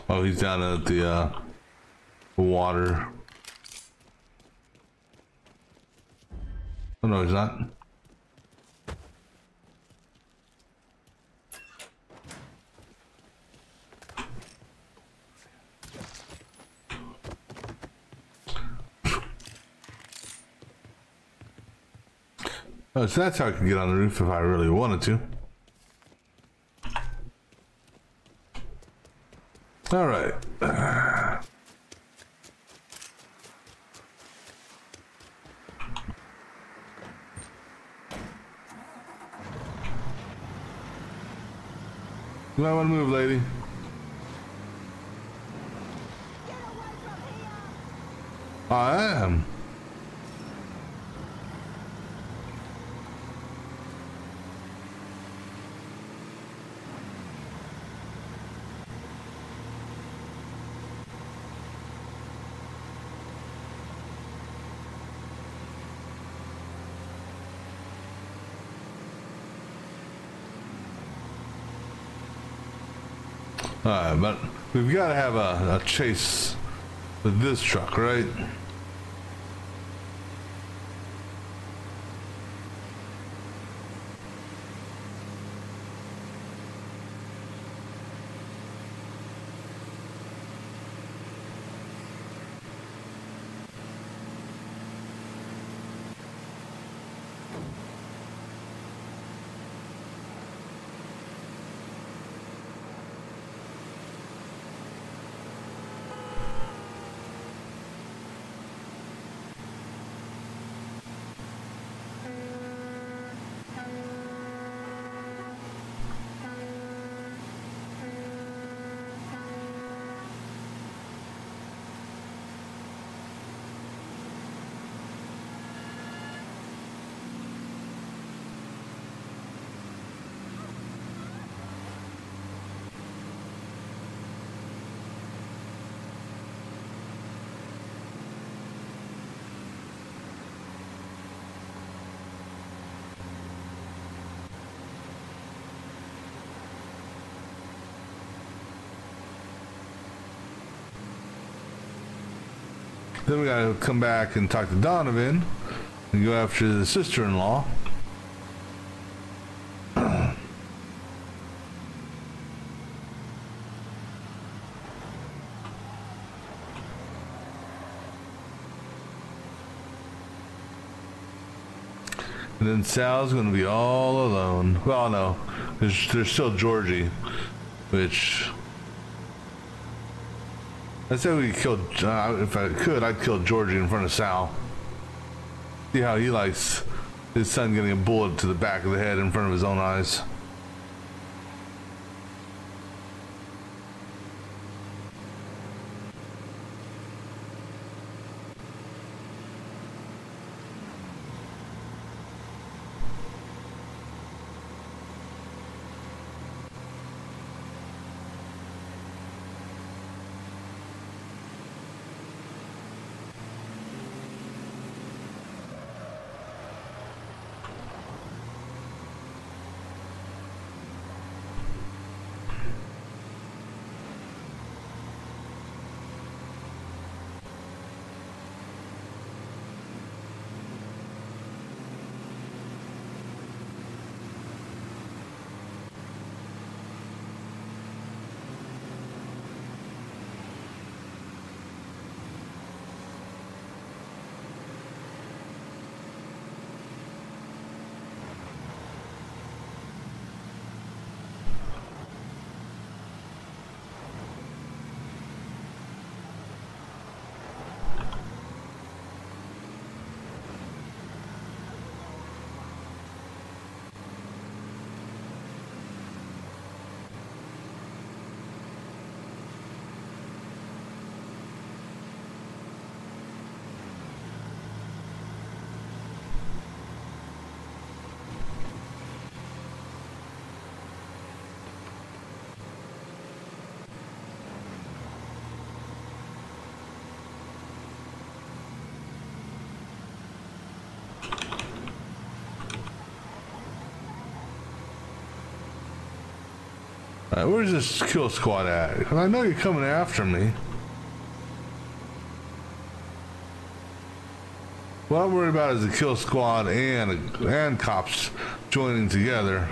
Oh, he's down at the uh, water. Oh no, he's not. Oh, so that's how I can get on the roof if I really wanted to. All right. You might want to move, lady. I am. Alright, but we've got to have a, a chase with this truck, right? Then we gotta come back and talk to Donovan and go after the sister-in-law. And then Sal's gonna be all alone. Well, no, there's, there's still Giorgi, which I say we killed. Uh, if I could, I'd kill Giorgi in front of Sal. See how he likes his son getting a bullet to the back of the head in front of his own eyes. Uh, Alright, where's this kill squad at? 'Cause I know you're coming after me. What I'm worried about is the kill squad and and cops joining together.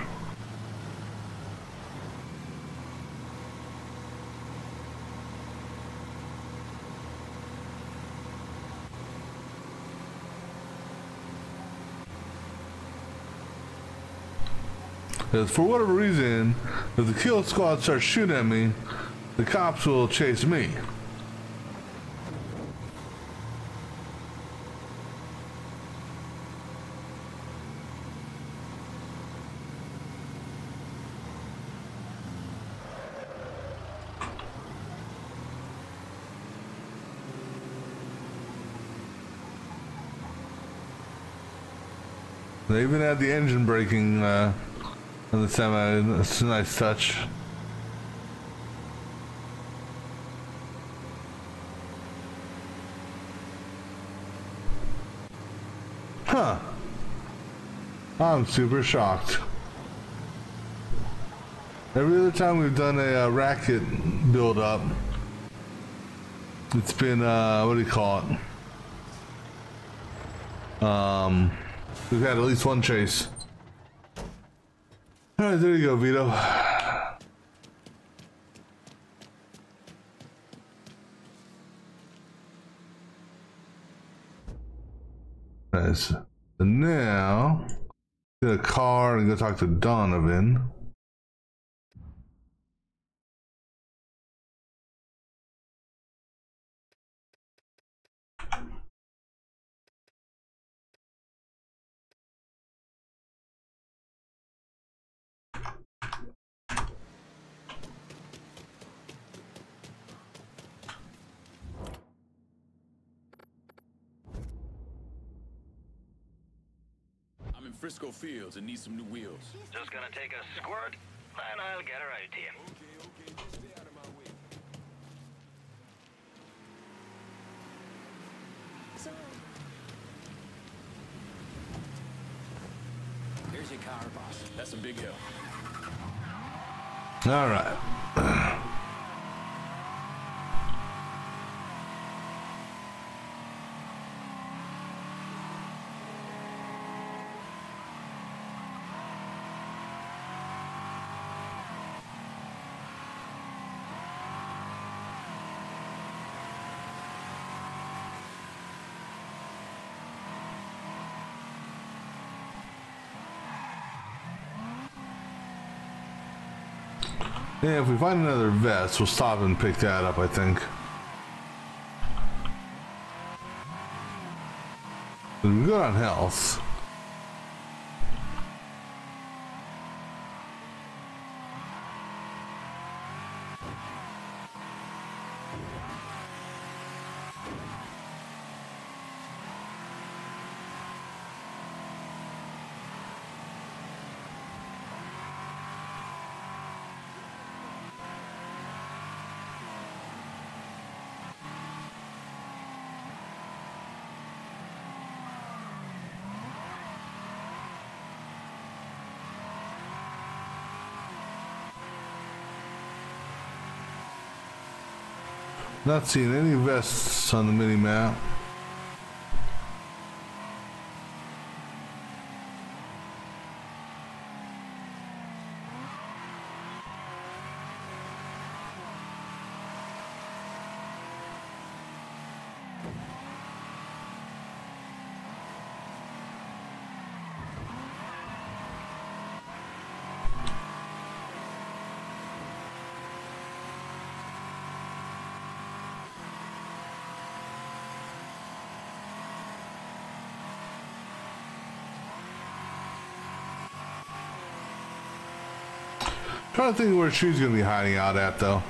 Because for whatever reason, if the kill squad starts shooting at me, the cops will chase me. They even had the engine braking uh, on the semi. That's a nice touch. Huh. I'm super shocked. Every other time we've done a uh, racket build up, it's been, uh, what do you call it? Um, we've had at least one chase. There you go, Vito. Nice. And now, get a car and go talk to Donovan. I'm in Frisco Fields and need some new wheels. Just gonna take a squirt, and I'll get her out to you. So, Here's your car, boss. That's a big help. All right. Yeah, if we find another vest, we'll stop and pick that up, I think. We're good on health. Not seeing any vests on the mini map. Trying to think where she's gonna be hiding out at though.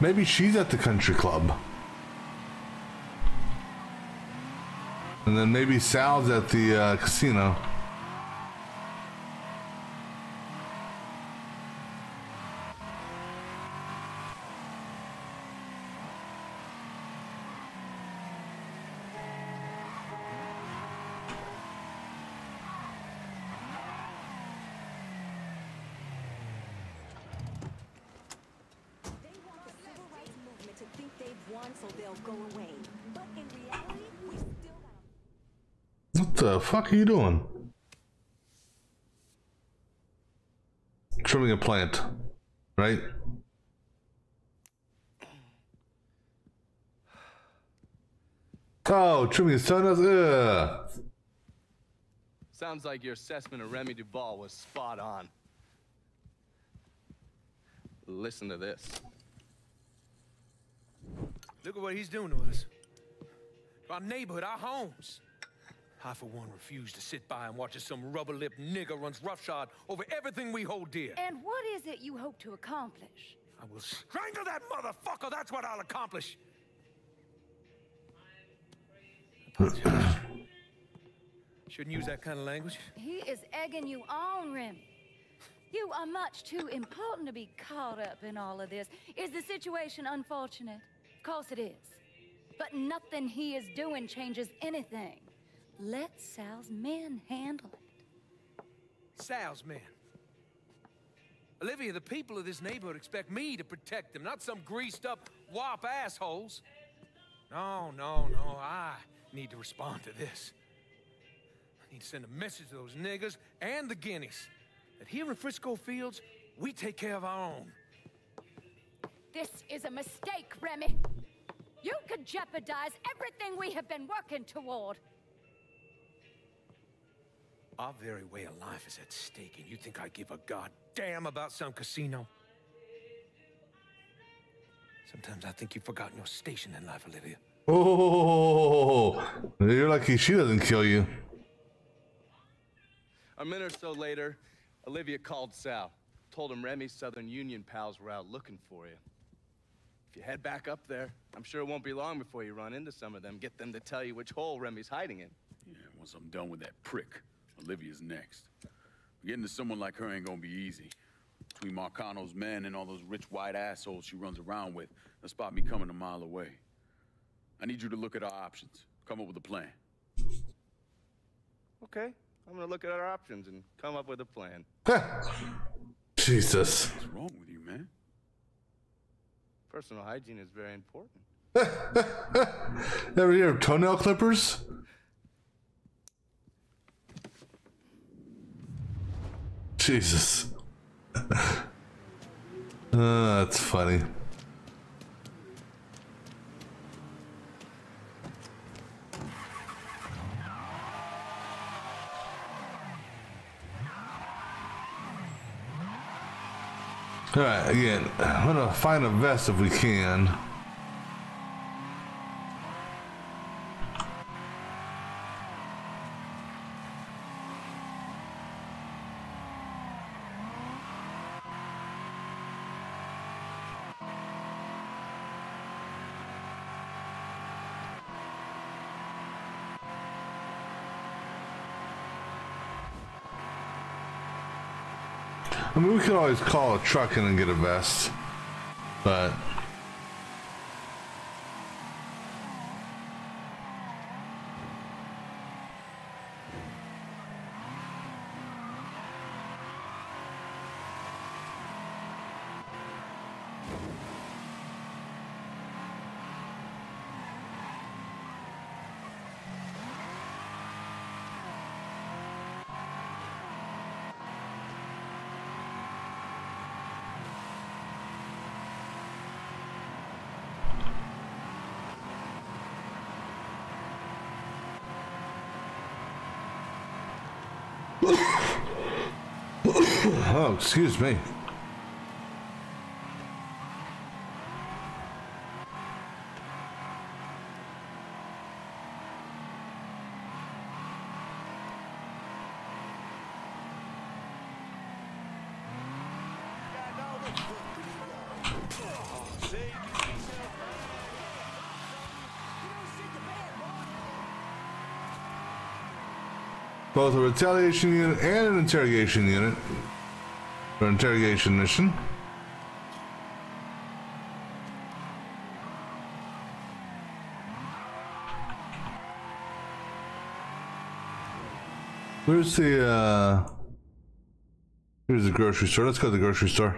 Maybe she's at the country club. And then maybe Sal's at the uh, casino. on so they'll go away. But in reality, we still What the fuck are you doing? Trimming a plant, right? Oh, trimming a sunhouse. Ugh. Sounds like your assessment of Remy Duvall was spot on. Listen to this. Look at what he's doing to us. Our neighborhood, our homes. I, for one, refuse to sit by and watch as some rubber-lipped nigger runs roughshod over everything we hold dear. And what is it you hope to accomplish? I will strangle that motherfucker. That's what I'll accomplish. Shouldn't use that kind of language. He is egging you on, Remy. You are much too important to be caught up in all of this. Is the situation unfortunate? Of course it is. But nothing he is doing changes anything. Let Sal's men handle it. Sal's men. Olivia, the people of this neighborhood expect me to protect them, not some greased up wop assholes. No, no, no. I need to respond to this. I need to send a message to those niggers and the guineas that here in Frisco Fields, we take care of our own. This is a mistake, Remy. You could jeopardize everything we have been working toward. Our very way of life is at stake, and you think I give a goddamn about some casino? Sometimes I think you've forgotten your station in life, Olivia. Oh, you're lucky she doesn't kill you. A minute or so later, Olivia called Sal. Told him Remy's Southern Union pals were out looking for you. If you head back up there, I'm sure it won't be long before you run into some of them. Get them to tell you which hole Remy's hiding in. Yeah, once I'm done with that prick, Olivia's next. Getting to someone like her ain't gonna be easy. Between Marcano's men and all those rich white assholes she runs around with, the spot me coming a mile away. I need you to look at our options. Come up with a plan. Okay, I'm gonna look at our options and come up with a plan. Jesus. What's wrong with you, man? Personal hygiene is very important. Ever hear of toenail clippers? Jesus. uh, that's funny. Alright, again, I'm gonna find a vest if we can. Mean, always call a truck in and get a vest, but oh, excuse me. Both a retaliation unit and an interrogation unit. For interrogation mission. Where's the uh Here's the grocery store. Let's go to the grocery store.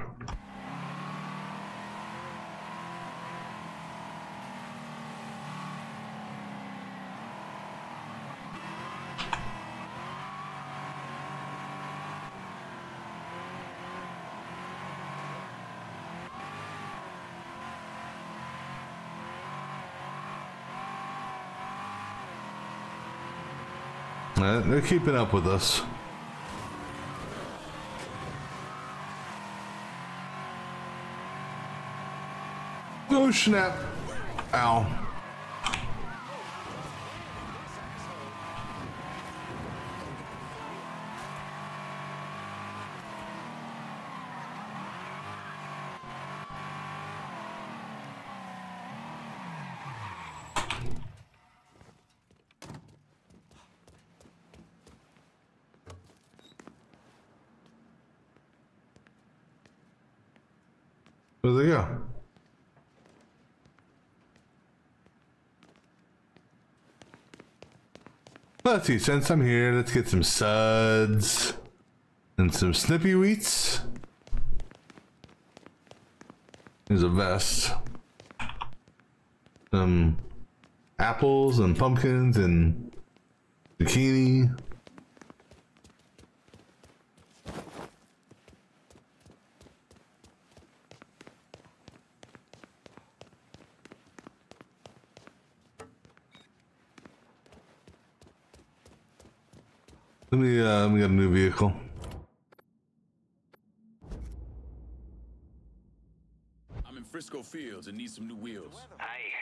Uh, They're keeping up with us. Oh snap. Ow. Where they go? Let's see, since I'm here, let's get some suds and some snippy wheats. There's a vest. Some apples and pumpkins and zucchini. Let me uh get a new vehicle. I'm in Frisco Fields and need some new wheels. Aye,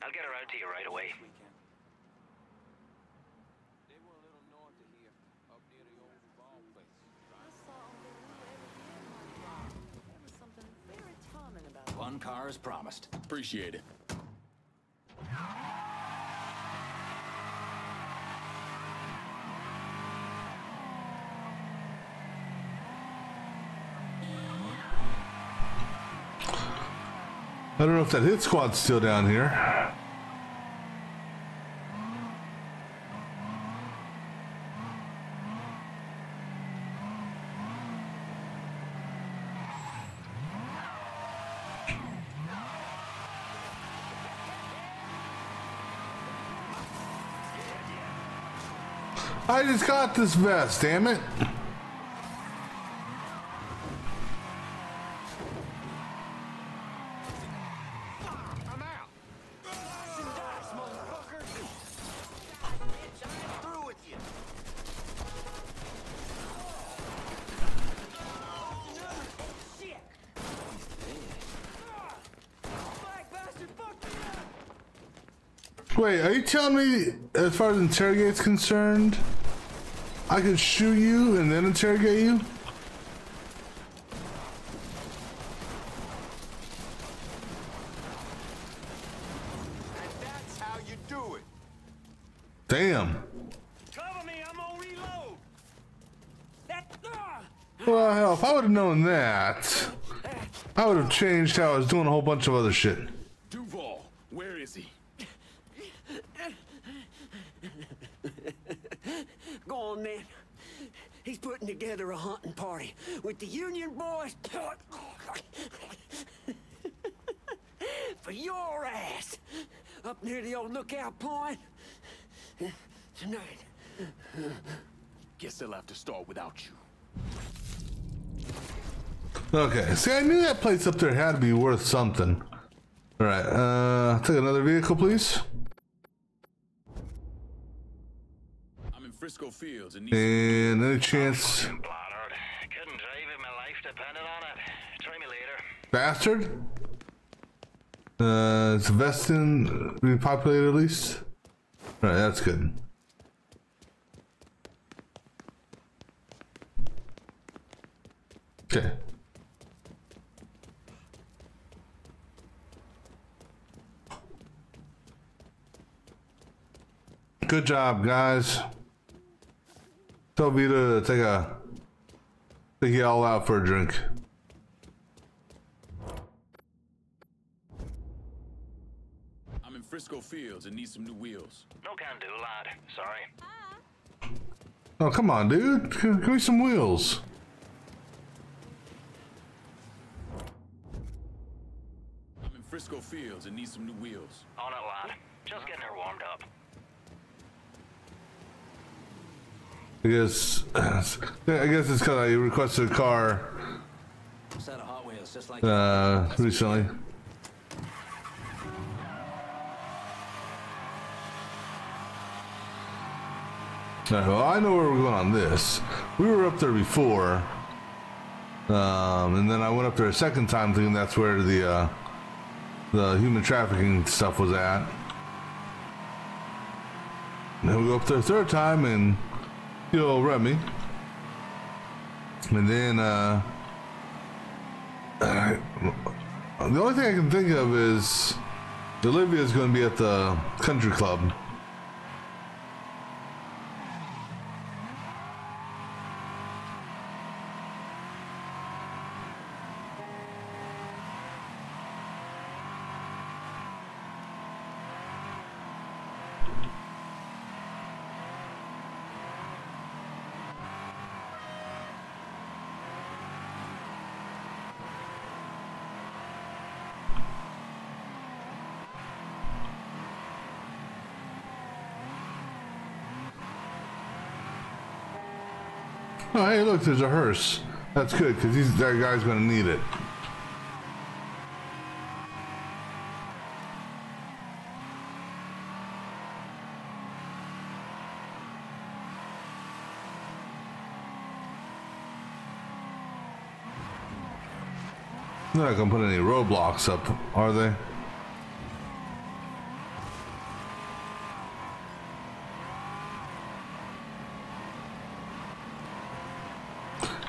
I'll get around to you right away. One car is promised. Appreciate it. I don't know if that hit squad's still down here. I just got this vest, damn it. Wait, are you telling me, as far as interrogate's concerned, I could shoot you and then interrogate you? That's how you do it. Damn. Cover me, I'm gonna reload. That. Ah. Well, hell, if I would have known that, I would have changed how I was doing a whole bunch of other shit. Duvall, where is he? Go on, man. He's putting together a hunting party with the Union boys. For your ass. Up near the old lookout point. Tonight. Guess they'll have to start without you. Okay, see, I knew that place up there had to be worth something. All right, uh, take another vehicle, please. I'm in Frisco Fields and need And any chance, Couldn't drive if my life depended on it. Try me later. bastard? Uh, is Vestin repopulated at least? All right, that's good. Okay. Good job, guys. Tell Vito to take a take y'all out for a drink. I'm in Frisco Fields and need some new wheels. No can do, lad. Sorry. Oh, come on, dude. Give me some wheels. I'm in Frisco Fields and need some new wheels. On it, lad. Just getting her warmed up. I guess. I guess it's because I requested a car uh, recently. Alright, well, I know where we're going on this. We were up there before, um, and then I went up there a second time, thinking that's where the uh, the human trafficking stuff was at. Then we go up there a third time and kill Remy. And then uh, the only thing I can think of is Olivia's going to be at the country club. Oh, hey, look, there's a hearse. That's good, because that guy's going to need it. They're not going to put any roadblocks up, are they?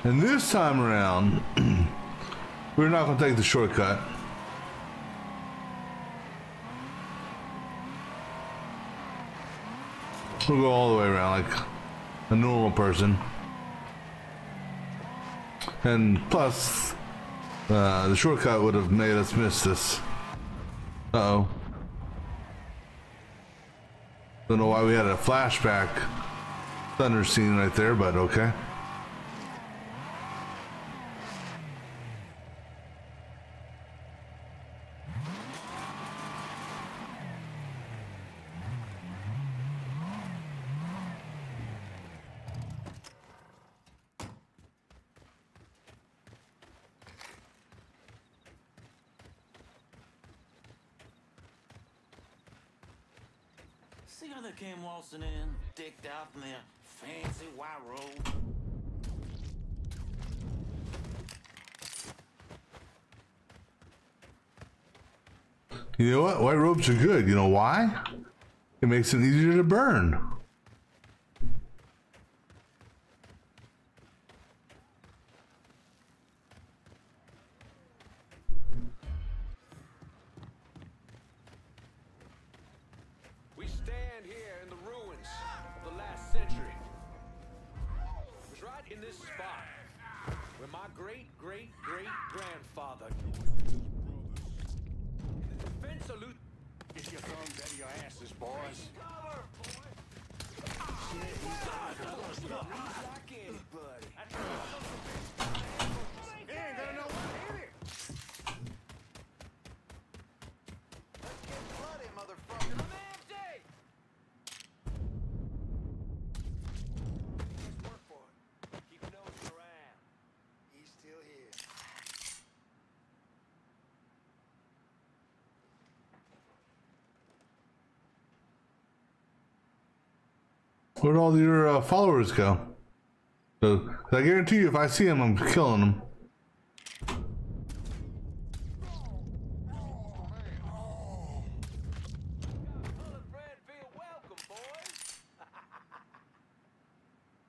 And this time around, we're not going to take the shortcut. We'll go all the way around like a normal person. And plus, uh, the shortcut would have made us miss this. Uh oh. Don't know why we had a flashback thunder scene right there, but okay. See how they came waltzing in, dicked out in their fancy white robe. You know what? White robes are good. You know why? It makes it easier to burn. Where'd all your uh, followers go? So, I guarantee you, if I see them, I'm killing them.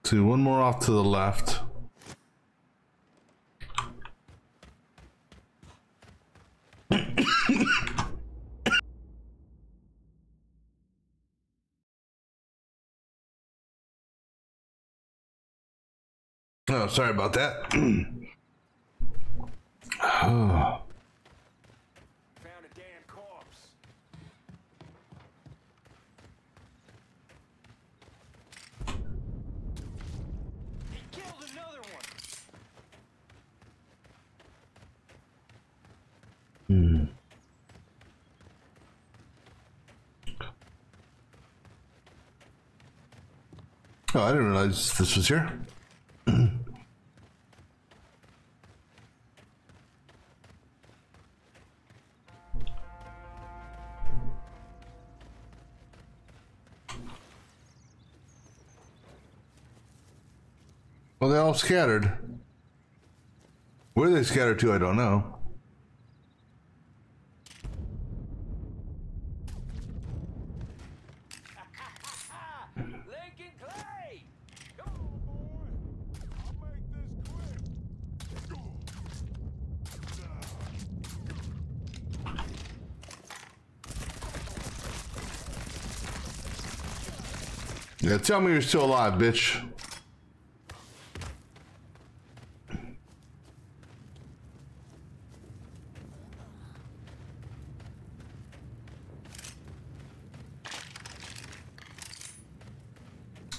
See, one more off to the left. Oh, sorry about that. oh. Found a damn corpse. He killed another one. Hmm. Oh, I didn't realize this was here. Scattered. Where they scattered to, I don't know. Yeah, tell me you're still alive, bitch.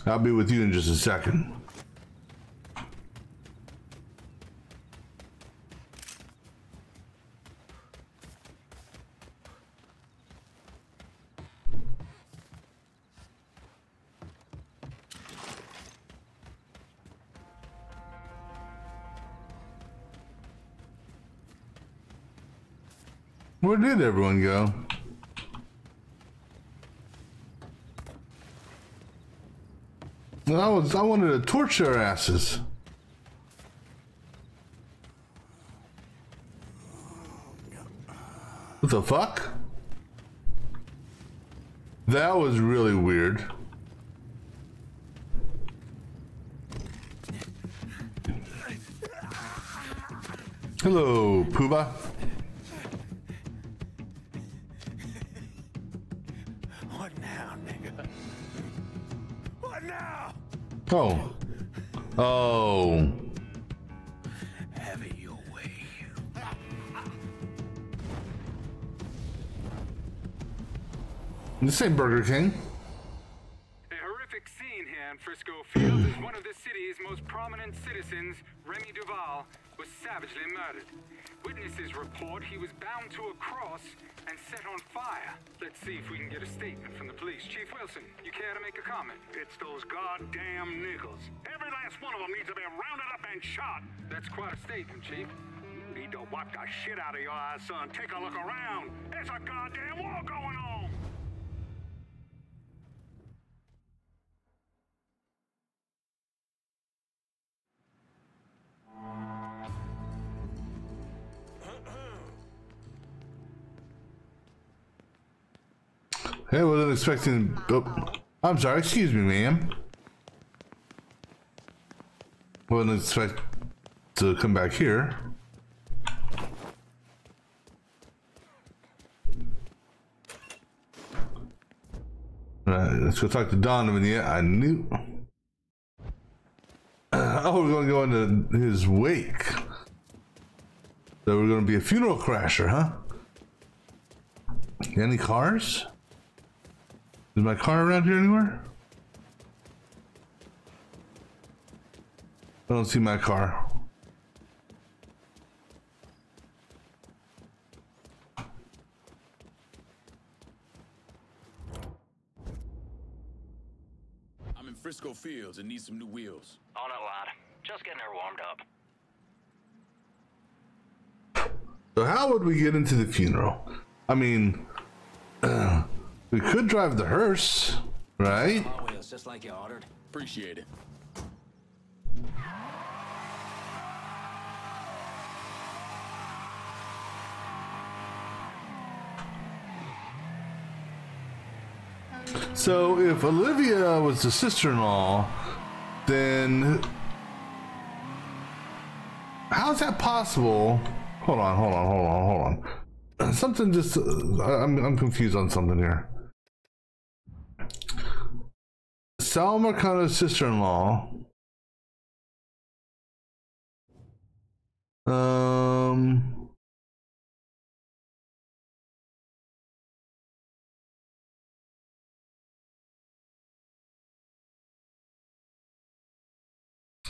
I'll be with you in just a second. Where did everyone go? No, I was I wanted to their asses. What the fuck? That was really weird. Hello, Pooba. Oh. Oh. Have it your way. This ain't Burger King. A horrific scene here in Frisco Fields as one of the city's most prominent citizens, Remy Duvall, was savagely murdered. Witnesses report he was bound to a cross and set on fire. Let's see if we can get a statement from the police. Chief Wilson, you care to make a comment? It's those goddamn niggles. Every last one of them needs to be rounded up and shot. That's quite a statement, Chief. You need to wipe the shit out of your eyes, son. Take a look around. There's a goddamn war going on. Hey, wasn't expecting. Oh, I'm sorry. Excuse me, ma'am. Wasn't expect to come back here. Let's go talk to Donovan. Yeah, I knew. Oh, we're gonna go into his wake. So we're gonna be a funeral crasher, huh? Any cars? Is my car around here anywhere? I don't see my car. I'm in Frisco Fields and need some new wheels. On it, lad. Just getting her warmed up. So how would we get into the funeral? I mean, uh, we could drive the hearse, right? Wheels, just like you ordered. Appreciate it. So if Olivia was the sister-in-law, then how's that possible? Hold on, hold on, hold on, hold on. Something just uh, I'm I'm confused on something here. Sal Marcano's sister-in-law. Um.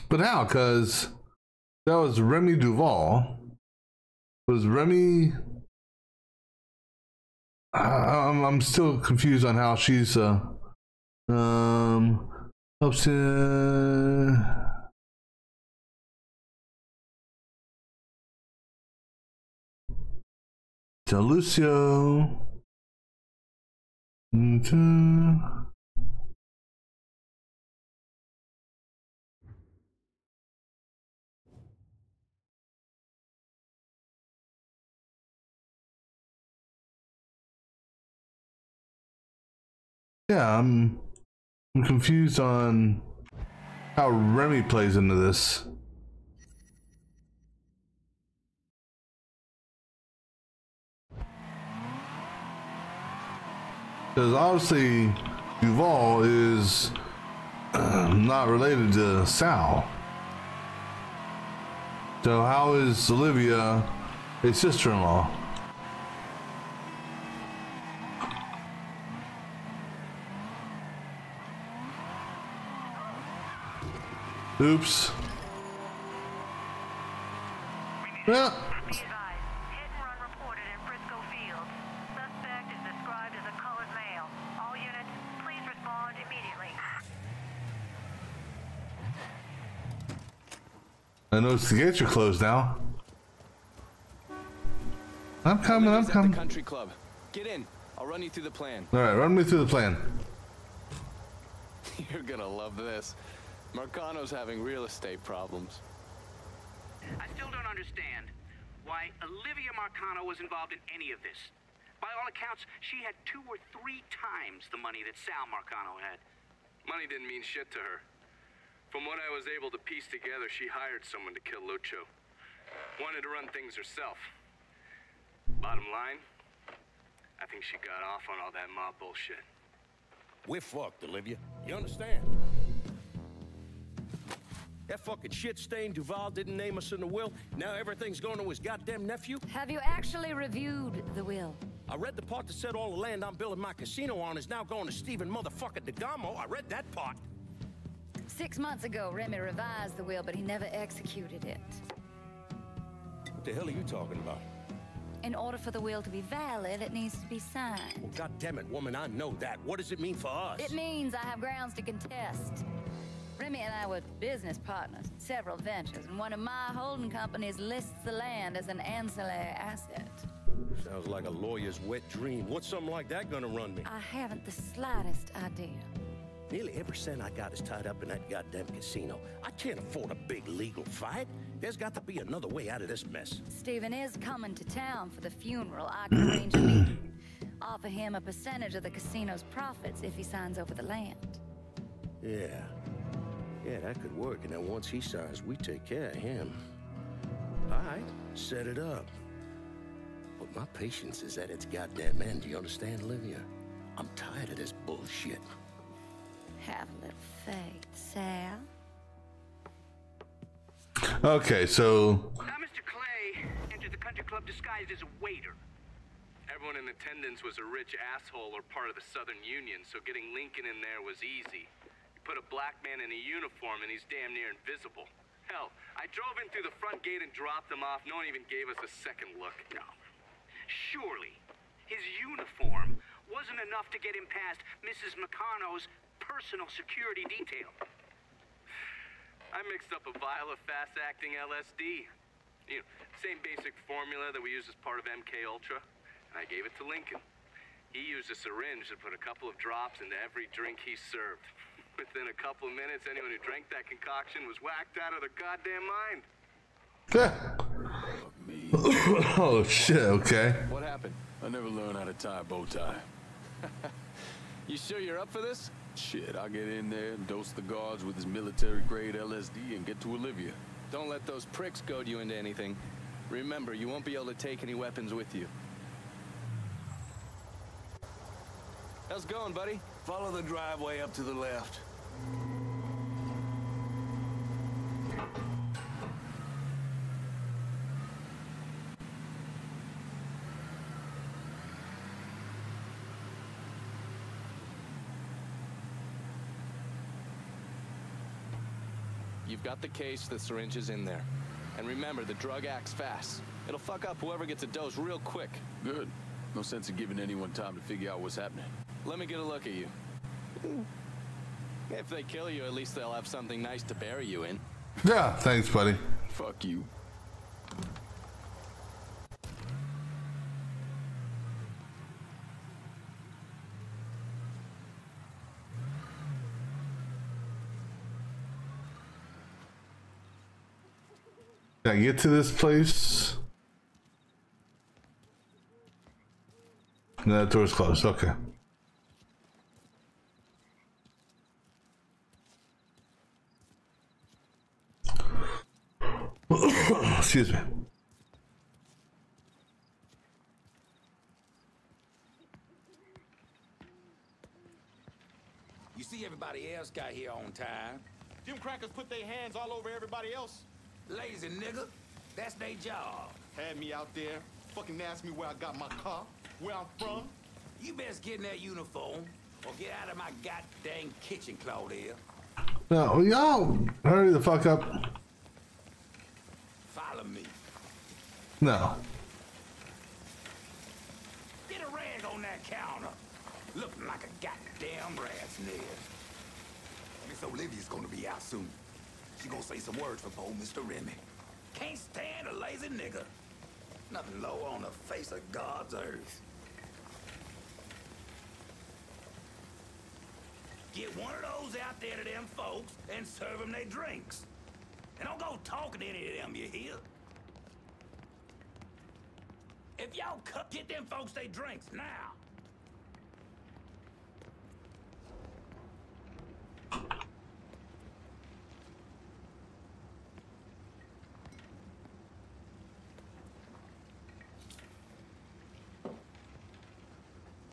But how? Because that was Remy Duvall. Was Remy? I- I'm I'm still confused on how she's uh um, oh, helps. To Yeah, I'm I'm confused on how Remy plays into this. Because obviously, Duvall is uh, not related to Sal. So how is Olivia a sister-in-law? Oops. Yeah. I noticed the gates are closed now. I'm coming, I'm coming. Country club. Get in. I'll run you through the plan. Alright, run me through the plan. You're gonna love this. Marcano's having real estate problems. I still don't understand why Olivia Marcano was involved in any of this. By all accounts, she had two or three times the money that Sal Marcano had. Money didn't mean shit to her. From what I was able to piece together, she hired someone to kill Lucho. Wanted to run things herself. Bottom line, I think she got off on all that mob bullshit. We're fucked, Olivia. You understand? That fucking shit stain Duvall didn't name us in the will. Now everything's going to his goddamn nephew. Have you actually reviewed the will? I read the part that said all the land I'm building my casino on is now going to Stephen motherfucking DeGamo. I read that part. Six months ago, Remy revised the will, but he never executed it. What the hell are you talking about? In order for the will to be valid, it needs to be signed. Well, goddammit, woman, I know that. What does it mean for us? It means I have grounds to contest. Remy and I were business partners in several ventures, and one of my holding companies lists the land as an ancillary asset. Sounds like a lawyer's wet dream. What's something like that gonna run me? I haven't the slightest idea. Nearly every cent I got is tied up in that goddamn casino. I can't afford a big legal fight. There's got to be another way out of this mess. Stephen is coming to town for the funeral. I can arrange a meeting. Offer him a percentage of the casino's profits if he signs over the land. Yeah. Yeah, that could work. And then once he signs, we take care of him. All right, set it up. But my patience is at its goddamn end. Do you understand, Olivia? I'm tired of this bullshit. Have a little faith, Sal. Okay, so Now, Mr. Clay entered the country club disguised as a waiter. Everyone in attendance was a rich asshole or part of the Southern Union, so getting Lincoln in there was easy. Put a black man in a uniform and he's damn near invisible. Hell, I drove in through the front gate and dropped him off. No one even gave us a second look. No. Surely, his uniform wasn't enough to get him past Mrs. McConnell's personal security detail. I mixed up a vial of fast-acting LSD. You know, same basic formula that we use as part of MK Ultra. And I gave it to Lincoln. He used a syringe to put a couple of drops into every drink he served. Within a couple of minutes, anyone who drank that concoction was whacked out of their goddamn mind. oh shit, okay. What happened? I never learned how to tie a bow tie. You sure you're up for this? Shit, I'll get in there and dose the guards with his military grade LSD and get to Olivia. Don't let those pricks goad you into anything. Remember, you won't be able to take any weapons with you. How's it going, buddy? Follow the driveway up to the left. You've got the case, the syringe is in there. And remember, the drug acts fast. It'll fuck up whoever gets a dose real quick. Good. No sense in giving anyone time to figure out what's happening. Let me get a look at you. If they kill you, at least they'll have something nice to bury you in. Yeah, thanks, buddy. Fuck you. Can I get to this place? No, that door's closed. Okay. Excuse me. You see everybody else got here on time. Them crackers put their hands all over everybody else. Lazy nigga. That's their job. Had me out there, fucking asked me where I got my car, where I'm from. You best get in that uniform or get out of my goddamn kitchen, Claudia. No, y'all hurry the fuck up. Follow me. No. Get a rag on that counter. Looking like a goddamn rat's nest. Miss Olivia's gonna be out soon. She gonna say some words for poor Mr. Remy. Can't stand a lazy nigga. Nothing low on the face of God's earth. Get one of those out there to them folks and serve them their drinks. And don't go talking to any of them, you hear? If y'all cut, get them folks they drinks now.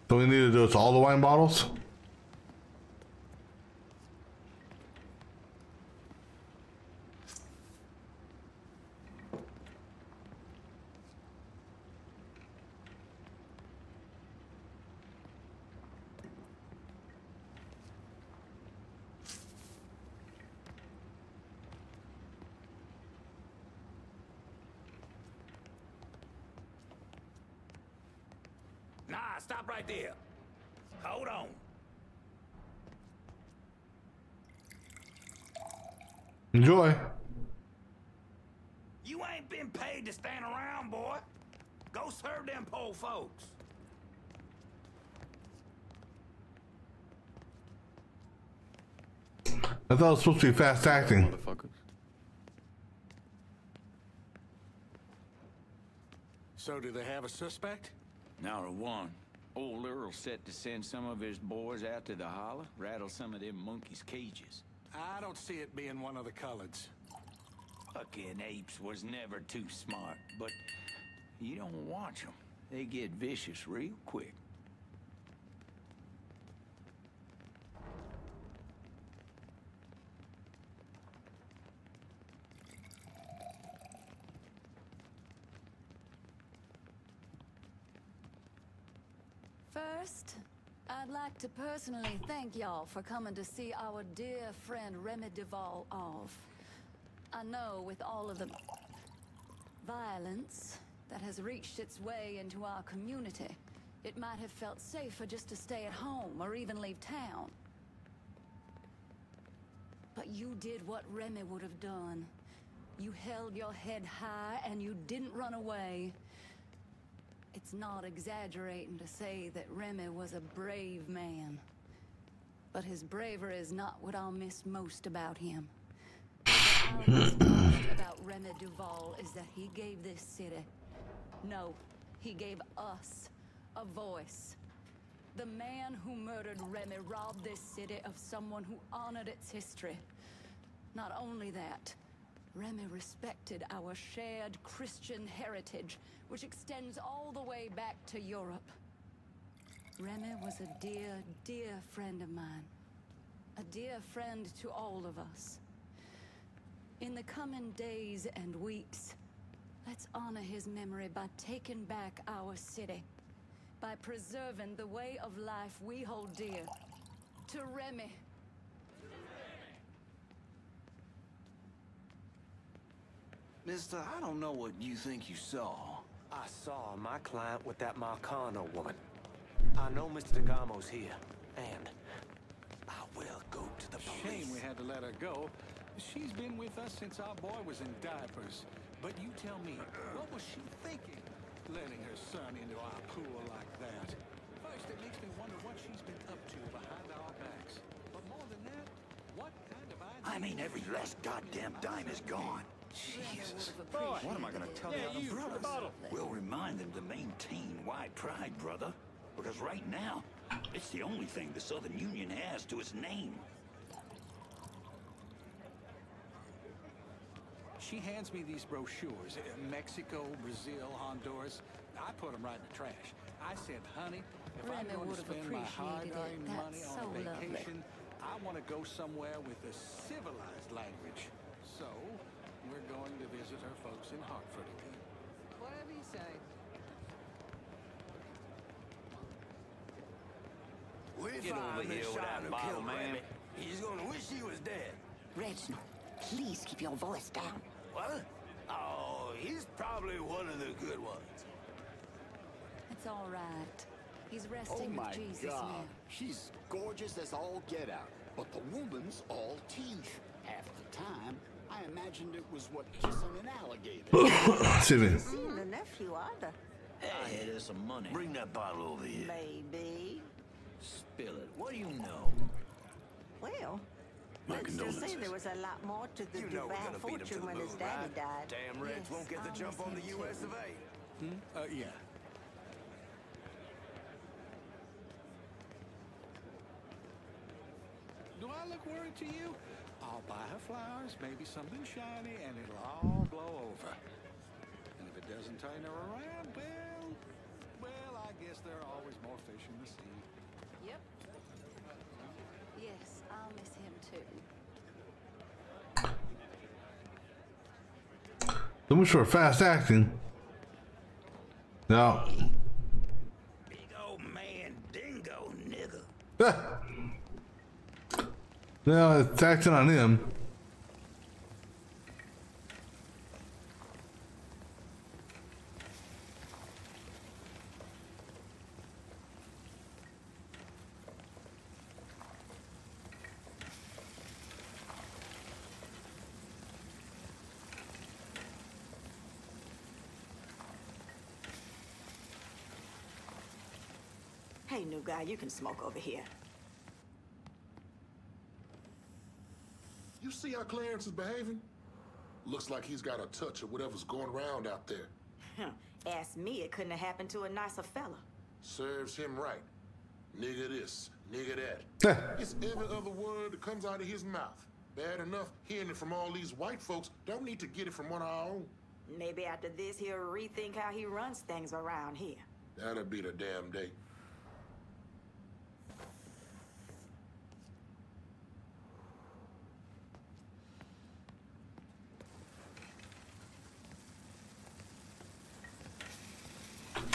So we need to do to all the wine bottles? Nah, stop right there. Hold on. Enjoy. You ain't been paid to stand around, boy. Go serve them poor folks. I thought it was supposed to be fast acting. So do they have a suspect? Not a one. Old Earl set to send some of his boys out to the holler, rattle some of them monkeys' cages. I don't see it being one of the coloreds. Fucking apes was never too smart, but you don't watch them. They get vicious real quick. First, I'd like to personally thank y'all for coming to see our dear friend Remy Duvall off. I know with all of the violence that has reached its way into our community, it might have felt safer just to stay at home or even leave town. But you did what Remy would have done. You held your head high and you didn't run away. It's not exaggerating to say that Remy was a brave man. But his bravery is not what I'll miss most about him. What I'll miss most about Remy Duvall is that he gave this city, no, he gave us, a voice. The man who murdered Remy robbed this city of someone who honored its history. Not only that, Remy respected our shared Christian heritage, which extends all the way back to Europe. Remy was a dear, dear friend of mine. A dear friend to all of us. In the coming days and weeks, let's honor his memory by taking back our city. By preserving the way of life we hold dear. To Remy. Mister, I don't know what you think you saw. I saw my client with that Marcano woman. I know Mr. DeGamo's here, and I will go to the police. Shame we had to let her go. She's been with us since our boy was in diapers. But you tell me, what was she thinking? Letting her son into our pool like that. First, it makes me wonder what she's been up to behind our backs. But more than that, what kind of idea... I mean, every last goddamn dime is gone. Jesus. What am I gonna tell Yeah, the other the brothers? bottle. We'll remind them to maintain white pride, brother. Because right now, it's the only thing the Southern Union has to its name. She hands me these brochures. uh, Mexico, Brazil, Honduras. I put them right in the trash. I said, honey, if I'm going to spend my hard-earned That's money on so a lovely. vacation, I want to go somewhere with a civilized language. So, we're going to visit her folks in Hartford again. Whatever you say. We Get over here shot without who a bottle, man. He's gonna wish he was dead. Reginald, please keep your voice down. What? Oh, he's probably one of the good ones. It's all right. He's Oh resting my with Jesus God. now. She's gorgeous as all get out. But the woman's all teeth. Half the time, I imagined it was what kissing an alligator. Excuse me. Seen the nephew either. Hey, there's some money. Bring that bottle over here. Maybe. Spill it. What do you know? Well, My let's just say there was a lot more to the You know Duvall gonna beat him to fortune the when his daddy right? died. Damn Reds Yes, won't get the I'll jump on the him U.S. of A. Hmm? Uh, yeah. Do I look worried to you? I'll buy her flowers, maybe something shiny, and it'll all blow over. And if it doesn't turn her around, well, well, I guess there are always more fish in the sea. Yep. Yes, I'll miss him too. So much for fast acting. Now, Big old man, dingo nigga. now it's acting on him. Guy, you can smoke over here. You see how Clarence is behaving? Looks like he's got a touch of whatever's going around out there. Ask me, it couldn't have happened to a nicer fella. Serves him right. Nigga this, nigga that. it's every other word that comes out of his mouth. Bad enough hearing it from all these white folks. Don't need to get it from one of our own. Maybe after this, he'll rethink how he runs things around here. That'll be the damn day.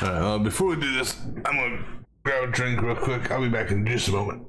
All right, uh, before we do this, I'm gonna grab a drink real quick. I'll be back in just a moment.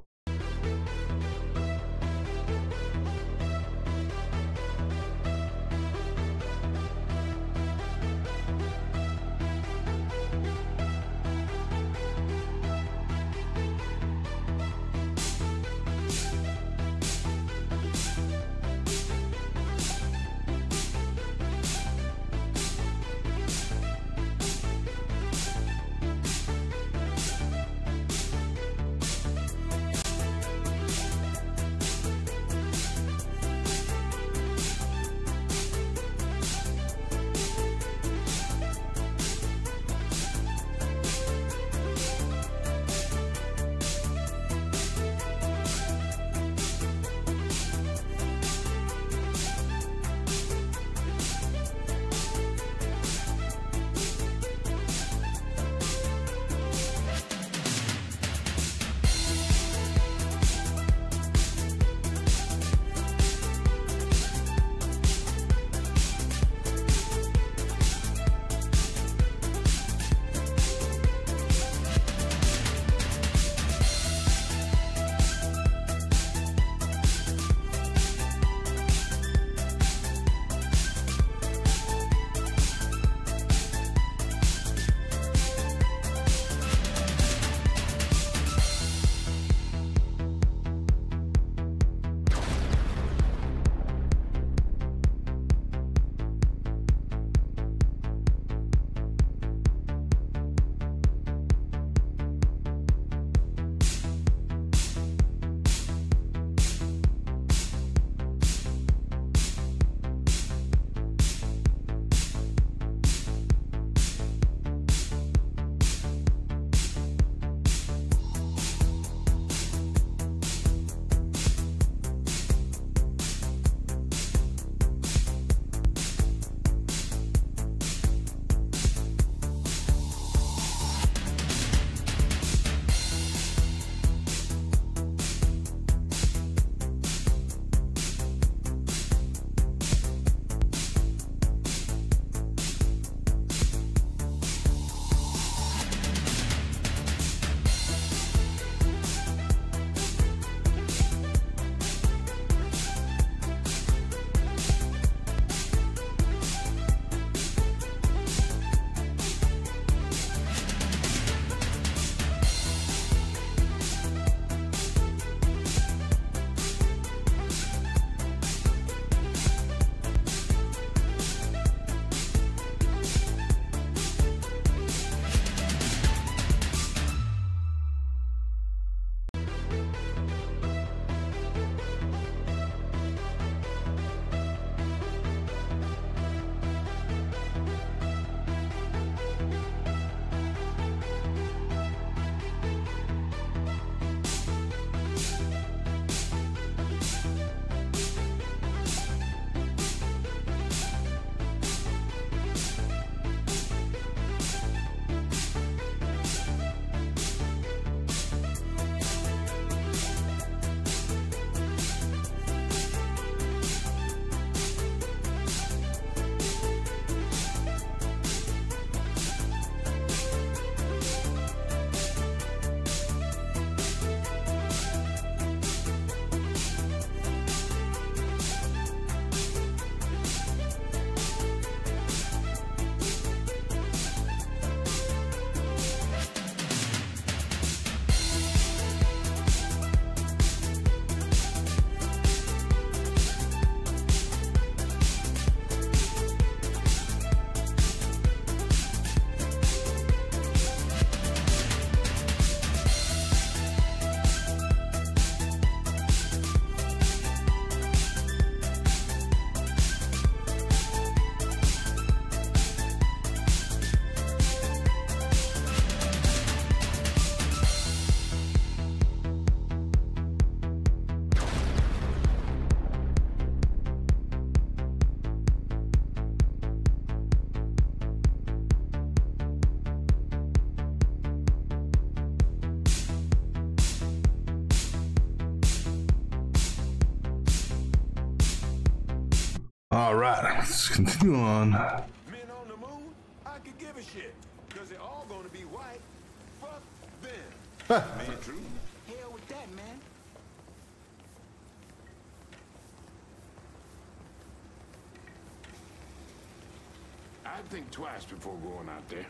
Before going out there.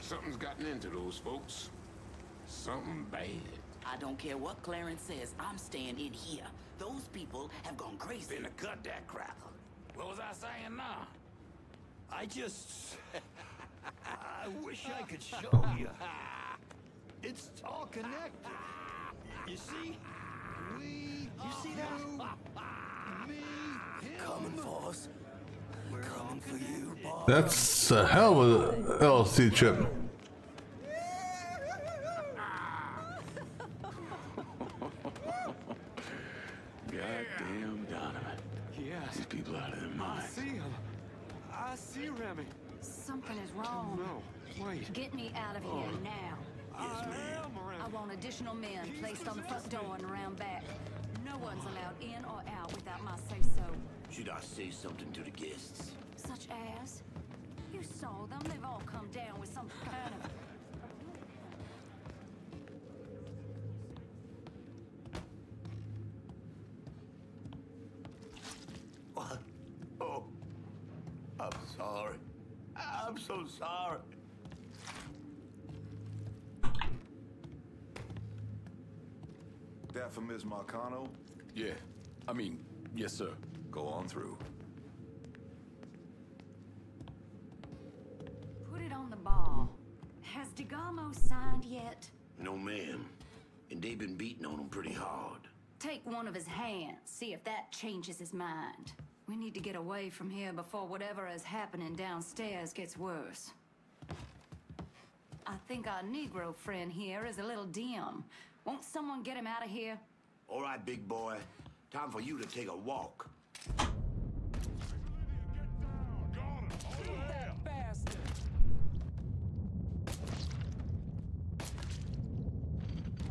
Something's gotten into those folks. Something bad. I don't care what Clarence says. I'm staying in here. Those people have gone crazy. Finna cut that crap. What was I saying now? I just... I wish I could show you. It's all connected. You see? We... You see that? Me, Coming for us. That's a hell of a LSD chip. Yes, sir. Go on through. Put it on the ball. Has DeGamo signed yet? No, ma'am. And they've been beating on him pretty hard. Take one of his hands, see if that changes his mind. We need to get away from here before whatever is happening downstairs gets worse. I think our Negro friend here is a little dim. Won't someone get him out of here? All right, big boy. Time for you to take a walk.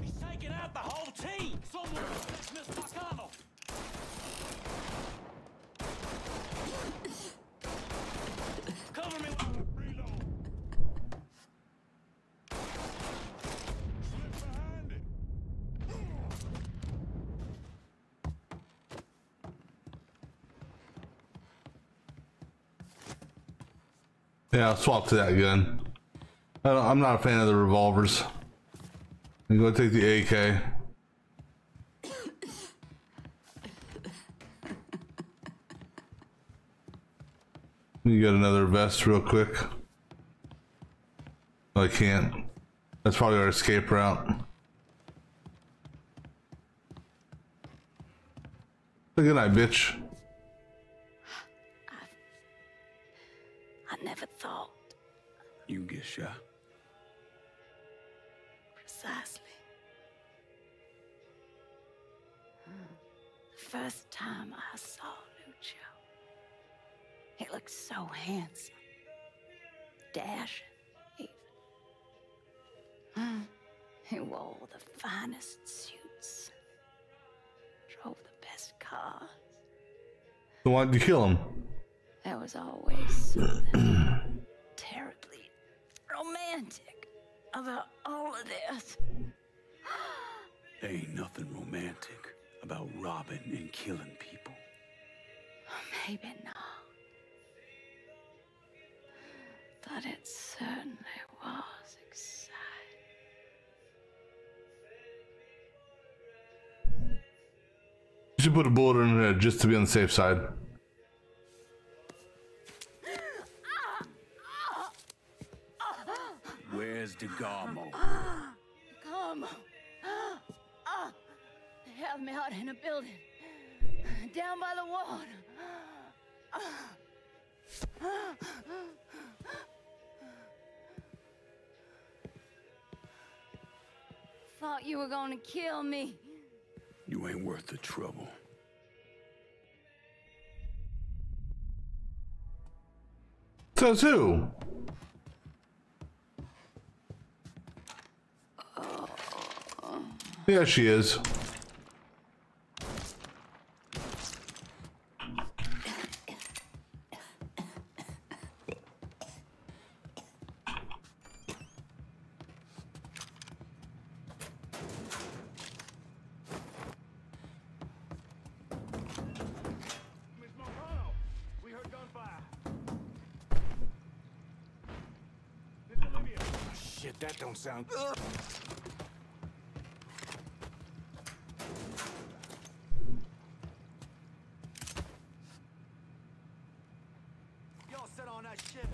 He's taking out the whole team. Someone fetch Miss Marcano. Cover me. Yeah, swap to that gun. I I'm not a fan of the revolvers. I'm gonna take the AK. You get another vest real quick. Oh, I can't. That's probably our escape route. Good night, bitch. So why'd kill him? That was always something terribly romantic about all of this. There ain't nothing romantic about robbing and killing people. Maybe not. But it certainly was exciting. You should put a bullet in her head just to be on the safe side. Where's DeGamo? Come. Ah, they have me out in a building. Down by the water. Thought you were gonna kill me. You ain't worth the trouble. Says who? Yeah, she is. That don't sound... Y'all sit on that shit.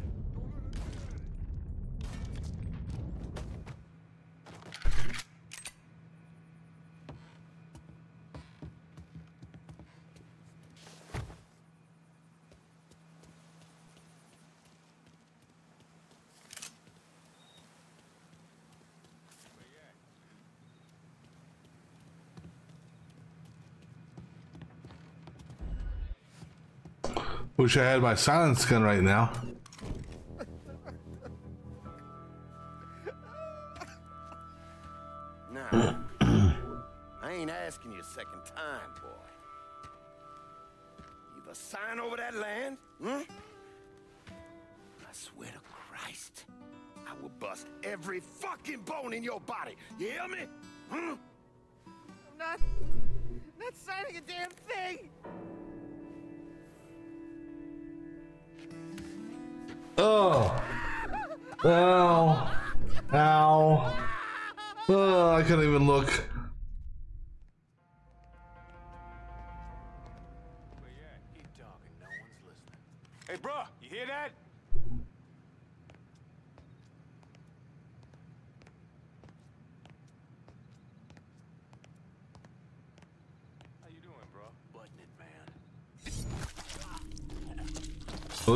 Wish I had my silence gun right now.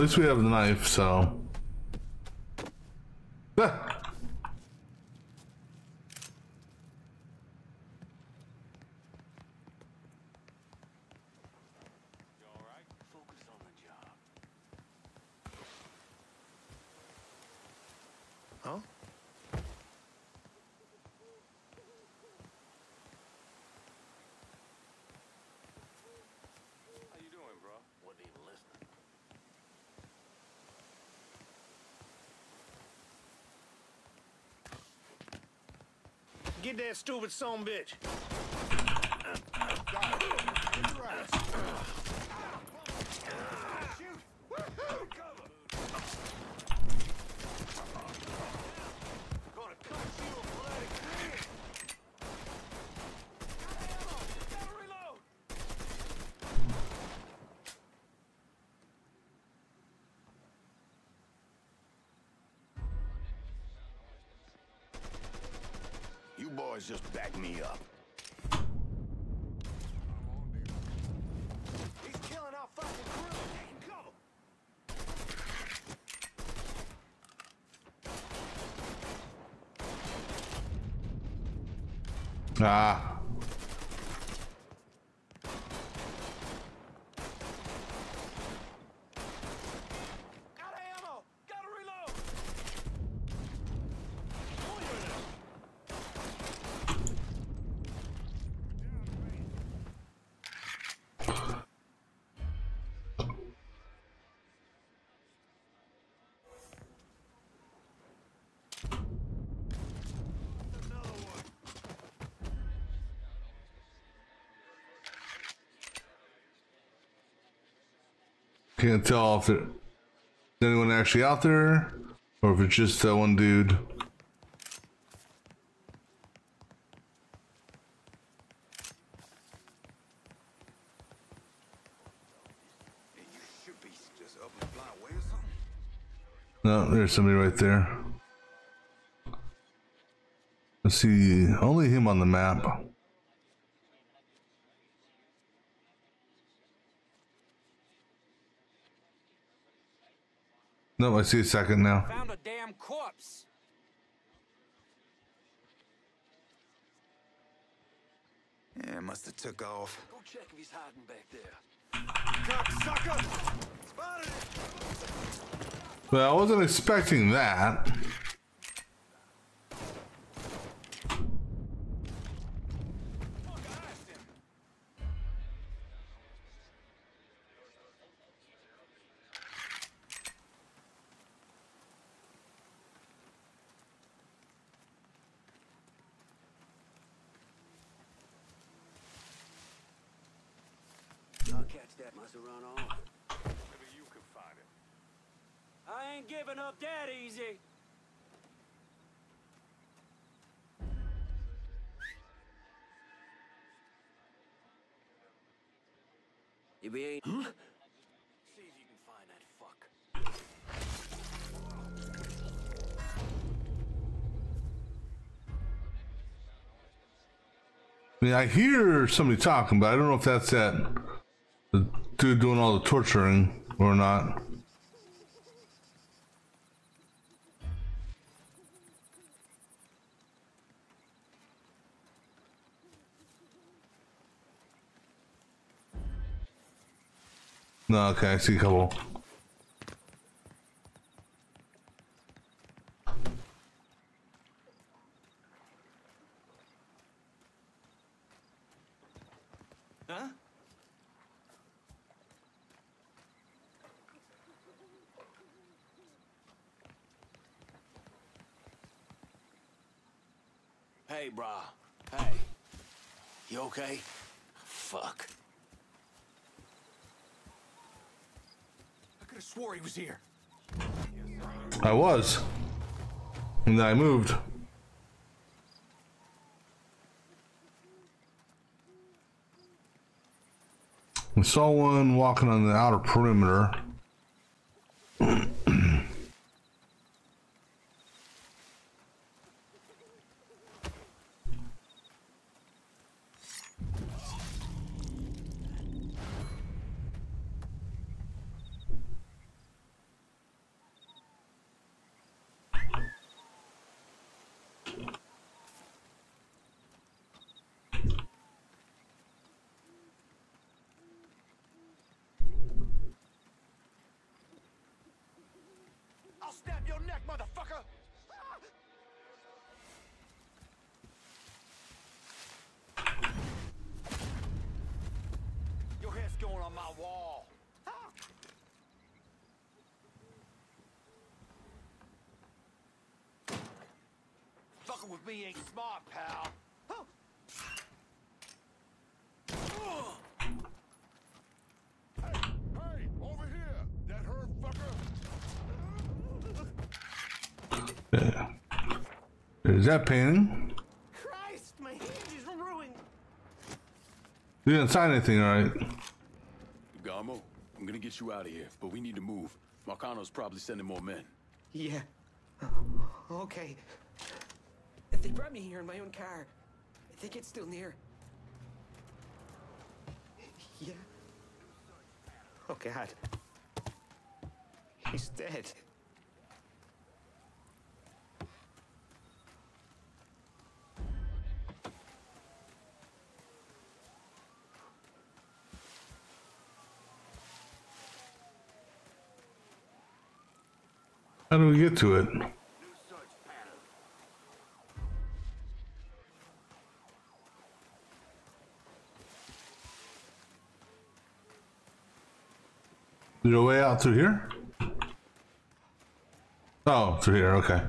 Least we have the knife, so. Ah. Focus on the job. Huh? How you doing, bro? Wasn't even listening. That stupid son bitch. You just back me up. He's killing our fucking crew. Ah. Out of ammo. Gotta reload. Can't tell if there's anyone actually out there or if it's just that one dude. No, there's somebody right there. Let's see, only him on the map. No, I see a second now. Found a damn corpse. Yeah, must have took off. Go check if he's hiding back there. Cocksucker! Spotted it! Well, I wasn't expecting that. catch that Maserano. Maybe you can find it. I ain't giving up that easy. You be ain't. Huh? See if you can find that fuck. I mean, I hear somebody talking, but I don't know if that's that dude doing all the torturing or not. No, okay, I see a couple. Huh? Hey, brah. Hey. You okay? Fuck. I could have swore he was here. I was. And then I moved. I saw one walking on the outer perimeter. I'll snap your neck, motherfucker! Your head's going on my wall. Fucking with me ain't smart, pal. Hey, over here! That herd fucker! Yeah. Is that painting? Christ, my hand is ruined. You didn't sign anything, alright? Gamo, I'm gonna get you out of here, but we need to move. Marcano's probably sending more men. Yeah. Okay. Brought me here in my own car. I think it's still near. Yeah. Oh, God. He's dead. How do we get to it? Is there a way out through here? Oh, through here, okay.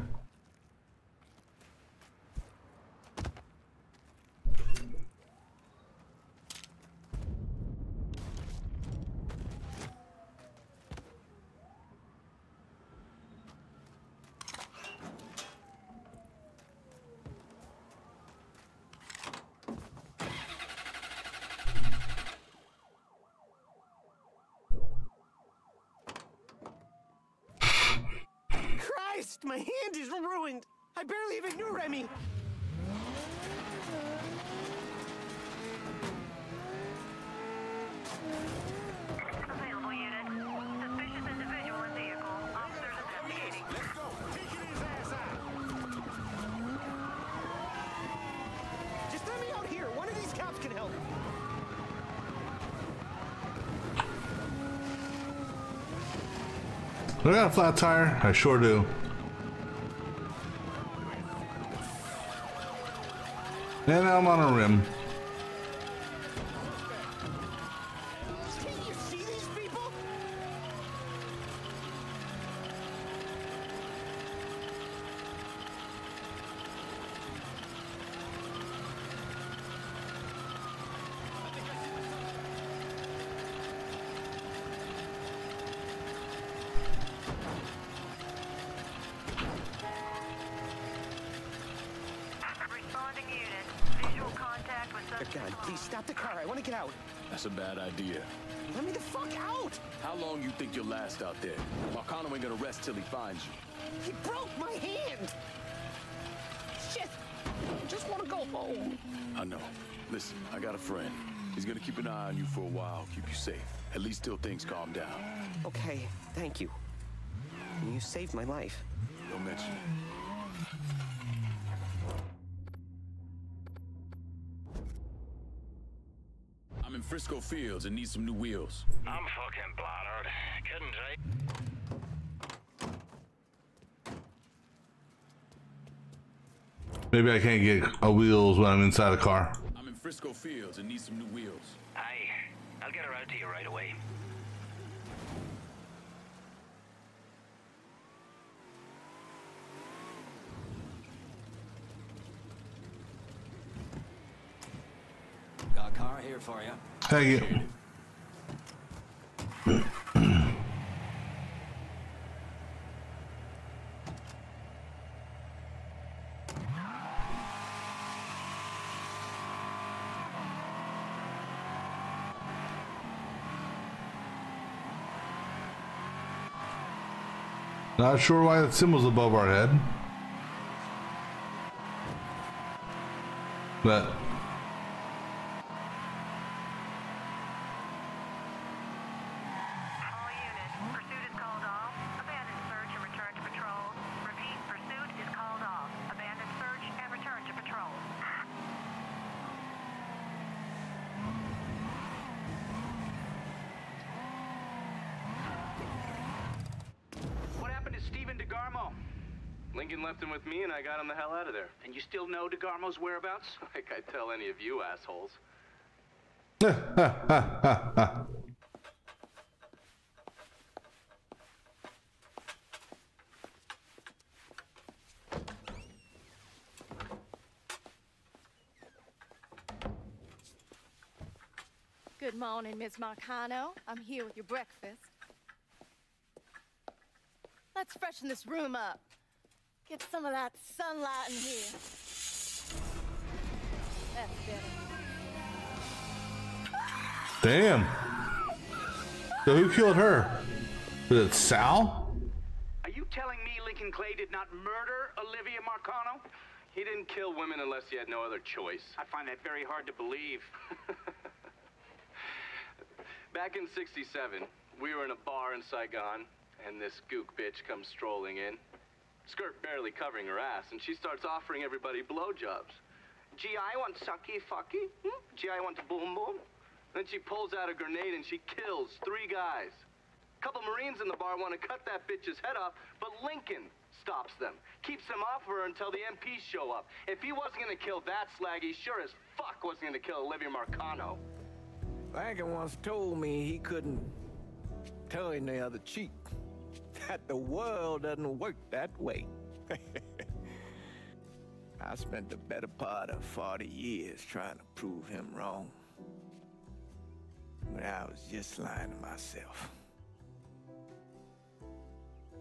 Christ, my hand is ruined. I barely even knew Remy. Available unit. Suspicious individual in vehicle. Officers investigating. Let's go. Taking his ass out. Just let me out here. One of these cops can help. Do I got a flat tire? I sure do. And I'm on a rim. Finds you. He broke my hand! Shit! I just want to go home. I know. Listen, I got a friend. He's gonna keep an eye on you for a while, keep you safe. At least till things calm down. Okay, thank you. You saved my life. Don't mention it. I'm in Frisco Fields and need some new wheels. I'm fucking bladdered. Couldn't I? Maybe I can't get a wheels when I'm inside a car. I'm in Frisco Fields and need some new wheels. Aye. I'll get her out to you right away. Got a car here for you. Thank you. Not sure why that symbol's above our head. But All units, pursuit is called off. Abandon search and return to patrol. Repeat, pursuit is called off. Abandon search and return to patrol. What happened to Stephen DeGarmo? Lincoln left him with me and I got him the hell out of there. And you still know DeGarmo's whereabouts? Like I tell any of you assholes. Good morning, Miss Marcano. I'm here with your breakfast. Let's freshen this room up. Get some of that sunlight in here. That's better. damn. So who killed her? Was it Sal? Are you telling me Lincoln Clay did not murder Olivia Marcano? He didn't kill women unless he had no other choice. I find that very hard to believe. Back in 67, we were in a bar in Saigon, and this gook bitch comes strolling in. Skirt barely covering her ass, and she starts offering everybody blowjobs. Gee, I want sucky fucky. Hmm? Gee, I want to boom boom. Then she pulls out a grenade and she kills three guys. A couple Marines in the bar want to cut that bitch's head off, but Lincoln stops them. Keeps them off her until the MPs show up. If he wasn't gonna kill that slag, he sure as fuck wasn't gonna kill Olivia Marcano. Lincoln once told me he couldn't turn the other cheek. That the world doesn't work that way. I spent the better part of 40 years trying to prove him wrong. But I was just lying to myself.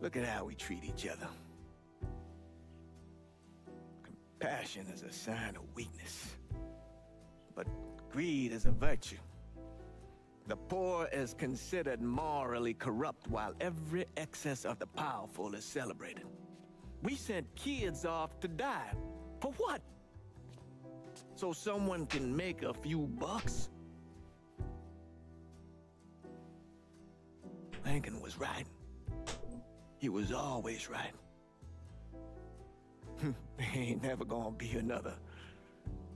Look at how we treat each other. Compassion is a sign of weakness, but greed is a virtue. The poor is considered morally corrupt while every excess of the powerful is celebrated. We sent kids off to die. For what? So someone can make a few bucks? Lincoln was right. He was always right. there ain't never gonna be another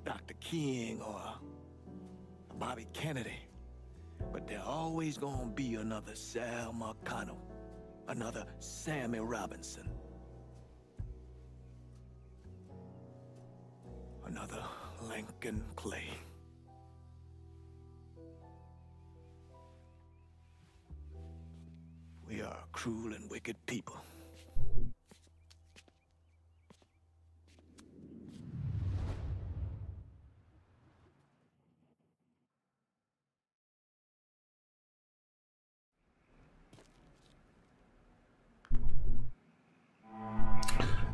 Dr. King or Bobby Kennedy. But there always gonna be another Sal Marcano, another Sammy Robinson, another Lincoln Clay. We are a cruel and wicked people.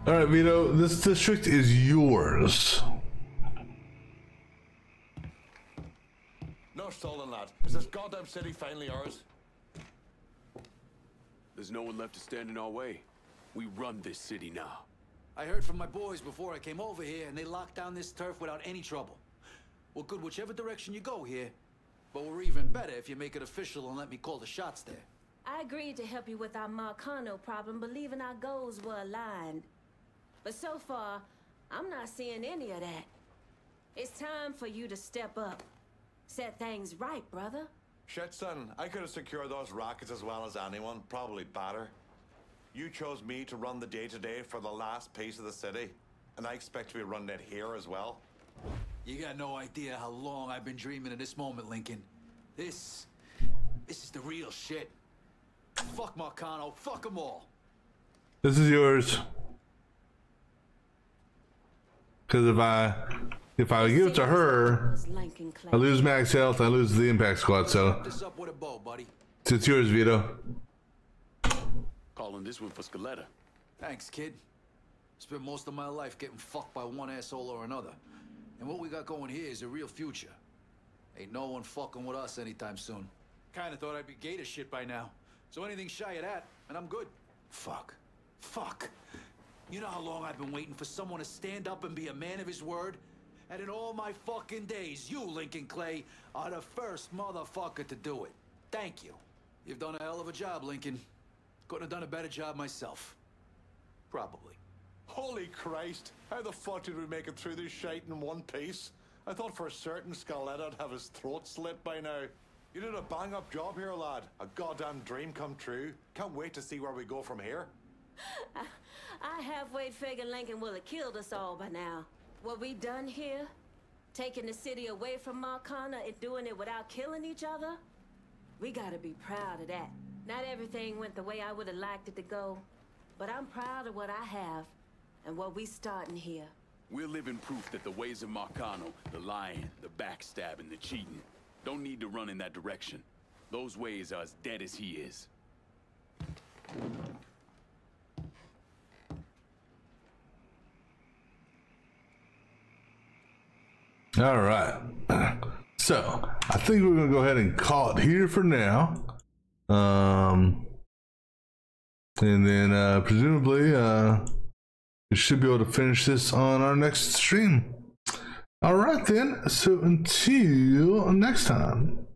All right, Vito, this district is yours. No stolen, lad. Is this goddamn city finally ours? There's no one left to stand in our way. We run this city now. I heard from my boys before I came over here, and they locked down this turf without any trouble. We're good whichever direction you go here, but we're even better if you make it official and let me call the shots there. I agreed to help you with our Marcano problem, believing our goals were aligned. But so far, I'm not seeing any of that. It's time for you to step up. Set things right, brother. Shit, son. I could have secured those rockets as well as anyone, probably better. You chose me to run the day-to-day for the last piece of the city, and I expect to be running it here as well. You got no idea how long I've been dreaming of this moment, Lincoln. This... this is the real shit. Fuck Marcano, fuck them all. This is yours. Because if I if I give it to her, I lose max health. I lose the impact squad. So This up with a bow, buddy. it's yours, Vito. Calling this one for Scaletta. Thanks, kid. Spent most of my life getting fucked by one asshole or another. And what we got going here is a real future. Ain't no one fucking with us anytime soon. Kinda thought I'd be gay to shit by now. So anything shy of that, and I'm good. Fuck. Fuck. You know how long I've been waiting for someone to stand up and be a man of his word? And in all my fucking days, you, Lincoln Clay, are the first motherfucker to do it. Thank you. You've done a hell of a job, Lincoln. Couldn't have done a better job myself. Probably. Holy Christ! How the fuck did we make it through this shite in one piece? I thought for a certain Scaletta'd have his throat slit by now. You did a bang-up job here, lad. A goddamn dream come true. Can't wait to see where we go from here. I halfway figured Lincoln will have killed us all by now. What we done here, taking the city away from Marcano and doing it without killing each other, we gotta be proud of that. Not everything went the way I would have liked it to go, but I'm proud of what I have and what we starting here. We're living proof that the ways of Marcano, the lying, the backstabbing, the cheating, don't need to run in that direction. Those ways are as dead as he is. All right. So I think we're gonna go ahead and call it here for now. Um, and then uh, presumably uh, we should be able to finish this on our next stream. All right then. So until next time.